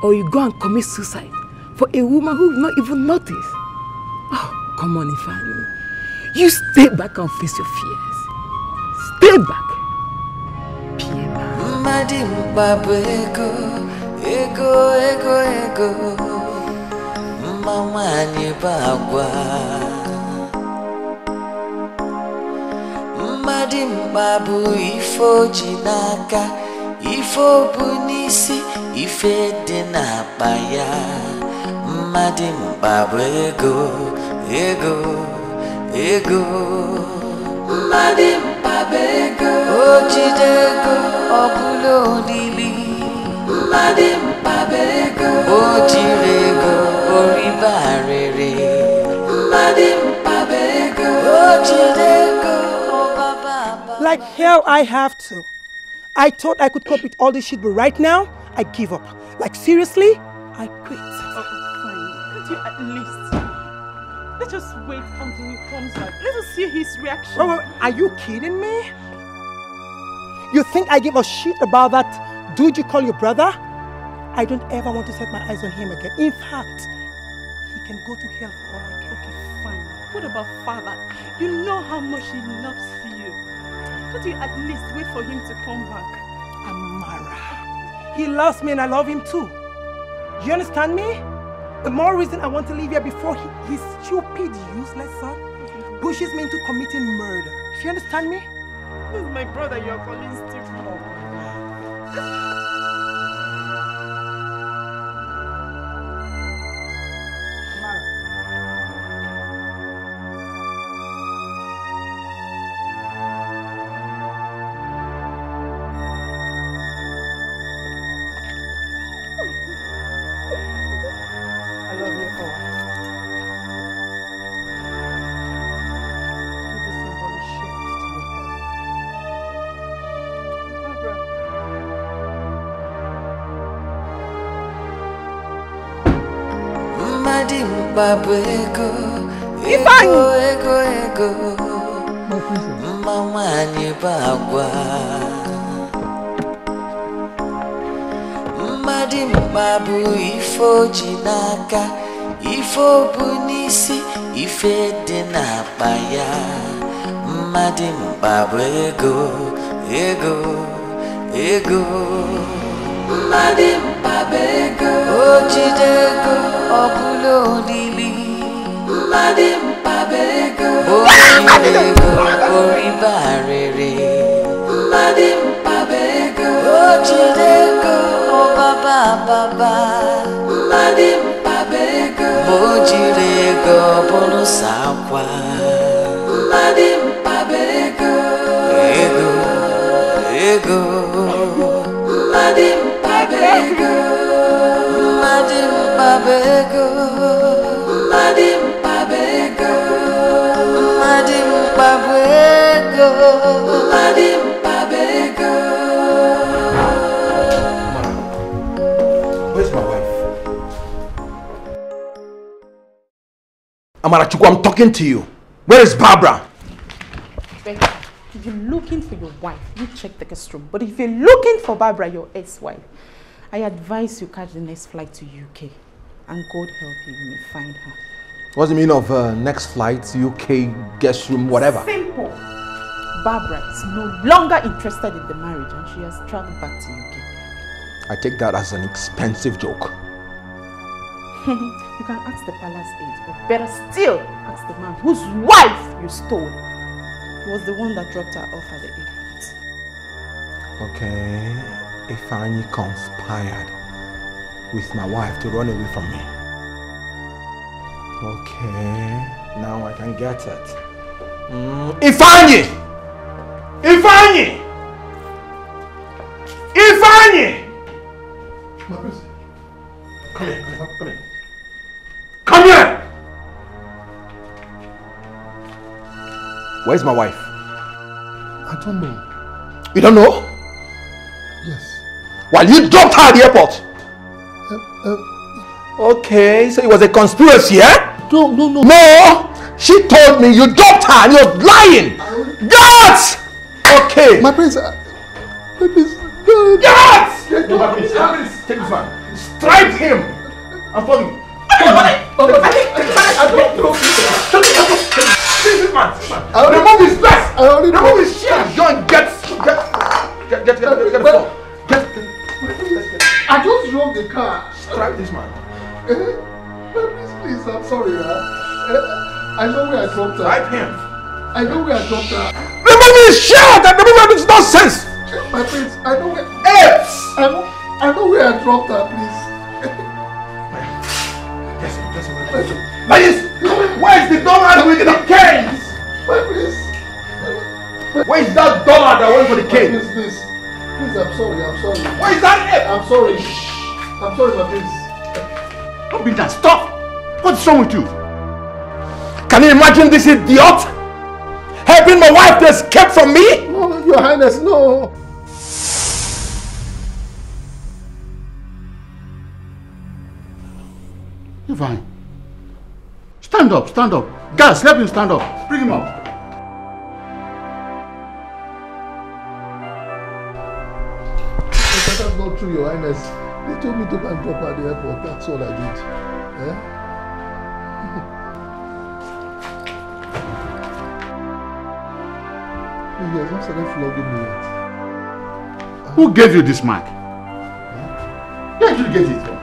Or you go and commit suicide for a woman who will not even notice? Oh, come on, Ifani. You stay back and face your fears. Stay back. mmadụ mkpabụ ego ego nwanyị bụ ife dị n'akpa mmadụ mkpabụ ego ego. Ego mmadụ mkpabụ ego o jide ego ọ bụla olili mmadụ mkpabụ ego o jiri ego oribe arịrị mmadụ mkpabụ ego o jide ego ọbaba Like hell I have to. I thought I could cope with all this shit, but right now, I give up. Like seriously, I quit. You at least? Let's wait until he comes back. Let us see his reaction. Wait, wait, are you kidding me? You think I give a shit about that dude you call your brother? I don't ever want to set my eyes on him again. In fact, he can go to hell for all I care. Okay, fine. What about father? You know how much he loves you. Can't you at least wait for him to come back? Amara. He loves me and I love him too. You understand me? The more reason I want to leave here before he, his stupid, useless son pushes me into committing murder. Do you understand me? This is my brother you're calling stupid. Mkpabụ ego ego ego ego. Mma nwanyị bụ agwa mmadụ bụ ife o ji n'aka ife o bu n'isi ife dị n'akpa ya. Mmadụ mkpa bụ ego ego ego. Mmadụ mkpa bụ ego. O jide ego ọ bụla ọmọdé ń pa bẹ́ẹ̀gọ́ orí bá rere. ọmọdé ń pa bẹ́ẹ̀gọ́ ojúlé kọ́ ọ bàbá bàbá. ọmọdé ń pa bẹ́ẹ̀gọ́ ego ego. ọmọdé ń pa bẹ́ẹ̀gọ́. Amarachukwu, I'm talking to you. Where is Barbara? Becky, if you're looking for your wife, you check the guest room. But if you're looking for Barbara, your ex-wife, I advise you catch the next flight to UK. And God help you when you find her. What's the meaning of uh, next flight, UK, guest room, whatever? Simple. Barbara is no longer interested in the marriage and she has traveled back to UK. I take that as an expensive joke. you can ask the palace aides, but better still ask the man whose wife you stole. He was the one that dropped her off at the airport. Okay, If Ifeanyi conspired with my wife to run away from me. Okay, now I can get it. Mm, Ifeanyi! Ifeanyi! Ifeanyi! My prince. Come here, come here, come here. Come here! Where's my wife? I don't know. You don't know? Yes. While you dropped her at the airport? Uh, uh, Okay, so it was a conspiracy, eh? No, no, no. No! She told me you dropped her and you're lying! Guards! Okay. My prince, uh, my prince. Guards! Yes, my prince. My prince. Take this man. Strike him! Following. This man, this man. Remove his vest! Remove his shirt! John, get, get, get, get, get, get, get, get, I just drove the car. Strike this man. Eh? My please, I'm sorry. Huh? Eh, I know where I dropped her. Strike him. I know where I dropped her. Remove his shirt and remove this nonsense! My prince, I know where. Hey! I know, I know where I dropped her, please. Yes. Ladies, where's the dollar with the canes? Prince. Where's that dollar that went for the cane? prince, please. Please, I'm sorry, I'm sorry. Where is that? I'm sorry. I'm sorry, my prince. Don't be that. Stop! What's wrong with you? Can you imagine this idiot helping my wife to escape from me? No, your highness, no. You're fine. Stand up, stand up. Guys, help him stand up. Bring him up. That's not true, your highness. They told me to go and drop her at the airport. That's all I did. Eh? He has not started flogging me yet. Who gave you this mic? Where did you get it from?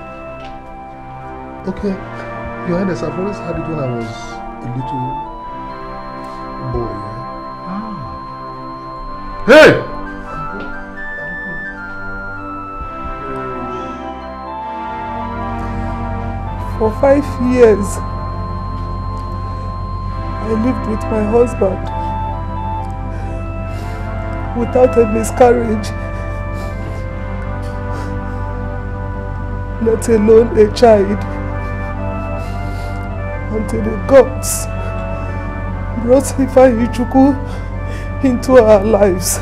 Okay, Your Highness, I've always had it when I was a little boy. Ah! Hey! For five years, I lived with my husband without a miscarriage, let alone a child, until the gods brought Ifeanyi Chukwu into our lives.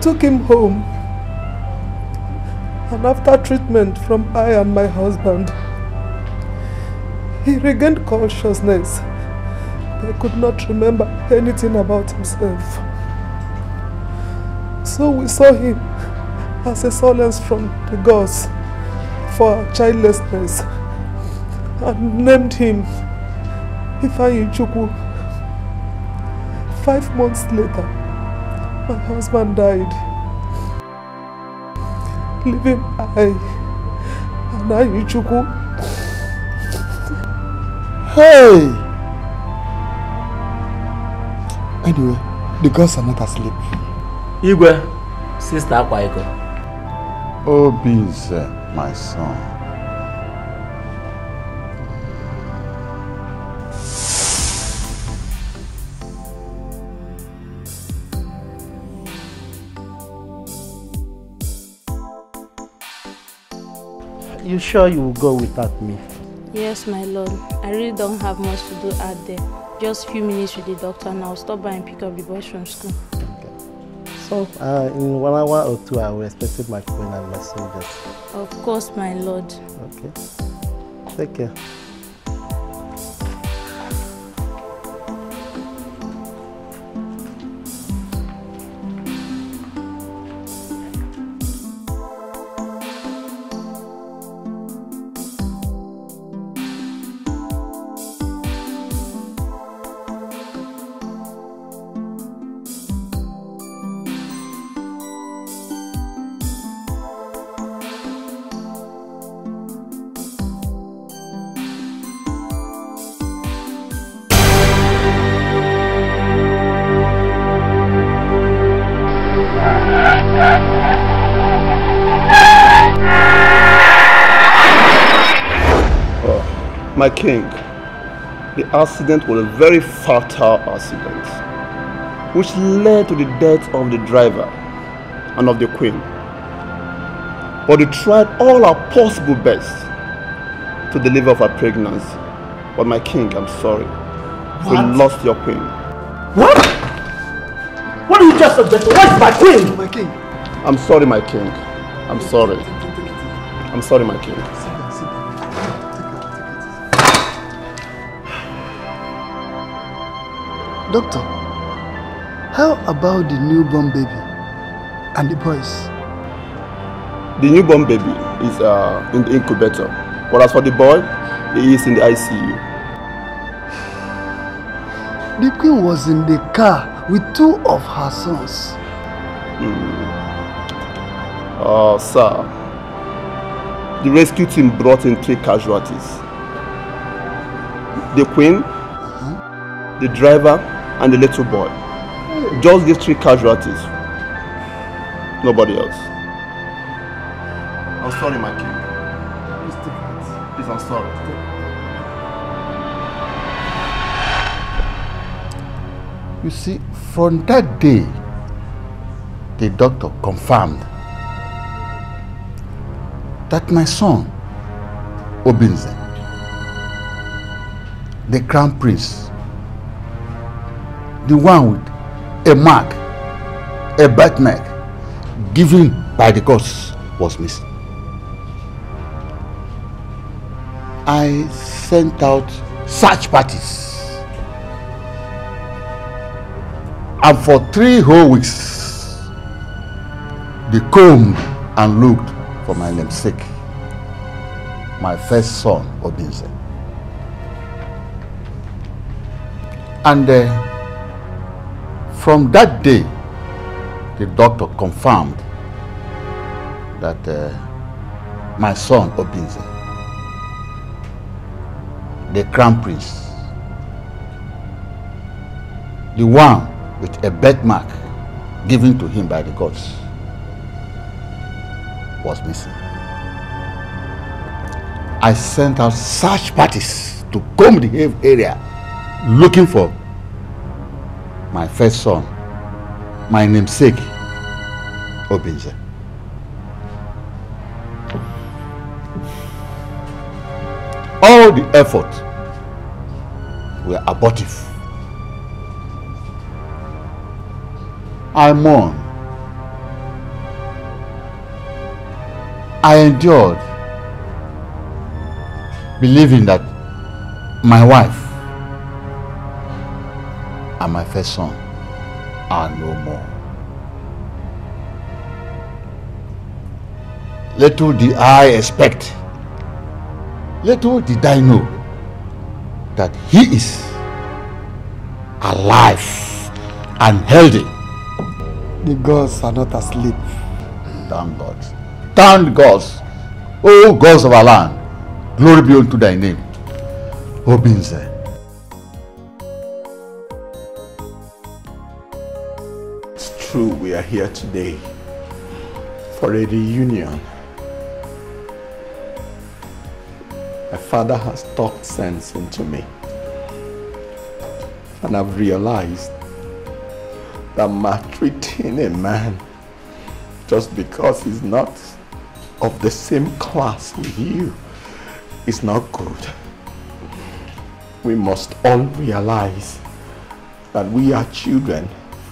Took him home. And after treatment from I and my husband, he regained consciousness but could not remember anything about himself. So we saw him as a solace from the gods for childlessness and named him Ifeanyi Chukwu. Five months later, my husband died, leaving I and Ayi Chukwu. Hey! Anyway, the gods are not asleep. Igwe, sister Akwa Iko. Obinze, my son. Sure you will go without me? Yes, my lord. I really don't have much to do out there. Just few minutes with the doctor and I'll stop by and pick up the boys from school. So, uh, in one hour or two, I will expect my queen and my soldiers. Of course, my lord. Okay. Take care. Accident was a very fatal accident, which led to the death of the driver and of the queen. But they tried all our possible best to deliver her pregnancy. But my king, I'm sorry. We lost your queen. What? What did you just suggest? Where's my queen? My king. I'm sorry, my king. I'm sorry. I'm sorry, my king. Doctor, how about the newborn baby and the boys? The newborn baby is uh, in the incubator. But as for the boy, he is in the ICU. The queen was in the car with two of her sons. Uh, sir, the rescue team brought in three casualties. The queen, the driver, and the little boy. Just these three casualties. Nobody else. I'm sorry, my king. Please, I'm sorry. You see, from that day, the doctor confirmed that my son, Obinze, the crown prince, the one with a mark, a birthmark, given by the gods, was missing. I sent out search parties And for three whole weeks, they combed and looked for my namesake, my first son, Obinze. And uh, from that day, the doctor confirmed that uh, my son, Obinze, the crown prince, the one with a birthmark given to him by the gods was missing. I sent out search parties to comb the area looking for my first son, my namesake, Obinze. All the efforts were abortive. I mourned. I endured, believing that my wife and my first son are no more. Little did I expect, little did I know that he is alive and healthy. The gods are not asleep. Thank God. Thank God. O gods of our land, glory be unto thy name. Obinze. True we are here today for a reunion. My father has talked sense into me. And I've realized that maltreating a man just because he's not of the same class with you is not good. We must all realize that we are children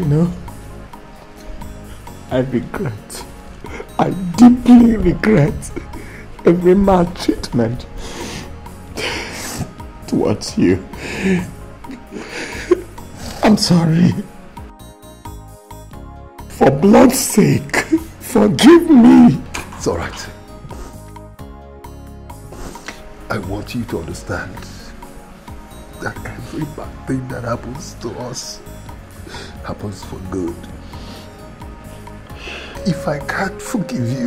you know, I regret, I deeply regret every maltreatment towards you. I'm sorry. For blood's sake, forgive me. It's alright. I want you to understand that every bad thing that happens to us happens for good. If I can't forgive you,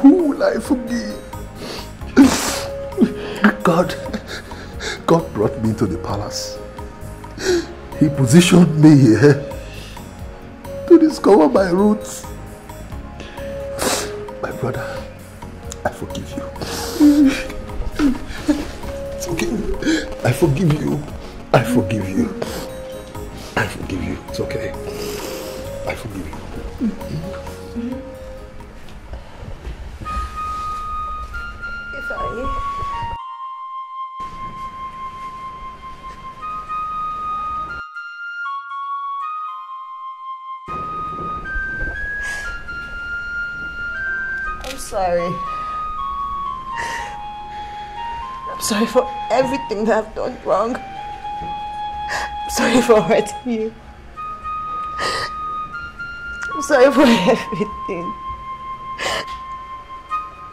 who will I forgive? God, God brought me to the palace. He positioned me here to discover my roots. My brother, I forgive you. It's okay. I forgive you. I forgive you. I forgive you. It's okay. I forgive you. I'm sorry. I'm sorry for everything that I've done wrong. I'm sorry for hurting you. I'm sorry for everything.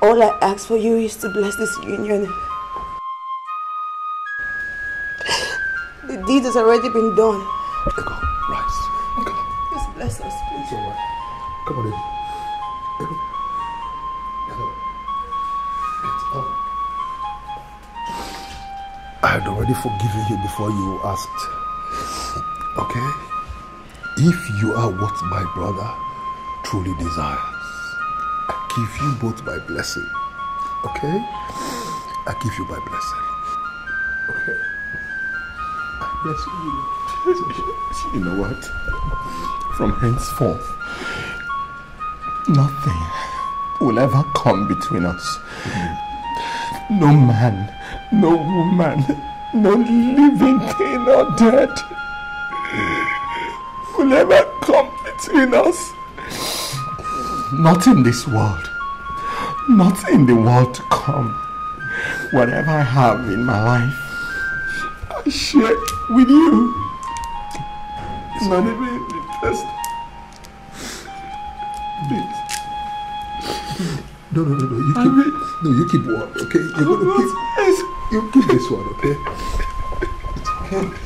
All I ask for you is to bless this union. The deed has already been done. Come on, Rise. Just bless us, please. It's alright. Come on in. Already forgiven you before you asked. Okay? If you are what my brother truly desires, I give you both my blessing. Okay? I give you my blessing. Okay? I bless you. You know what? From henceforth, nothing will ever come between us. Mm-hmm. No man, no woman, no living thing or oh dead will ever come between us. Not in this world, not in the world to come. Whatever I have in my life, I share with you. It's not even the test. Please. No, no, no, no. You keep, no, you keep one, okay? You're gonna keep, you keep this one, okay? It's okay.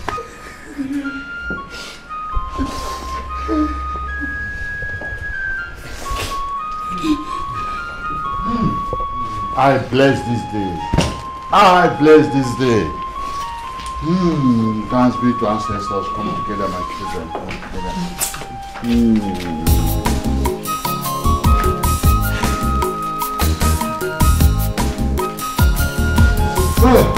I bless this day. I bless this day. Hmm. Thanks be to ancestors. Come together, my children. Come together. Hmm. Ego